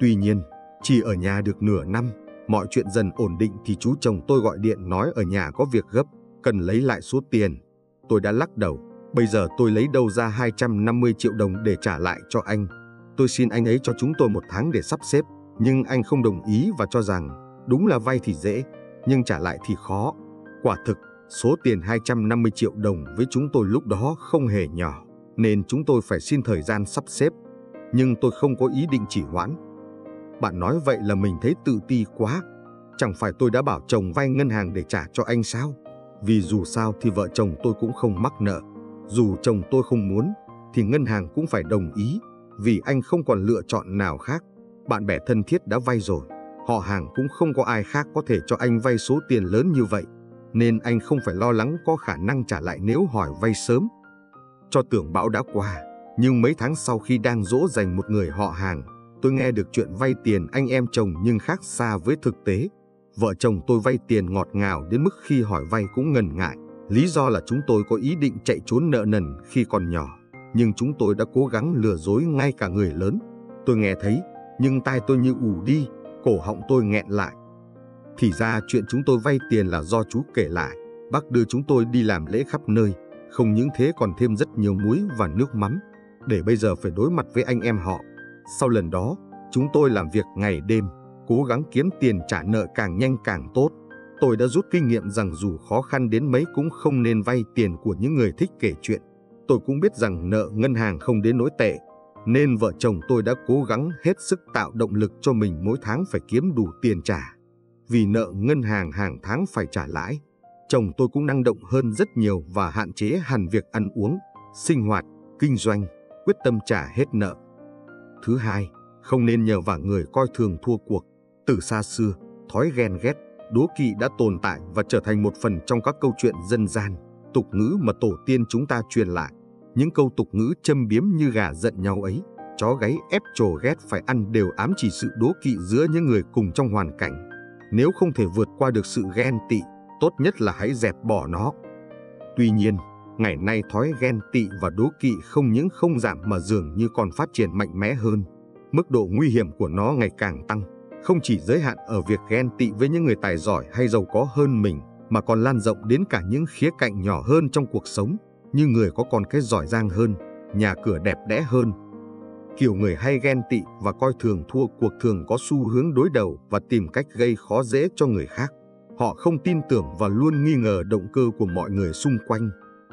Tuy nhiên, chỉ ở nhà được nửa năm, mọi chuyện dần ổn định thì chú chồng tôi gọi điện nói ở nhà có việc gấp, cần lấy lại số tiền. Tôi đã lắc đầu, bây giờ tôi lấy đâu ra 250 triệu đồng để trả lại cho anh. Tôi xin anh ấy cho chúng tôi một tháng để sắp xếp, nhưng anh không đồng ý và cho rằng đúng là vay thì dễ, nhưng trả lại thì khó. Quả thực, số tiền 250 triệu đồng với chúng tôi lúc đó không hề nhỏ, nên chúng tôi phải xin thời gian sắp xếp. Nhưng tôi không có ý định chỉ hoãn. Bạn nói vậy là mình thấy tự ti quá. Chẳng phải tôi đã bảo chồng vay ngân hàng để trả cho anh sao? Vì dù sao thì vợ chồng tôi cũng không mắc nợ. Dù chồng tôi không muốn, thì ngân hàng cũng phải đồng ý, vì anh không còn lựa chọn nào khác. Bạn bè thân thiết đã vay rồi, họ hàng cũng không có ai khác có thể cho anh vay số tiền lớn như vậy, nên anh không phải lo lắng có khả năng trả lại nếu hỏi vay sớm. Cho tưởng bão đã qua, nhưng mấy tháng sau khi đang dỗ dành một người họ hàng, tôi nghe được chuyện vay tiền anh em chồng nhưng khác xa với thực tế. Vợ chồng tôi vay tiền ngọt ngào đến mức khi hỏi vay cũng ngần ngại. Lý do là chúng tôi có ý định chạy trốn nợ nần khi còn nhỏ, nhưng chúng tôi đã cố gắng lừa dối ngay cả người lớn. Tôi nghe thấy, nhưng tai tôi như ù đi, cổ họng tôi nghẹn lại. Thì ra chuyện chúng tôi vay tiền là do chú kể lại. Bác đưa chúng tôi đi làm lễ khắp nơi, không những thế còn thêm rất nhiều muối và nước mắm, để bây giờ phải đối mặt với anh em họ. Sau lần đó, chúng tôi làm việc ngày đêm, cố gắng kiếm tiền trả nợ càng nhanh càng tốt. Tôi đã rút kinh nghiệm rằng dù khó khăn đến mấy cũng không nên vay tiền của những người thích kể chuyện. Tôi cũng biết rằng nợ ngân hàng không đến nỗi tệ, nên vợ chồng tôi đã cố gắng hết sức tạo động lực cho mình mỗi tháng phải kiếm đủ tiền trả. Vì nợ ngân hàng hàng tháng phải trả lãi, chồng tôi cũng năng động hơn rất nhiều và hạn chế hẳn việc ăn uống, sinh hoạt, kinh doanh, quyết tâm trả hết nợ. Thứ hai, không nên nhờ vào người coi thường thua cuộc. Từ xa xưa, thói ghen ghét, đố kỵ đã tồn tại và trở thành một phần trong các câu chuyện dân gian, tục ngữ mà tổ tiên chúng ta truyền lại. Những câu tục ngữ châm biếm như gà giận nhau ấy, chó gáy ép trồ ghét phải ăn đều ám chỉ sự đố kỵ giữa những người cùng trong hoàn cảnh. Nếu không thể vượt qua được sự ghen tị, tốt nhất là hãy dẹp bỏ nó. Tuy nhiên, ngày nay thói ghen tị và đố kỵ không những không giảm mà dường như còn phát triển mạnh mẽ hơn. Mức độ nguy hiểm của nó ngày càng tăng, không chỉ giới hạn ở việc ghen tị với những người tài giỏi hay giàu có hơn mình, mà còn lan rộng đến cả những khía cạnh nhỏ hơn trong cuộc sống, như người có con cái giỏi giang hơn, nhà cửa đẹp đẽ hơn. Kiểu người hay ghen tị và coi thường thua cuộc thường có xu hướng đối đầu và tìm cách gây khó dễ cho người khác. Họ không tin tưởng và luôn nghi ngờ động cơ của mọi người xung quanh.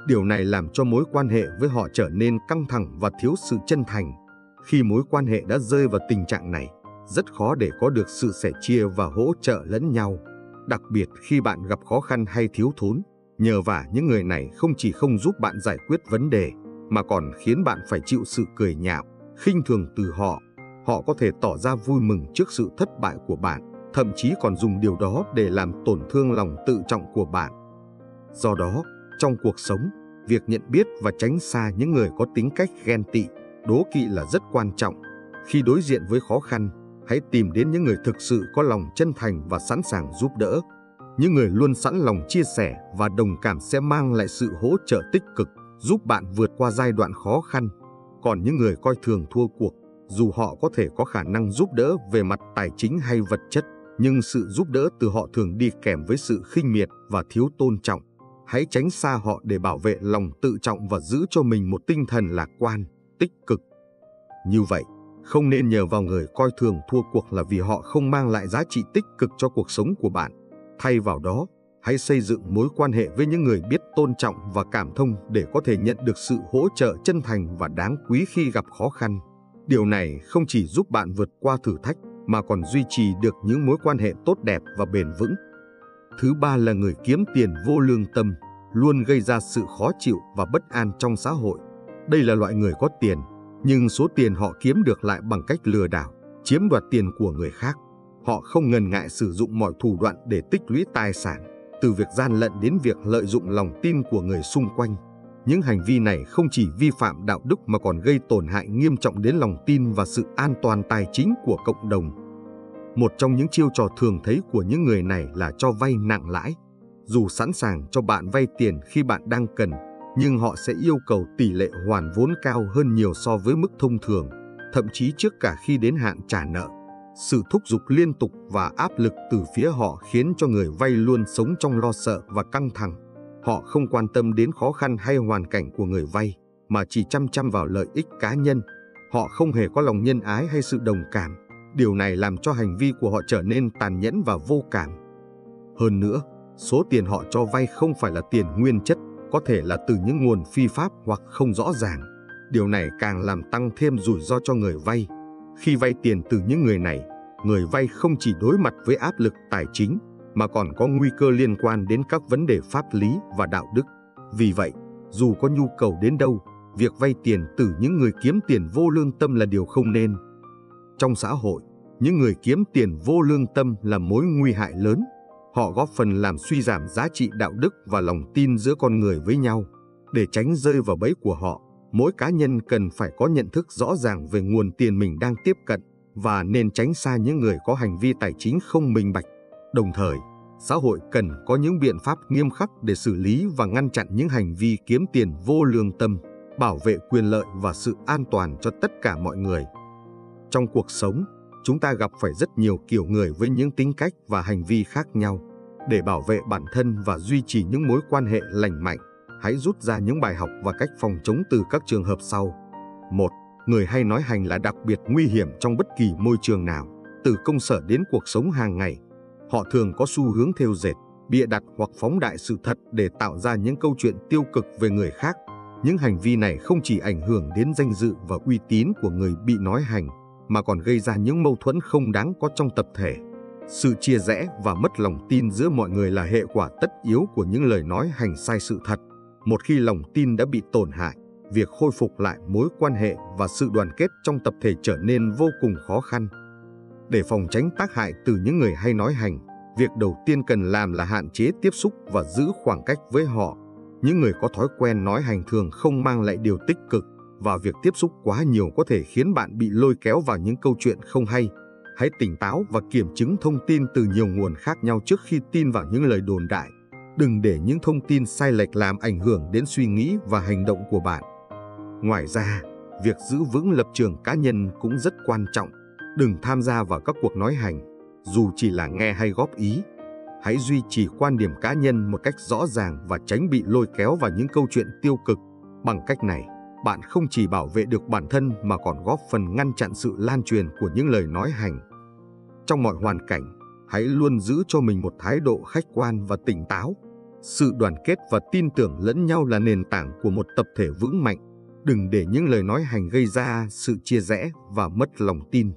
Điều này làm cho mối quan hệ với họ trở nên căng thẳng và thiếu sự chân thành. Khi mối quan hệ đã rơi vào tình trạng này, rất khó để có được sự sẻ chia và hỗ trợ lẫn nhau. Đặc biệt khi bạn gặp khó khăn hay thiếu thốn, nhờ vả những người này không chỉ không giúp bạn giải quyết vấn đề, mà còn khiến bạn phải chịu sự cười nhạo, khinh thường từ họ. Họ có thể tỏ ra vui mừng trước sự thất bại của bạn, thậm chí còn dùng điều đó để làm tổn thương lòng tự trọng của bạn. Do đó, trong cuộc sống, việc nhận biết và tránh xa những người có tính cách ghen tị, đố kỵ là rất quan trọng. Khi đối diện với khó khăn, hãy tìm đến những người thực sự có lòng chân thành và sẵn sàng giúp đỡ. Những người luôn sẵn lòng chia sẻ và đồng cảm sẽ mang lại sự hỗ trợ tích cực, giúp bạn vượt qua giai đoạn khó khăn. Còn những người coi thường thua cuộc, dù họ có thể có khả năng giúp đỡ về mặt tài chính hay vật chất, nhưng sự giúp đỡ từ họ thường đi kèm với sự khinh miệt và thiếu tôn trọng. Hãy tránh xa họ để bảo vệ lòng tự trọng và giữ cho mình một tinh thần lạc quan, tích cực. Như vậy, không nên nhờ vào người coi thường thua cuộc là vì họ không mang lại giá trị tích cực cho cuộc sống của bạn. Thay vào đó, Hãy xây dựng mối quan hệ với những người biết tôn trọng và cảm thông để có thể nhận được sự hỗ trợ chân thành và đáng quý khi gặp khó khăn. Điều này không chỉ giúp bạn vượt qua thử thách mà còn duy trì được những mối quan hệ tốt đẹp và bền vững. Thứ ba là người kiếm tiền vô lương tâm, luôn gây ra sự khó chịu và bất an trong xã hội. Đây là loại người có tiền, nhưng số tiền họ kiếm được lại bằng cách lừa đảo, chiếm đoạt tiền của người khác. Họ không ngần ngại sử dụng mọi thủ đoạn để tích lũy tài sản, từ việc gian lận đến việc lợi dụng lòng tin của người xung quanh. Những hành vi này không chỉ vi phạm đạo đức mà còn gây tổn hại nghiêm trọng đến lòng tin và sự an toàn tài chính của cộng đồng. Một trong những chiêu trò thường thấy của những người này là cho vay nặng lãi. Dù sẵn sàng cho bạn vay tiền khi bạn đang cần, nhưng họ sẽ yêu cầu tỷ lệ hoàn vốn cao hơn nhiều so với mức thông thường, thậm chí trước cả khi đến hạn trả nợ. Sự thúc giục liên tục và áp lực từ phía họ khiến cho người vay luôn sống trong lo sợ và căng thẳng. Họ không quan tâm đến khó khăn hay hoàn cảnh của người vay, mà chỉ chăm chăm vào lợi ích cá nhân. Họ không hề có lòng nhân ái hay sự đồng cảm. Điều này làm cho hành vi của họ trở nên tàn nhẫn và vô cảm. Hơn nữa, số tiền họ cho vay không phải là tiền nguyên chất, có thể là từ những nguồn phi pháp hoặc không rõ ràng. Điều này càng làm tăng thêm rủi ro cho người vay. Khi vay tiền từ những người này, người vay không chỉ đối mặt với áp lực tài chính mà còn có nguy cơ liên quan đến các vấn đề pháp lý và đạo đức. Vì vậy, dù có nhu cầu đến đâu, việc vay tiền từ những người kiếm tiền vô lương tâm là điều không nên. Trong xã hội, những người kiếm tiền vô lương tâm là mối nguy hại lớn. Họ góp phần làm suy giảm giá trị đạo đức và lòng tin giữa con người với nhau. Để tránh rơi vào bẫy của họ, mỗi cá nhân cần phải có nhận thức rõ ràng về nguồn tiền mình đang tiếp cận và nên tránh xa những người có hành vi tài chính không minh bạch. Đồng thời, xã hội cần có những biện pháp nghiêm khắc để xử lý và ngăn chặn những hành vi kiếm tiền vô lương tâm, bảo vệ quyền lợi và sự an toàn cho tất cả mọi người. Trong cuộc sống, chúng ta gặp phải rất nhiều kiểu người với những tính cách và hành vi khác nhau. Để bảo vệ bản thân và duy trì những mối quan hệ lành mạnh, hãy rút ra những bài học và cách phòng chống từ các trường hợp sau. 1. Người hay nói hành là đặc biệt nguy hiểm trong bất kỳ môi trường nào, từ công sở đến cuộc sống hàng ngày. Họ thường có xu hướng theo dệt, bịa đặt hoặc phóng đại sự thật để tạo ra những câu chuyện tiêu cực về người khác. Những hành vi này không chỉ ảnh hưởng đến danh dự và uy tín của người bị nói hành, mà còn gây ra những mâu thuẫn không đáng có trong tập thể. Sự chia rẽ và mất lòng tin giữa mọi người là hệ quả tất yếu của những lời nói hành sai sự thật. Một khi lòng tin đã bị tổn hại, việc khôi phục lại mối quan hệ và sự đoàn kết trong tập thể trở nên vô cùng khó khăn. Để phòng tránh tác hại từ những người hay nói hành, việc đầu tiên cần làm là hạn chế tiếp xúc và giữ khoảng cách với họ. Những người có thói quen nói hành thường không mang lại điều tích cực và việc tiếp xúc quá nhiều có thể khiến bạn bị lôi kéo vào những câu chuyện không hay. Hãy tỉnh táo và kiểm chứng thông tin từ nhiều nguồn khác nhau trước khi tin vào những lời đồn đại. Đừng để những thông tin sai lệch làm ảnh hưởng đến suy nghĩ và hành động của bạn. Ngoài ra, việc giữ vững lập trường cá nhân cũng rất quan trọng. Đừng tham gia vào các cuộc nói hành, dù chỉ là nghe hay góp ý. Hãy duy trì quan điểm cá nhân một cách rõ ràng và tránh bị lôi kéo vào những câu chuyện tiêu cực. Bằng cách này, bạn không chỉ bảo vệ được bản thân mà còn góp phần ngăn chặn sự lan truyền của những lời nói hành. Trong mọi hoàn cảnh, hãy luôn giữ cho mình một thái độ khách quan và tỉnh táo. Sự đoàn kết và tin tưởng lẫn nhau là nền tảng của một tập thể vững mạnh. Đừng để những lời nói hành gây ra sự chia rẽ và mất lòng tin.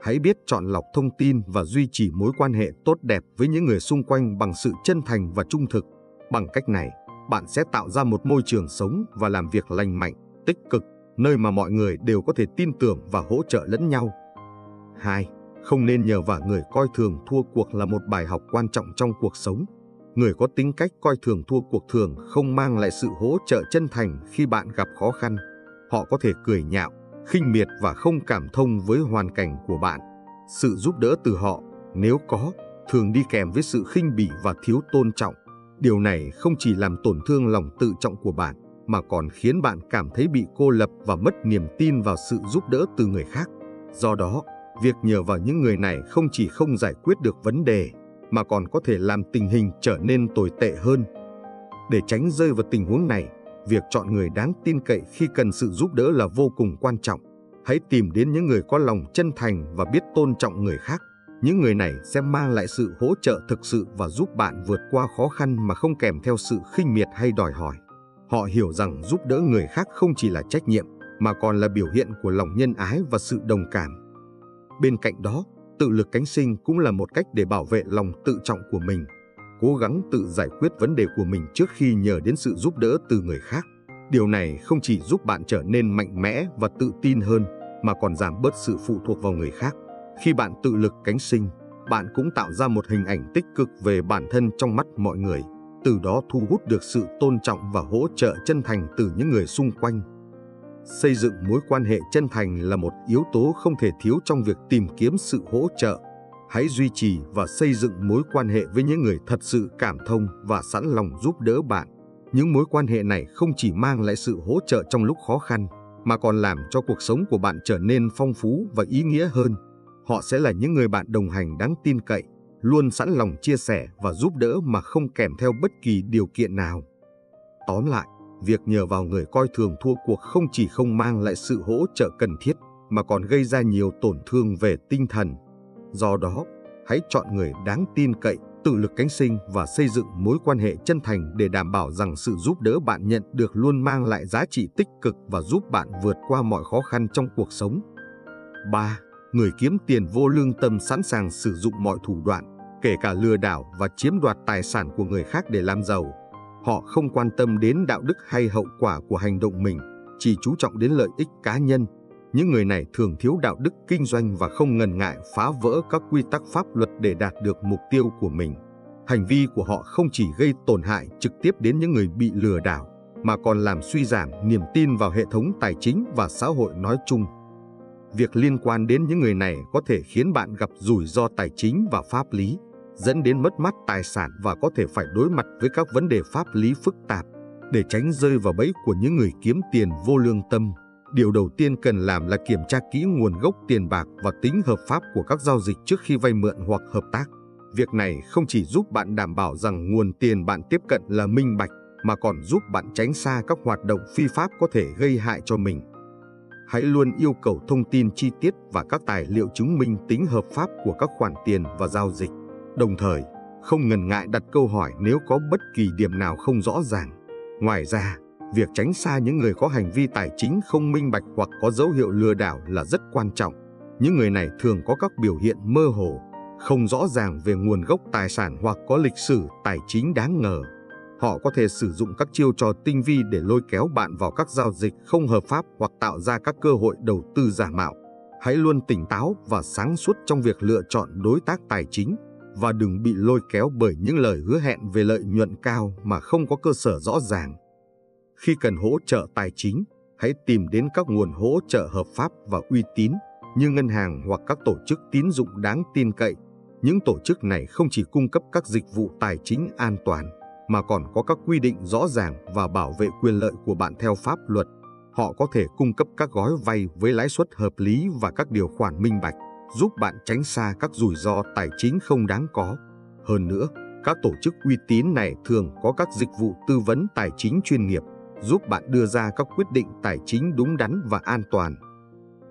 Hãy biết chọn lọc thông tin và duy trì mối quan hệ tốt đẹp với những người xung quanh bằng sự chân thành và trung thực. Bằng cách này, bạn sẽ tạo ra một môi trường sống và làm việc lành mạnh, tích cực, nơi mà mọi người đều có thể tin tưởng và hỗ trợ lẫn nhau. 2. Không nên nhờ vả người coi thường thua cuộc là một bài học quan trọng trong cuộc sống. Người có tính cách coi thường thua cuộc thường không mang lại sự hỗ trợ chân thành khi bạn gặp khó khăn. Họ có thể cười nhạo, khinh miệt và không cảm thông với hoàn cảnh của bạn. Sự giúp đỡ từ họ, nếu có, thường đi kèm với sự khinh bỉ và thiếu tôn trọng. Điều này không chỉ làm tổn thương lòng tự trọng của bạn, mà còn khiến bạn cảm thấy bị cô lập và mất niềm tin vào sự giúp đỡ từ người khác. Do đó, việc nhờ vào những người này không chỉ không giải quyết được vấn đề, mà còn có thể làm tình hình trở nên tồi tệ hơn. Để tránh rơi vào tình huống này, việc chọn người đáng tin cậy khi cần sự giúp đỡ là vô cùng quan trọng. Hãy tìm đến những người có lòng chân thành và biết tôn trọng người khác. Những người này sẽ mang lại sự hỗ trợ thực sự và giúp bạn vượt qua khó khăn mà không kèm theo sự khinh miệt hay đòi hỏi. Họ hiểu rằng giúp đỡ người khác không chỉ là trách nhiệm, mà còn là biểu hiện của lòng nhân ái và sự đồng cảm. Bên cạnh đó, tự lực cánh sinh cũng là một cách để bảo vệ lòng tự trọng của mình, cố gắng tự giải quyết vấn đề của mình trước khi nhờ đến sự giúp đỡ từ người khác. Điều này không chỉ giúp bạn trở nên mạnh mẽ và tự tin hơn, mà còn giảm bớt sự phụ thuộc vào người khác. Khi bạn tự lực cánh sinh, bạn cũng tạo ra một hình ảnh tích cực về bản thân trong mắt mọi người, từ đó thu hút được sự tôn trọng và hỗ trợ chân thành từ những người xung quanh. Xây dựng mối quan hệ chân thành là một yếu tố không thể thiếu trong việc tìm kiếm sự hỗ trợ. Hãy duy trì và xây dựng mối quan hệ với những người thật sự cảm thông và sẵn lòng giúp đỡ bạn. Những mối quan hệ này không chỉ mang lại sự hỗ trợ trong lúc khó khăn, mà còn làm cho cuộc sống của bạn trở nên phong phú và ý nghĩa hơn. Họ sẽ là những người bạn đồng hành đáng tin cậy, luôn sẵn lòng chia sẻ và giúp đỡ mà không kèm theo bất kỳ điều kiện nào. Tóm lại, việc nhờ vào người coi thường thua cuộc không chỉ không mang lại sự hỗ trợ cần thiết, mà còn gây ra nhiều tổn thương về tinh thần. Do đó, hãy chọn người đáng tin cậy, tự lực cánh sinh và xây dựng mối quan hệ chân thành để đảm bảo rằng sự giúp đỡ bạn nhận được luôn mang lại giá trị tích cực và giúp bạn vượt qua mọi khó khăn trong cuộc sống. 3. Người kiếm tiền vô lương tâm sẵn sàng sử dụng mọi thủ đoạn, kể cả lừa đảo và chiếm đoạt tài sản của người khác để làm giàu. Họ không quan tâm đến đạo đức hay hậu quả của hành động mình, chỉ chú trọng đến lợi ích cá nhân. Những người này thường thiếu đạo đức kinh doanh và không ngần ngại phá vỡ các quy tắc pháp luật để đạt được mục tiêu của mình. Hành vi của họ không chỉ gây tổn hại trực tiếp đến những người bị lừa đảo, mà còn làm suy giảm niềm tin vào hệ thống tài chính và xã hội nói chung. Việc liên quan đến những người này có thể khiến bạn gặp rủi ro tài chính và pháp lý dẫn đến mất mát tài sản và có thể phải đối mặt với các vấn đề pháp lý phức tạp. Để tránh rơi vào bẫy của những người kiếm tiền vô lương tâm, điều đầu tiên cần làm là kiểm tra kỹ nguồn gốc tiền bạc và tính hợp pháp của các giao dịch trước khi vay mượn hoặc hợp tác. Việc này không chỉ giúp bạn đảm bảo rằng nguồn tiền bạn tiếp cận là minh bạch, mà còn giúp bạn tránh xa các hoạt động phi pháp có thể gây hại cho mình. Hãy luôn yêu cầu thông tin chi tiết và các tài liệu chứng minh tính hợp pháp của các khoản tiền và giao dịch. Đồng thời, không ngần ngại đặt câu hỏi nếu có bất kỳ điểm nào không rõ ràng. Ngoài ra, việc tránh xa những người có hành vi tài chính không minh bạch hoặc có dấu hiệu lừa đảo là rất quan trọng. Những người này thường có các biểu hiện mơ hồ, không rõ ràng về nguồn gốc tài sản hoặc có lịch sử tài chính đáng ngờ. Họ có thể sử dụng các chiêu trò tinh vi để lôi kéo bạn vào các giao dịch không hợp pháp hoặc tạo ra các cơ hội đầu tư giả mạo. Hãy luôn tỉnh táo và sáng suốt trong việc lựa chọn đối tác tài chính và đừng bị lôi kéo bởi những lời hứa hẹn về lợi nhuận cao mà không có cơ sở rõ ràng. Khi cần hỗ trợ tài chính, hãy tìm đến các nguồn hỗ trợ hợp pháp và uy tín như ngân hàng hoặc các tổ chức tín dụng đáng tin cậy. Những tổ chức này không chỉ cung cấp các dịch vụ tài chính an toàn, mà còn có các quy định rõ ràng và bảo vệ quyền lợi của bạn theo pháp luật. Họ có thể cung cấp các gói vay với lãi suất hợp lý và các điều khoản minh bạch giúp bạn tránh xa các rủi ro tài chính không đáng có. Hơn nữa, các tổ chức uy tín này thường có các dịch vụ tư vấn tài chính chuyên nghiệp, giúp bạn đưa ra các quyết định tài chính đúng đắn và an toàn.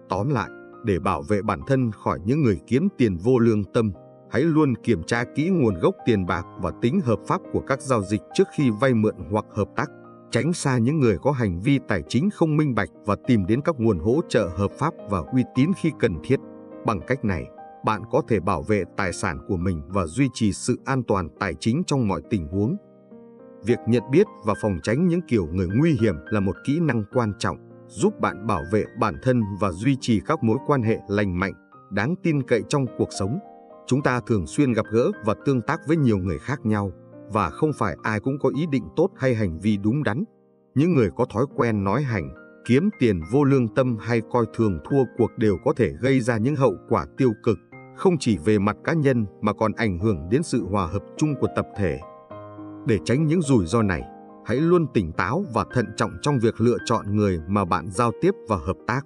Tóm lại, để bảo vệ bản thân khỏi những người kiếm tiền vô lương tâm, hãy luôn kiểm tra kỹ nguồn gốc tiền bạc và tính hợp pháp của các giao dịch trước khi vay mượn hoặc hợp tác. Tránh xa những người có hành vi tài chính không minh bạch và tìm đến các nguồn hỗ trợ hợp pháp và uy tín khi cần thiết. Bằng cách này, bạn có thể bảo vệ tài sản của mình và duy trì sự an toàn tài chính trong mọi tình huống. Việc nhận biết và phòng tránh những kiểu người nguy hiểm là một kỹ năng quan trọng, giúp bạn bảo vệ bản thân và duy trì các mối quan hệ lành mạnh, đáng tin cậy trong cuộc sống. Chúng ta thường xuyên gặp gỡ và tương tác với nhiều người khác nhau, và không phải ai cũng có ý định tốt hay hành vi đúng đắn. Những người có thói quen nói hành, kiếm tiền vô lương tâm hay coi thường thua cuộc đều có thể gây ra những hậu quả tiêu cực, không chỉ về mặt cá nhân mà còn ảnh hưởng đến sự hòa hợp chung của tập thể. Để tránh những rủi ro này, hãy luôn tỉnh táo và thận trọng trong việc lựa chọn người mà bạn giao tiếp và hợp tác.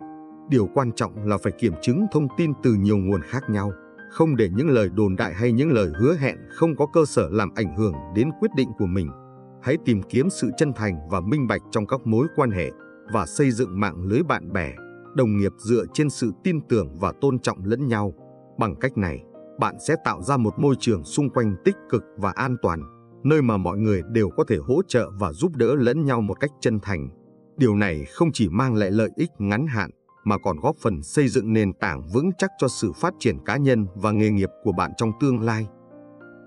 Điều quan trọng là phải kiểm chứng thông tin từ nhiều nguồn khác nhau, không để những lời đồn đại hay những lời hứa hẹn không có cơ sở làm ảnh hưởng đến quyết định của mình. Hãy tìm kiếm sự chân thành và minh bạch trong các mối quan hệ và xây dựng mạng lưới bạn bè, đồng nghiệp dựa trên sự tin tưởng và tôn trọng lẫn nhau. Bằng cách này, bạn sẽ tạo ra một môi trường xung quanh tích cực và an toàn, nơi mà mọi người đều có thể hỗ trợ và giúp đỡ lẫn nhau một cách chân thành. Điều này không chỉ mang lại lợi ích ngắn hạn, mà còn góp phần xây dựng nền tảng vững chắc cho sự phát triển cá nhân và nghề nghiệp của bạn trong tương lai.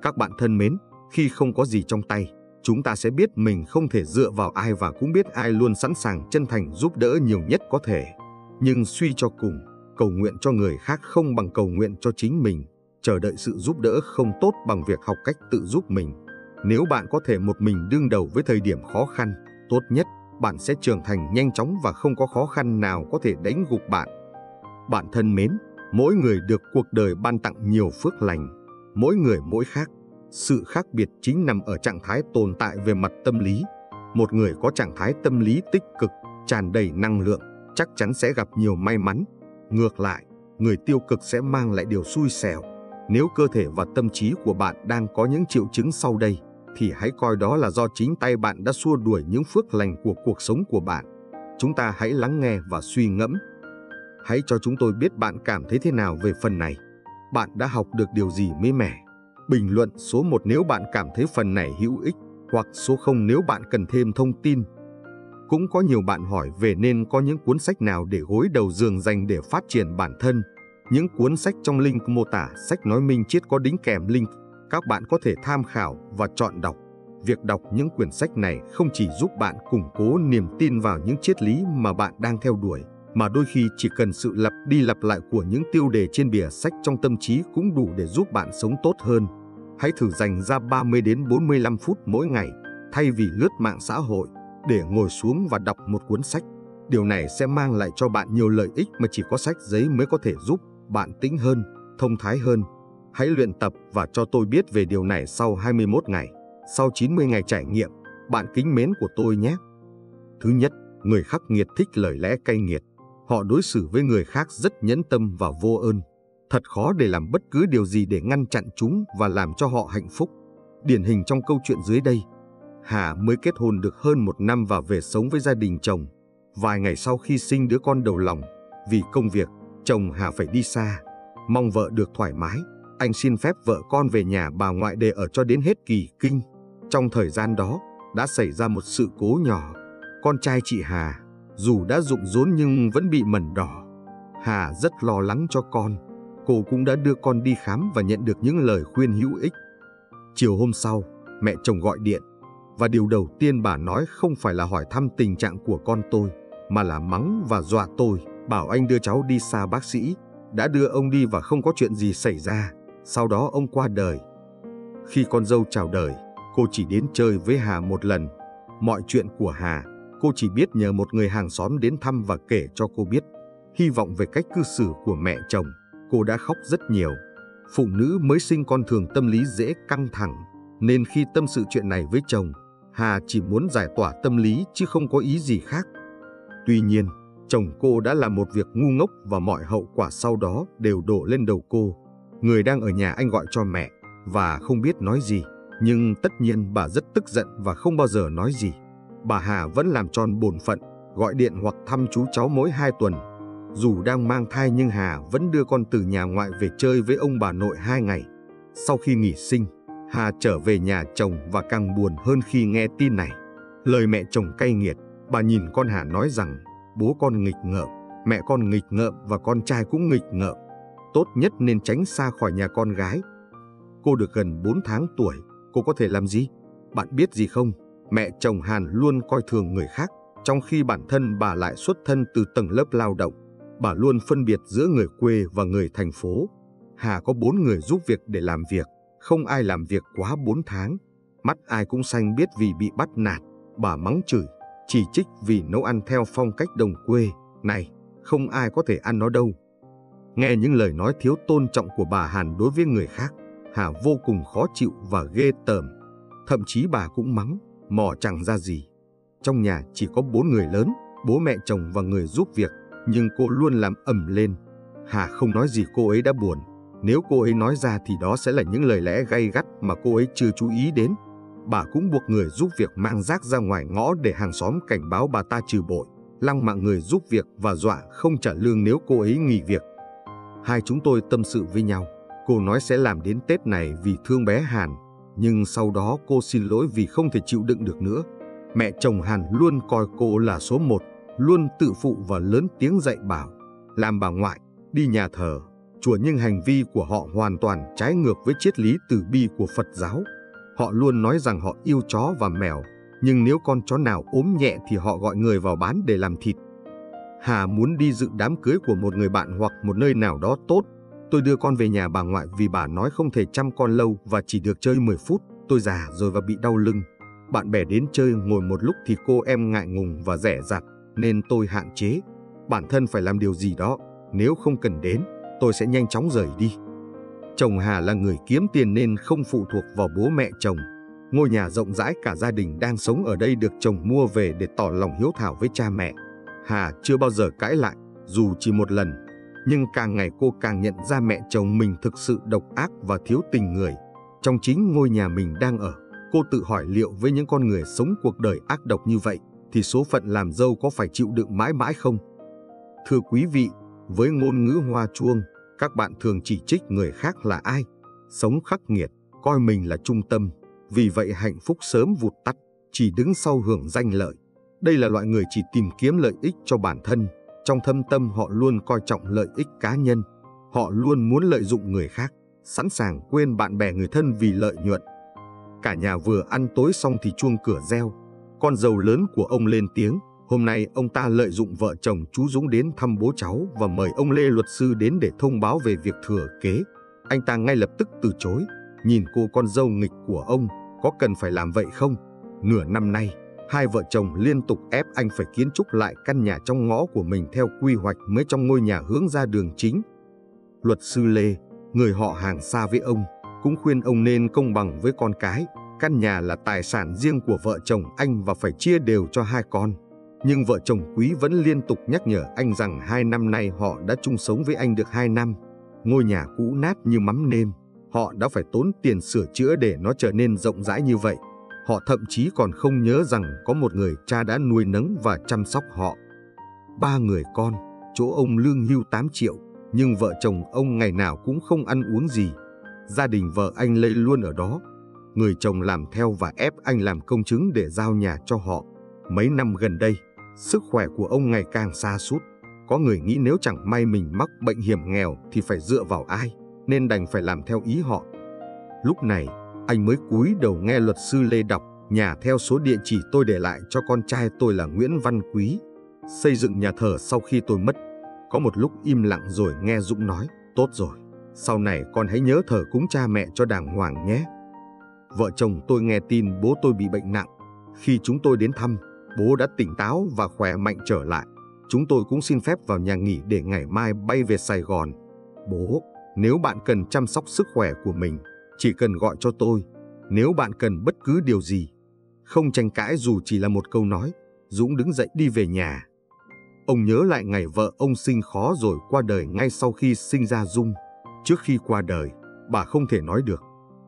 Các bạn thân mến, khi không có gì trong tay, chúng ta sẽ biết mình không thể dựa vào ai và cũng biết ai luôn sẵn sàng chân thành giúp đỡ nhiều nhất có thể. Nhưng suy cho cùng, cầu nguyện cho người khác không bằng cầu nguyện cho chính mình, chờ đợi sự giúp đỡ không tốt bằng việc học cách tự giúp mình. Nếu bạn có thể một mình đương đầu với thời điểm khó khăn, tốt nhất bạn sẽ trưởng thành nhanh chóng và không có khó khăn nào có thể đánh gục bạn. Bạn thân mến, mỗi người được cuộc đời ban tặng nhiều phước lành, mỗi người mỗi khác. Sự khác biệt chính nằm ở trạng thái tồn tại về mặt tâm lý. Một người có trạng thái tâm lý tích cực, tràn đầy năng lượng, chắc chắn sẽ gặp nhiều may mắn. Ngược lại, người tiêu cực sẽ mang lại điều xui xẻo. Nếu cơ thể và tâm trí của bạn đang có những triệu chứng sau đây, thì hãy coi đó là do chính tay bạn đã xua đuổi những phước lành của cuộc sống của bạn. Chúng ta hãy lắng nghe và suy ngẫm. Hãy cho chúng tôi biết bạn cảm thấy thế nào về phần này. Bạn đã học được điều gì mới mẻ? Bình luận số 1 nếu bạn cảm thấy phần này hữu ích, hoặc số 0 nếu bạn cần thêm thông tin. Cũng có nhiều bạn hỏi về nên có những cuốn sách nào để gối đầu giường dành để phát triển bản thân. Những cuốn sách trong link mô tả sách nói minh chiết có đính kèm link các bạn có thể tham khảo và chọn đọc. Việc đọc những quyển sách này không chỉ giúp bạn củng cố niềm tin vào những triết lý mà bạn đang theo đuổi, mà đôi khi chỉ cần sự lặp đi lặp lại của những tiêu đề trên bìa sách trong tâm trí cũng đủ để giúp bạn sống tốt hơn. Hãy thử dành ra 30 đến 45 phút mỗi ngày thay vì lướt mạng xã hội để ngồi xuống và đọc một cuốn sách. Điều này sẽ mang lại cho bạn nhiều lợi ích mà chỉ có sách giấy mới có thể giúp bạn tĩnh hơn, thông thái hơn Hãy luyện tập và cho tôi biết về điều này sau 21 ngày, sau 90 ngày trải nghiệm, bạn kính mến của tôi nhé. Thứ nhất, người khắc nghiệt thích lời lẽ cay nghiệt. Họ đối xử với người khác rất nhẫn tâm và vô ơn. Thật khó để làm bất cứ điều gì để ngăn chặn chúng và làm cho họ hạnh phúc. Điển hình trong câu chuyện dưới đây, Hà mới kết hôn được hơn một năm và về sống với gia đình chồng. Vài ngày sau khi sinh đứa con đầu lòng, vì công việc, chồng Hà phải đi xa, mong vợ được thoải mái anh xin phép vợ con về nhà bà ngoại để ở cho đến hết kỳ kinh. Trong thời gian đó, đã xảy ra một sự cố nhỏ. Con trai chị Hà, dù đã rụng rốn nhưng vẫn bị mẩn đỏ. Hà rất lo lắng cho con. Cô cũng đã đưa con đi khám và nhận được những lời khuyên hữu ích. Chiều hôm sau, mẹ chồng gọi điện. Và điều đầu tiên bà nói không phải là hỏi thăm tình trạng của con tôi, mà là mắng và dọa tôi, bảo anh đưa cháu đi xa bác sĩ, đã đưa ông đi và không có chuyện gì xảy ra. Sau đó ông qua đời. Khi con dâu chào đời, cô chỉ đến chơi với Hà một lần. Mọi chuyện của Hà, cô chỉ biết nhờ một người hàng xóm đến thăm và kể cho cô biết. Hy vọng về cách cư xử của mẹ chồng, cô đã khóc rất nhiều. Phụ nữ mới sinh con thường tâm lý dễ căng thẳng, nên khi tâm sự chuyện này với chồng, Hà chỉ muốn giải tỏa tâm lý chứ không có ý gì khác. Tuy nhiên, chồng cô đã làm một việc ngu ngốc và mọi hậu quả sau đó đều đổ lên đầu cô. Người đang ở nhà anh gọi cho mẹ và không biết nói gì, nhưng tất nhiên bà rất tức giận và không bao giờ nói gì. Bà Hà vẫn làm tròn bổn phận, gọi điện hoặc thăm chú cháu mỗi hai tuần. Dù đang mang thai nhưng Hà vẫn đưa con từ nhà ngoại về chơi với ông bà nội hai ngày. Sau khi nghỉ sinh, Hà trở về nhà chồng và càng buồn hơn khi nghe tin này. Lời mẹ chồng cay nghiệt, bà nhìn con Hà nói rằng bố con nghịch ngợm, mẹ con nghịch ngợm và con trai cũng nghịch ngợm tốt nhất nên tránh xa khỏi nhà con gái. Cô được gần 4 tháng tuổi, cô có thể làm gì? Bạn biết gì không? Mẹ chồng Hàn luôn coi thường người khác, trong khi bản thân bà lại xuất thân từ tầng lớp lao động. Bà luôn phân biệt giữa người quê và người thành phố. Hà có bốn người giúp việc để làm việc, không ai làm việc quá 4 tháng. Mắt ai cũng xanh biết vì bị bắt nạt, bà mắng chửi, chỉ trích vì nấu ăn theo phong cách đồng quê. Này, không ai có thể ăn nó đâu. Nghe những lời nói thiếu tôn trọng của bà Hàn đối với người khác, Hà vô cùng khó chịu và ghê tởm. Thậm chí bà cũng mắng, mò chẳng ra gì. Trong nhà chỉ có bốn người lớn, bố mẹ chồng và người giúp việc, nhưng cô luôn làm ầm lên. Hà không nói gì cô ấy đã buồn. Nếu cô ấy nói ra thì đó sẽ là những lời lẽ gay gắt mà cô ấy chưa chú ý đến. Bà cũng buộc người giúp việc mang rác ra ngoài ngõ để hàng xóm cảnh báo bà ta trừ bội, lăng mạng người giúp việc và dọa không trả lương nếu cô ấy nghỉ việc hai chúng tôi tâm sự với nhau. Cô nói sẽ làm đến Tết này vì thương bé Hàn, nhưng sau đó cô xin lỗi vì không thể chịu đựng được nữa. Mẹ chồng Hàn luôn coi cô là số một, luôn tự phụ và lớn tiếng dạy bảo, làm bà ngoại, đi nhà thờ, chùa nhưng hành vi của họ hoàn toàn trái ngược với triết lý từ bi của Phật giáo. Họ luôn nói rằng họ yêu chó và mèo, nhưng nếu con chó nào ốm nhẹ thì họ gọi người vào bán để làm thịt. Hà muốn đi dự đám cưới của một người bạn hoặc một nơi nào đó tốt. Tôi đưa con về nhà bà ngoại vì bà nói không thể chăm con lâu và chỉ được chơi 10 phút. Tôi già rồi và bị đau lưng. Bạn bè đến chơi ngồi một lúc thì cô em ngại ngùng và rẻ rặt nên tôi hạn chế. Bản thân phải làm điều gì đó, nếu không cần đến, tôi sẽ nhanh chóng rời đi. Chồng Hà là người kiếm tiền nên không phụ thuộc vào bố mẹ chồng. Ngôi nhà rộng rãi cả gia đình đang sống ở đây được chồng mua về để tỏ lòng hiếu thảo với cha mẹ. Hà chưa bao giờ cãi lại, dù chỉ một lần. Nhưng càng ngày cô càng nhận ra mẹ chồng mình thực sự độc ác và thiếu tình người. Trong chính ngôi nhà mình đang ở, cô tự hỏi liệu với những con người sống cuộc đời ác độc như vậy, thì số phận làm dâu có phải chịu đựng mãi mãi không? Thưa quý vị, với ngôn ngữ hoa chuông, các bạn thường chỉ trích người khác là ai? Sống khắc nghiệt, coi mình là trung tâm, vì vậy hạnh phúc sớm vụt tắt, chỉ đứng sau hưởng danh lợi. Đây là loại người chỉ tìm kiếm lợi ích cho bản thân, trong thâm tâm họ luôn coi trọng lợi ích cá nhân. Họ luôn muốn lợi dụng người khác, sẵn sàng quên bạn bè người thân vì lợi nhuận. Cả nhà vừa ăn tối xong thì chuông cửa reo, con dâu lớn của ông lên tiếng, hôm nay ông ta lợi dụng vợ chồng chú Dũng đến thăm bố cháu và mời ông Lê luật sư đến để thông báo về việc thừa kế. Anh ta ngay lập tức từ chối, nhìn cô con dâu nghịch của ông, có cần phải làm vậy không? Nửa năm nay, hai vợ chồng liên tục ép anh phải kiến trúc lại căn nhà trong ngõ của mình theo quy hoạch mới trong ngôi nhà hướng ra đường chính. Luật sư Lê, người họ hàng xa với ông, cũng khuyên ông nên công bằng với con cái, Căn nhà là tài sản riêng của vợ chồng anh và phải chia đều cho hai con. Nhưng vợ chồng Quý vẫn liên tục nhắc nhở anh rằng hai năm nay họ đã chung sống với anh được hai năm. Ngôi nhà cũ nát như mắm nêm, họ đã phải tốn tiền sửa chữa để nó trở nên rộng rãi như vậy. Họ thậm chí còn không nhớ rằng có một người cha đã nuôi nấng và chăm sóc họ. Ba người con, chỗ ông lương hưu 8 triệu, nhưng vợ chồng ông ngày nào cũng không ăn uống gì. Gia đình vợ anh lây luôn ở đó, người chồng làm theo và ép anh làm công chứng để giao nhà cho họ. Mấy năm gần đây, sức khỏe của ông ngày càng xa sút Có người nghĩ nếu chẳng may mình mắc bệnh hiểm nghèo thì phải dựa vào ai, nên đành phải làm theo ý họ. Lúc này, anh mới cúi đầu nghe luật sư Lê đọc nhà theo số địa chỉ tôi để lại cho con trai tôi là Nguyễn Văn Quý. Xây dựng nhà thờ sau khi tôi mất. Có một lúc im lặng rồi nghe Dũng nói, tốt rồi, sau này con hãy nhớ thờ cúng cha mẹ cho đàng hoàng nhé. Vợ chồng tôi nghe tin bố tôi bị bệnh nặng. Khi chúng tôi đến thăm, bố đã tỉnh táo và khỏe mạnh trở lại. Chúng tôi cũng xin phép vào nhà nghỉ để ngày mai bay về Sài Gòn. Bố, nếu bạn cần chăm sóc sức khỏe của mình, chỉ cần gọi cho tôi. Nếu bạn cần bất cứ điều gì, không tranh cãi dù chỉ là một câu nói, Dũng đứng dậy đi về nhà. Ông nhớ lại ngày vợ ông sinh khó rồi qua đời ngay sau khi sinh ra Dung. Trước khi qua đời, bà không thể nói được.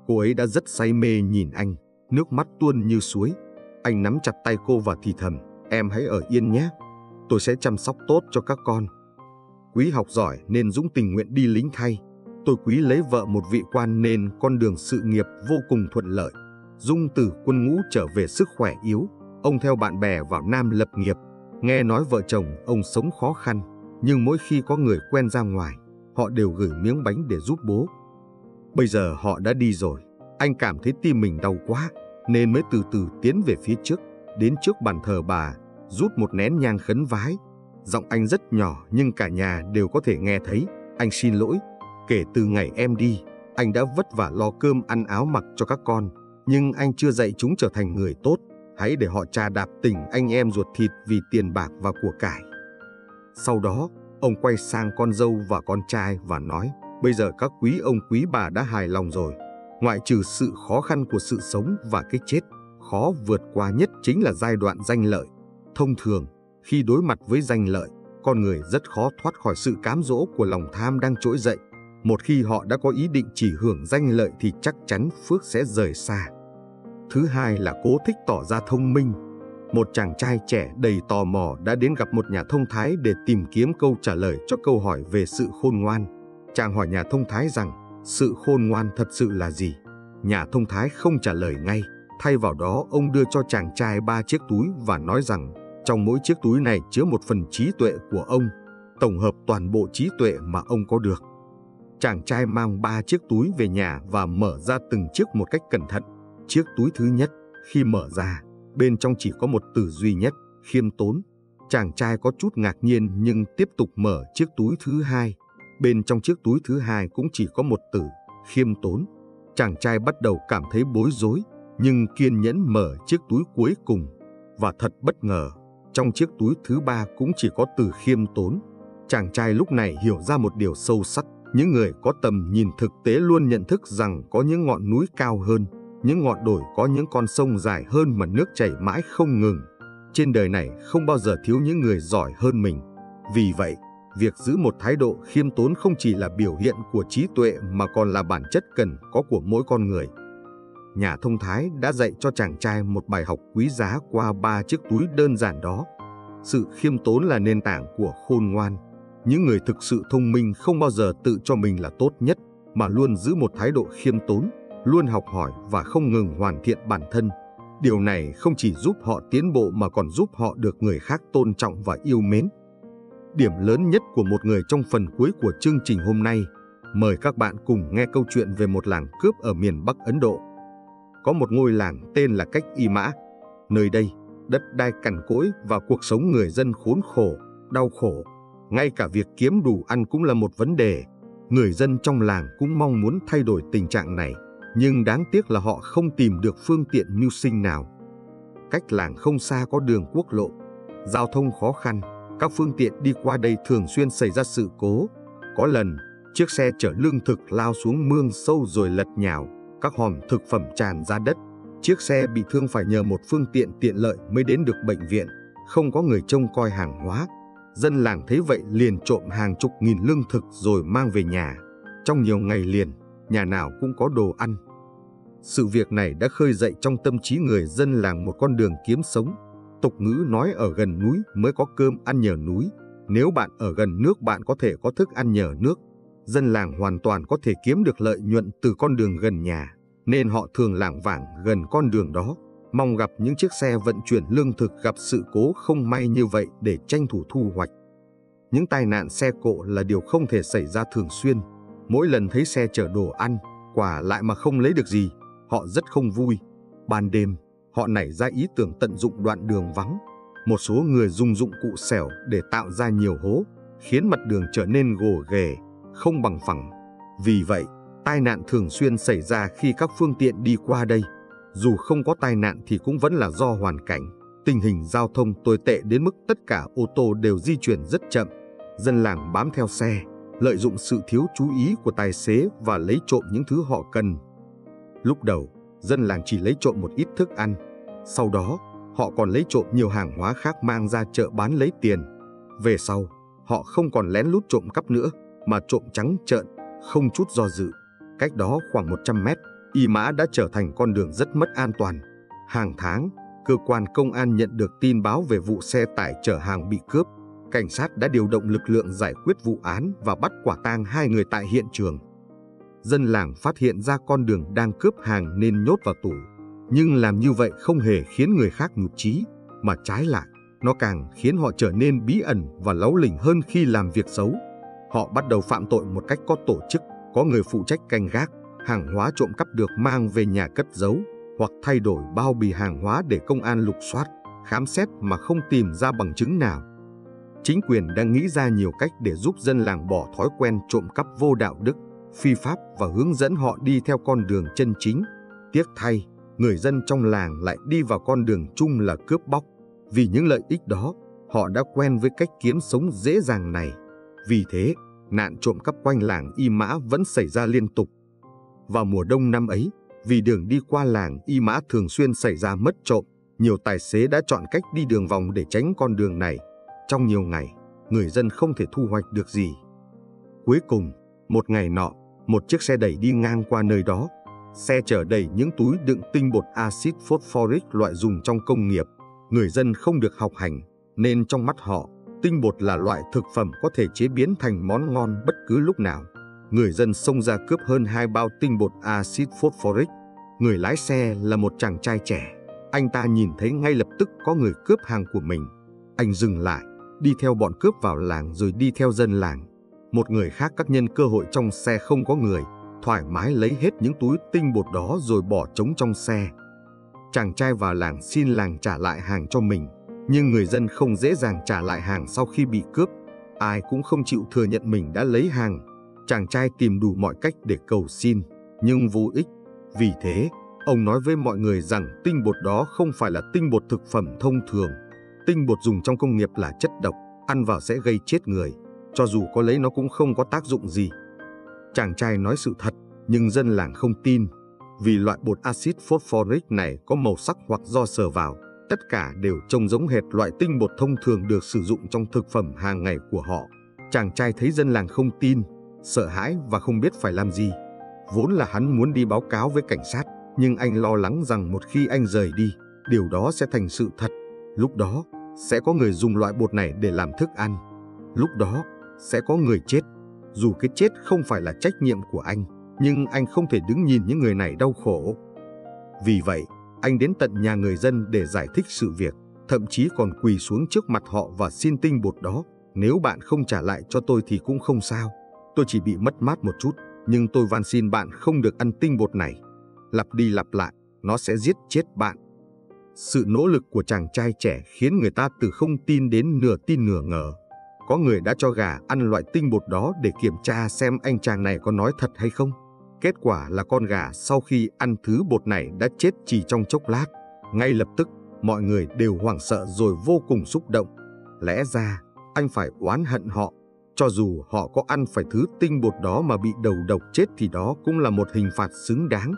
Cô ấy đã rất say mê nhìn anh, nước mắt tuôn như suối. Anh nắm chặt tay cô và thì thầm, em hãy ở yên nhé, tôi sẽ chăm sóc tốt cho các con. Quý học giỏi nên Dũng tình nguyện đi lính thay. Tôi quý lấy vợ một vị quan nên con đường sự nghiệp vô cùng thuận lợi. Dung từ quân ngũ trở về sức khỏe yếu, ông theo bạn bè vào Nam lập nghiệp. Nghe nói vợ chồng ông sống khó khăn, nhưng mỗi khi có người quen ra ngoài, họ đều gửi miếng bánh để giúp bố. Bây giờ họ đã đi rồi, anh cảm thấy tim mình đau quá, nên mới từ từ tiến về phía trước, đến trước bàn thờ bà, rút một nén nhang khấn vái. Giọng anh rất nhỏ nhưng cả nhà đều có thể nghe thấy. Anh xin lỗi, kể từ ngày em đi, anh đã vất vả lo cơm ăn áo mặc cho các con, nhưng anh chưa dạy chúng trở thành người tốt. Hãy để họ trà đạp tình anh em ruột thịt vì tiền bạc và của cải. Sau đó, ông quay sang con dâu và con trai và nói, Bây giờ các quý ông quý bà đã hài lòng rồi. Ngoại trừ sự khó khăn của sự sống và cái chết, khó vượt qua nhất chính là giai đoạn danh lợi. Thông thường, khi đối mặt với danh lợi, con người rất khó thoát khỏi sự cám dỗ của lòng tham đang trỗi dậy. Một khi họ đã có ý định chỉ hưởng danh lợi thì chắc chắn phước sẽ rời xa. Thứ hai là cố thích tỏ ra thông minh. Một chàng trai trẻ đầy tò mò đã đến gặp một nhà thông thái để tìm kiếm câu trả lời cho câu hỏi về sự khôn ngoan. Chàng hỏi nhà thông thái rằng, Sự khôn ngoan thật sự là gì? Nhà thông thái không trả lời ngay, thay vào đó ông đưa cho chàng trai ba chiếc túi và nói rằng trong mỗi chiếc túi này chứa một phần trí tuệ của ông, tổng hợp toàn bộ trí tuệ mà ông có được. Chàng trai mang ba chiếc túi về nhà và mở ra từng chiếc một cách cẩn thận. Chiếc túi thứ nhất, khi mở ra, bên trong chỉ có một từ duy nhất, khiêm tốn. Chàng trai có chút ngạc nhiên nhưng tiếp tục mở chiếc túi thứ hai. Bên trong chiếc túi thứ hai cũng chỉ có một từ, khiêm tốn. Chàng trai bắt đầu cảm thấy bối rối, nhưng kiên nhẫn mở chiếc túi cuối cùng. Và thật bất ngờ, trong chiếc túi thứ ba cũng chỉ có từ khiêm tốn. Chàng trai lúc này hiểu ra một điều sâu sắc. Những người có tầm nhìn thực tế luôn nhận thức rằng có những ngọn núi cao hơn, những ngọn đồi có những con sông dài hơn mà nước chảy mãi không ngừng. Trên đời này không bao giờ thiếu những người giỏi hơn mình. Vì vậy, việc giữ một thái độ khiêm tốn không chỉ là biểu hiện của trí tuệ mà còn là bản chất cần có của mỗi con người. Nhà thông thái đã dạy cho chàng trai một bài học quý giá qua ba chiếc túi đơn giản đó. Sự khiêm tốn là nền tảng của khôn ngoan. Những người thực sự thông minh không bao giờ tự cho mình là tốt nhất, mà luôn giữ một thái độ khiêm tốn, luôn học hỏi và không ngừng hoàn thiện bản thân. Điều này không chỉ giúp họ tiến bộ mà còn giúp họ được người khác tôn trọng và yêu mến. Điểm lớn nhất của một người trong phần cuối của chương trình hôm nay, mời các bạn cùng nghe câu chuyện về một làng cướp ở miền Bắc Ấn Độ. Có một ngôi làng tên là Cách Y Mã. Nơi đây, đất đai cằn cỗi và cuộc sống người dân khốn khổ, đau khổ. Ngay cả việc kiếm đủ ăn cũng là một vấn đề. Người dân trong làng cũng mong muốn thay đổi tình trạng này, nhưng đáng tiếc là họ không tìm được phương tiện mưu sinh nào. Cách làng không xa có đường quốc lộ, giao thông khó khăn, các phương tiện đi qua đây thường xuyên xảy ra sự cố. Có lần, chiếc xe chở lương thực lao xuống mương sâu rồi lật nhào, các hòm thực phẩm tràn ra đất. Chiếc xe bị thương phải nhờ một phương tiện tiện lợi mới đến được bệnh viện, không có người trông coi hàng hóa. Dân làng thấy vậy liền trộm hàng chục nghìn lương thực rồi mang về nhà. Trong nhiều ngày liền, nhà nào cũng có đồ ăn. Sự việc này đã khơi dậy trong tâm trí người dân làng một con đường kiếm sống. Tục ngữ nói ở gần núi mới có cơm ăn nhờ núi. Nếu bạn ở gần nước bạn có thể có thức ăn nhờ nước. Dân làng hoàn toàn có thể kiếm được lợi nhuận từ con đường gần nhà, nên họ thường lảng vảng gần con đường đó, mong gặp những chiếc xe vận chuyển lương thực gặp sự cố không may như vậy để tranh thủ thu hoạch. Những tai nạn xe cộ là điều không thể xảy ra thường xuyên. Mỗi lần thấy xe chở đồ ăn, quả lại mà không lấy được gì, họ rất không vui. Ban đêm, họ nảy ra ý tưởng tận dụng đoạn đường vắng. Một số người dùng dụng cụ xẻo để tạo ra nhiều hố, khiến mặt đường trở nên gồ ghề, không bằng phẳng. Vì vậy, tai nạn thường xuyên xảy ra khi các phương tiện đi qua đây. Dù không có tai nạn thì cũng vẫn là do hoàn cảnh. Tình hình giao thông tồi tệ đến mức tất cả ô tô đều di chuyển rất chậm. Dân làng bám theo xe, lợi dụng sự thiếu chú ý của tài xế và lấy trộm những thứ họ cần. Lúc đầu, dân làng chỉ lấy trộm một ít thức ăn. Sau đó, họ còn lấy trộm nhiều hàng hóa khác mang ra chợ bán lấy tiền. Về sau, họ không còn lén lút trộm cắp nữa, mà trộm trắng trợn, không chút do dự. Cách đó khoảng 100 mét, Y Mã đã trở thành con đường rất mất an toàn. Hàng tháng, cơ quan công an nhận được tin báo về vụ xe tải chở hàng bị cướp. Cảnh sát đã điều động lực lượng giải quyết vụ án và bắt quả tang hai người tại hiện trường. Dân làng phát hiện ra con đường đang cướp hàng nên nhốt vào tủ. Nhưng làm như vậy không hề khiến người khác nhục trí, mà trái lại, nó càng khiến họ trở nên bí ẩn và láu lỉnh hơn khi làm việc xấu. Họ bắt đầu phạm tội một cách có tổ chức, có người phụ trách canh gác, hàng hóa trộm cắp được mang về nhà cất giấu, hoặc thay đổi bao bì hàng hóa để công an lục soát, khám xét mà không tìm ra bằng chứng nào. Chính quyền đang nghĩ ra nhiều cách để giúp dân làng bỏ thói quen trộm cắp vô đạo đức, phi pháp và hướng dẫn họ đi theo con đường chân chính. Tiếc thay, người dân trong làng lại đi vào con đường chung là cướp bóc. Vì những lợi ích đó, họ đã quen với cách kiếm sống dễ dàng này. Vì thế, nạn trộm cắp quanh làng Y Mã vẫn xảy ra liên tục. Vào mùa đông năm ấy, vì đường đi qua làng Y Mã thường xuyên xảy ra mất trộm, nhiều tài xế đã chọn cách đi đường vòng để tránh con đường này. Trong nhiều ngày, người dân không thể thu hoạch được gì. Cuối cùng, một ngày nọ, một chiếc xe đẩy đi ngang qua nơi đó. Xe chở đầy những túi đựng tinh bột axit phosphoric loại dùng trong công nghiệp. Người dân không được học hành, nên trong mắt họ, tinh bột là loại thực phẩm có thể chế biến thành món ngon bất cứ lúc nào người dân xông ra cướp hơn hai bao tinh bột axit phosphoric. Người lái xe là một chàng trai trẻ. Anh ta nhìn thấy ngay lập tức có người cướp hàng của mình. Anh dừng lại, đi theo bọn cướp vào làng rồi đi theo dân làng. Một người khác các nhân cơ hội trong xe không có người, thoải mái lấy hết những túi tinh bột đó rồi bỏ trống trong xe. Chàng trai vào làng xin làng trả lại hàng cho mình, nhưng người dân không dễ dàng trả lại hàng sau khi bị cướp. Ai cũng không chịu thừa nhận mình đã lấy hàng. Chàng trai tìm đủ mọi cách để cầu xin, nhưng vô ích. Vì thế, ông nói với mọi người rằng tinh bột đó không phải là tinh bột thực phẩm thông thường. Tinh bột dùng trong công nghiệp là chất độc, ăn vào sẽ gây chết người. Cho dù có lấy nó cũng không có tác dụng gì. Chàng trai nói sự thật, nhưng dân làng không tin. Vì loại bột axit phosphoric này có màu sắc hoặc do sờ vào, tất cả đều trông giống hệt loại tinh bột thông thường được sử dụng trong thực phẩm hàng ngày của họ. Chàng trai thấy dân làng không tin, sợ hãi và không biết phải làm gì. Vốn là hắn muốn đi báo cáo với cảnh sát, nhưng anh lo lắng rằng một khi anh rời đi, điều đó sẽ thành sự thật. Lúc đó, sẽ có người dùng loại bột này để làm thức ăn. Lúc đó, sẽ có người chết. Dù cái chết không phải là trách nhiệm của anh, nhưng anh không thể đứng nhìn những người này đau khổ. Vì vậy, anh đến tận nhà người dân để giải thích sự việc, thậm chí còn quỳ xuống trước mặt họ và xin tinh bột đó. Nếu bạn không trả lại cho tôi thì cũng không sao. Tôi chỉ bị mất mát một chút, nhưng tôi van xin bạn không được ăn tinh bột này. Lặp đi lặp lại, nó sẽ giết chết bạn. Sự nỗ lực của chàng trai trẻ khiến người ta từ không tin đến nửa tin nửa ngờ. Có người đã cho gà ăn loại tinh bột đó để kiểm tra xem anh chàng này có nói thật hay không. Kết quả là con gà sau khi ăn thứ bột này đã chết chỉ trong chốc lát. Ngay lập tức, mọi người đều hoảng sợ rồi vô cùng xúc động. Lẽ ra, anh phải oán hận họ. Cho dù họ có ăn phải thứ tinh bột đó mà bị đầu độc chết thì đó cũng là một hình phạt xứng đáng.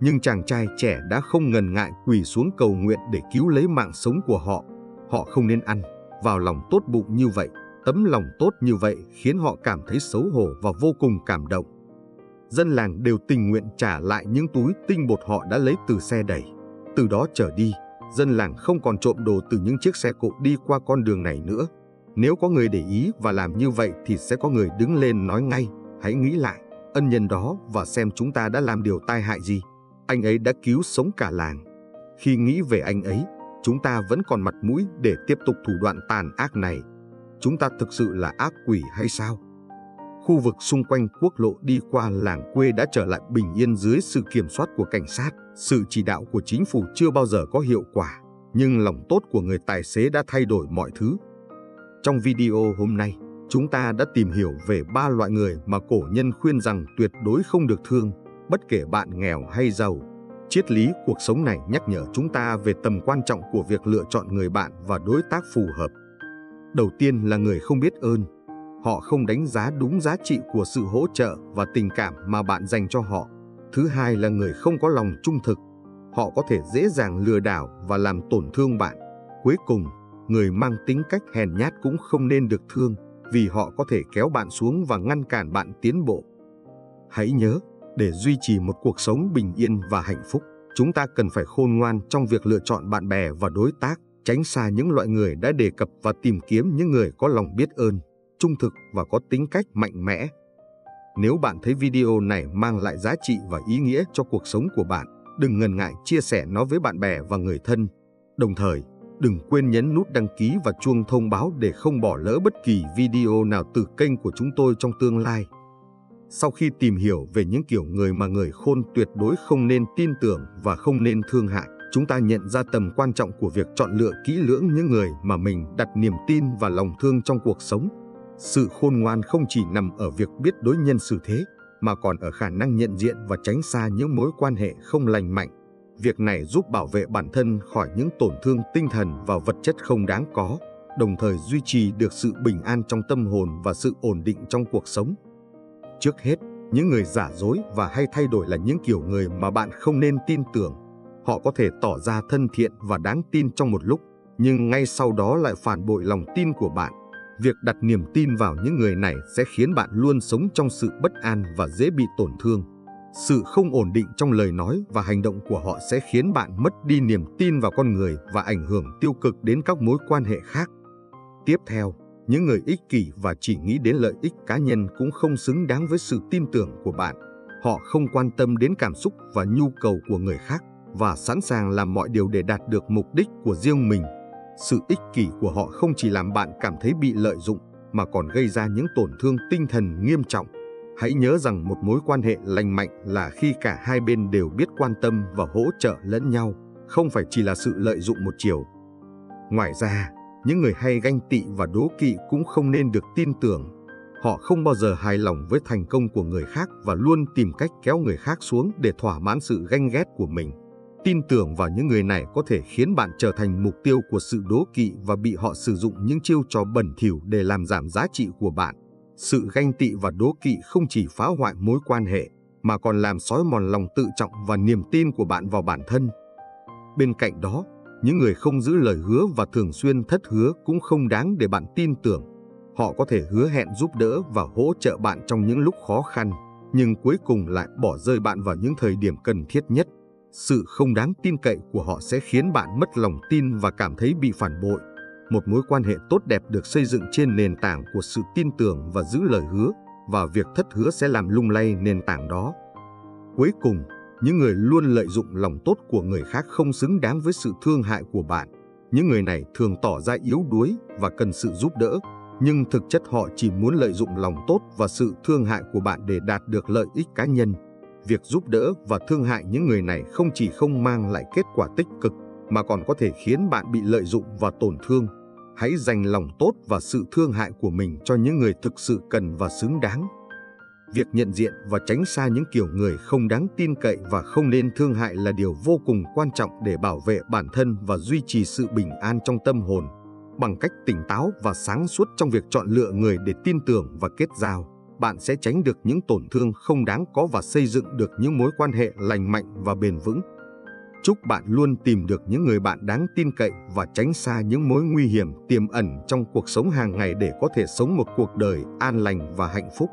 Nhưng chàng trai trẻ đã không ngần ngại quỳ xuống cầu nguyện để cứu lấy mạng sống của họ. Họ không nên ăn, vào lòng tốt bụng như vậy. Tấm lòng tốt như vậy khiến họ cảm thấy xấu hổ và vô cùng cảm động dân làng đều tình nguyện trả lại những túi tinh bột họ đã lấy từ xe đẩy. Từ đó trở đi, dân làng không còn trộm đồ từ những chiếc xe cộ đi qua con đường này nữa. Nếu có người để ý và làm như vậy thì sẽ có người đứng lên nói ngay, hãy nghĩ lại ân nhân đó và xem chúng ta đã làm điều tai hại gì. Anh ấy đã cứu sống cả làng. Khi nghĩ về anh ấy, chúng ta vẫn còn mặt mũi để tiếp tục thủ đoạn tàn ác này. Chúng ta thực sự là ác quỷ hay sao? khu vực xung quanh quốc lộ đi qua làng quê đã trở lại bình yên dưới sự kiểm soát của cảnh sát. Sự chỉ đạo của chính phủ chưa bao giờ có hiệu quả, nhưng lòng tốt của người tài xế đã thay đổi mọi thứ. Trong video hôm nay, chúng ta đã tìm hiểu về ba loại người mà cổ nhân khuyên rằng tuyệt đối không được thương, bất kể bạn nghèo hay giàu. Triết lý cuộc sống này nhắc nhở chúng ta về tầm quan trọng của việc lựa chọn người bạn và đối tác phù hợp. Đầu tiên là người không biết ơn, họ không đánh giá đúng giá trị của sự hỗ trợ và tình cảm mà bạn dành cho họ. Thứ hai là người không có lòng trung thực. Họ có thể dễ dàng lừa đảo và làm tổn thương bạn. Cuối cùng, người mang tính cách hèn nhát cũng không nên được thương vì họ có thể kéo bạn xuống và ngăn cản bạn tiến bộ. Hãy nhớ, để duy trì một cuộc sống bình yên và hạnh phúc, chúng ta cần phải khôn ngoan trong việc lựa chọn bạn bè và đối tác, tránh xa những loại người đã đề cập và tìm kiếm những người có lòng biết ơn trung thực và có tính cách mạnh mẽ. Nếu bạn thấy video này mang lại giá trị và ý nghĩa cho cuộc sống của bạn, đừng ngần ngại chia sẻ nó với bạn bè và người thân. Đồng thời, đừng quên nhấn nút đăng ký và chuông thông báo để không bỏ lỡ bất kỳ video nào từ kênh của chúng tôi trong tương lai. Sau khi tìm hiểu về những kiểu người mà người khôn tuyệt đối không nên tin tưởng và không nên thương hại, chúng ta nhận ra tầm quan trọng của việc chọn lựa kỹ lưỡng những người mà mình đặt niềm tin và lòng thương trong cuộc sống. Sự khôn ngoan không chỉ nằm ở việc biết đối nhân xử thế, mà còn ở khả năng nhận diện và tránh xa những mối quan hệ không lành mạnh. Việc này giúp bảo vệ bản thân khỏi những tổn thương tinh thần và vật chất không đáng có, đồng thời duy trì được sự bình an trong tâm hồn và sự ổn định trong cuộc sống. Trước hết, những người giả dối và hay thay đổi là những kiểu người mà bạn không nên tin tưởng. Họ có thể tỏ ra thân thiện và đáng tin trong một lúc, nhưng ngay sau đó lại phản bội lòng tin của bạn Việc đặt niềm tin vào những người này sẽ khiến bạn luôn sống trong sự bất an và dễ bị tổn thương. Sự không ổn định trong lời nói và hành động của họ sẽ khiến bạn mất đi niềm tin vào con người và ảnh hưởng tiêu cực đến các mối quan hệ khác. Tiếp theo, Những người ích kỷ và chỉ nghĩ đến lợi ích cá nhân cũng không xứng đáng với sự tin tưởng của bạn. Họ không quan tâm đến cảm xúc và nhu cầu của người khác và sẵn sàng làm mọi điều để đạt được mục đích của riêng mình. Sự ích kỷ của họ không chỉ làm bạn cảm thấy bị lợi dụng mà còn gây ra những tổn thương tinh thần nghiêm trọng. Hãy nhớ rằng một mối quan hệ lành mạnh là khi cả hai bên đều biết quan tâm và hỗ trợ lẫn nhau, không phải chỉ là sự lợi dụng một chiều. Ngoài ra, những người hay ganh tị và đố kỵ cũng không nên được tin tưởng. Họ không bao giờ hài lòng với thành công của người khác và luôn tìm cách kéo người khác xuống để thỏa mãn sự ganh ghét của mình. Tin tưởng vào những người này có thể khiến bạn trở thành mục tiêu của sự đố kỵ và bị họ sử dụng những chiêu trò bẩn thỉu để làm giảm giá trị của bạn. Sự ganh tị và đố kỵ không chỉ phá hoại mối quan hệ, mà còn làm xói mòn lòng tự trọng và niềm tin của bạn vào bản thân. Bên cạnh đó, những người không giữ lời hứa và thường xuyên thất hứa cũng không đáng để bạn tin tưởng. Họ có thể hứa hẹn giúp đỡ và hỗ trợ bạn trong những lúc khó khăn, nhưng cuối cùng lại bỏ rơi bạn vào những thời điểm cần thiết nhất. Sự không đáng tin cậy của họ sẽ khiến bạn mất lòng tin và cảm thấy bị phản bội. Một mối quan hệ tốt đẹp được xây dựng trên nền tảng của sự tin tưởng và giữ lời hứa, và việc thất hứa sẽ làm lung lay nền tảng đó. Cuối cùng, những người luôn lợi dụng lòng tốt của người khác không xứng đáng với sự thương hại của bạn. Những người này thường tỏ ra yếu đuối và cần sự giúp đỡ, nhưng thực chất họ chỉ muốn lợi dụng lòng tốt và sự thương hại của bạn để đạt được lợi ích cá nhân. Việc giúp đỡ và thương hại những người này không chỉ không mang lại kết quả tích cực, mà còn có thể khiến bạn bị lợi dụng và tổn thương. Hãy dành lòng tốt và sự thương hại của mình cho những người thực sự cần và xứng đáng. Việc nhận diện và tránh xa những kiểu người không đáng tin cậy và không nên thương hại là điều vô cùng quan trọng để bảo vệ bản thân và duy trì sự bình an trong tâm hồn. Bằng cách tỉnh táo và sáng suốt trong việc chọn lựa người để tin tưởng và kết giao, bạn sẽ tránh được những tổn thương không đáng có và xây dựng được những mối quan hệ lành mạnh và bền vững. Chúc bạn luôn tìm được những người bạn đáng tin cậy và tránh xa những mối nguy hiểm, tiềm ẩn trong cuộc sống hàng ngày để có thể sống một cuộc đời an lành và hạnh phúc.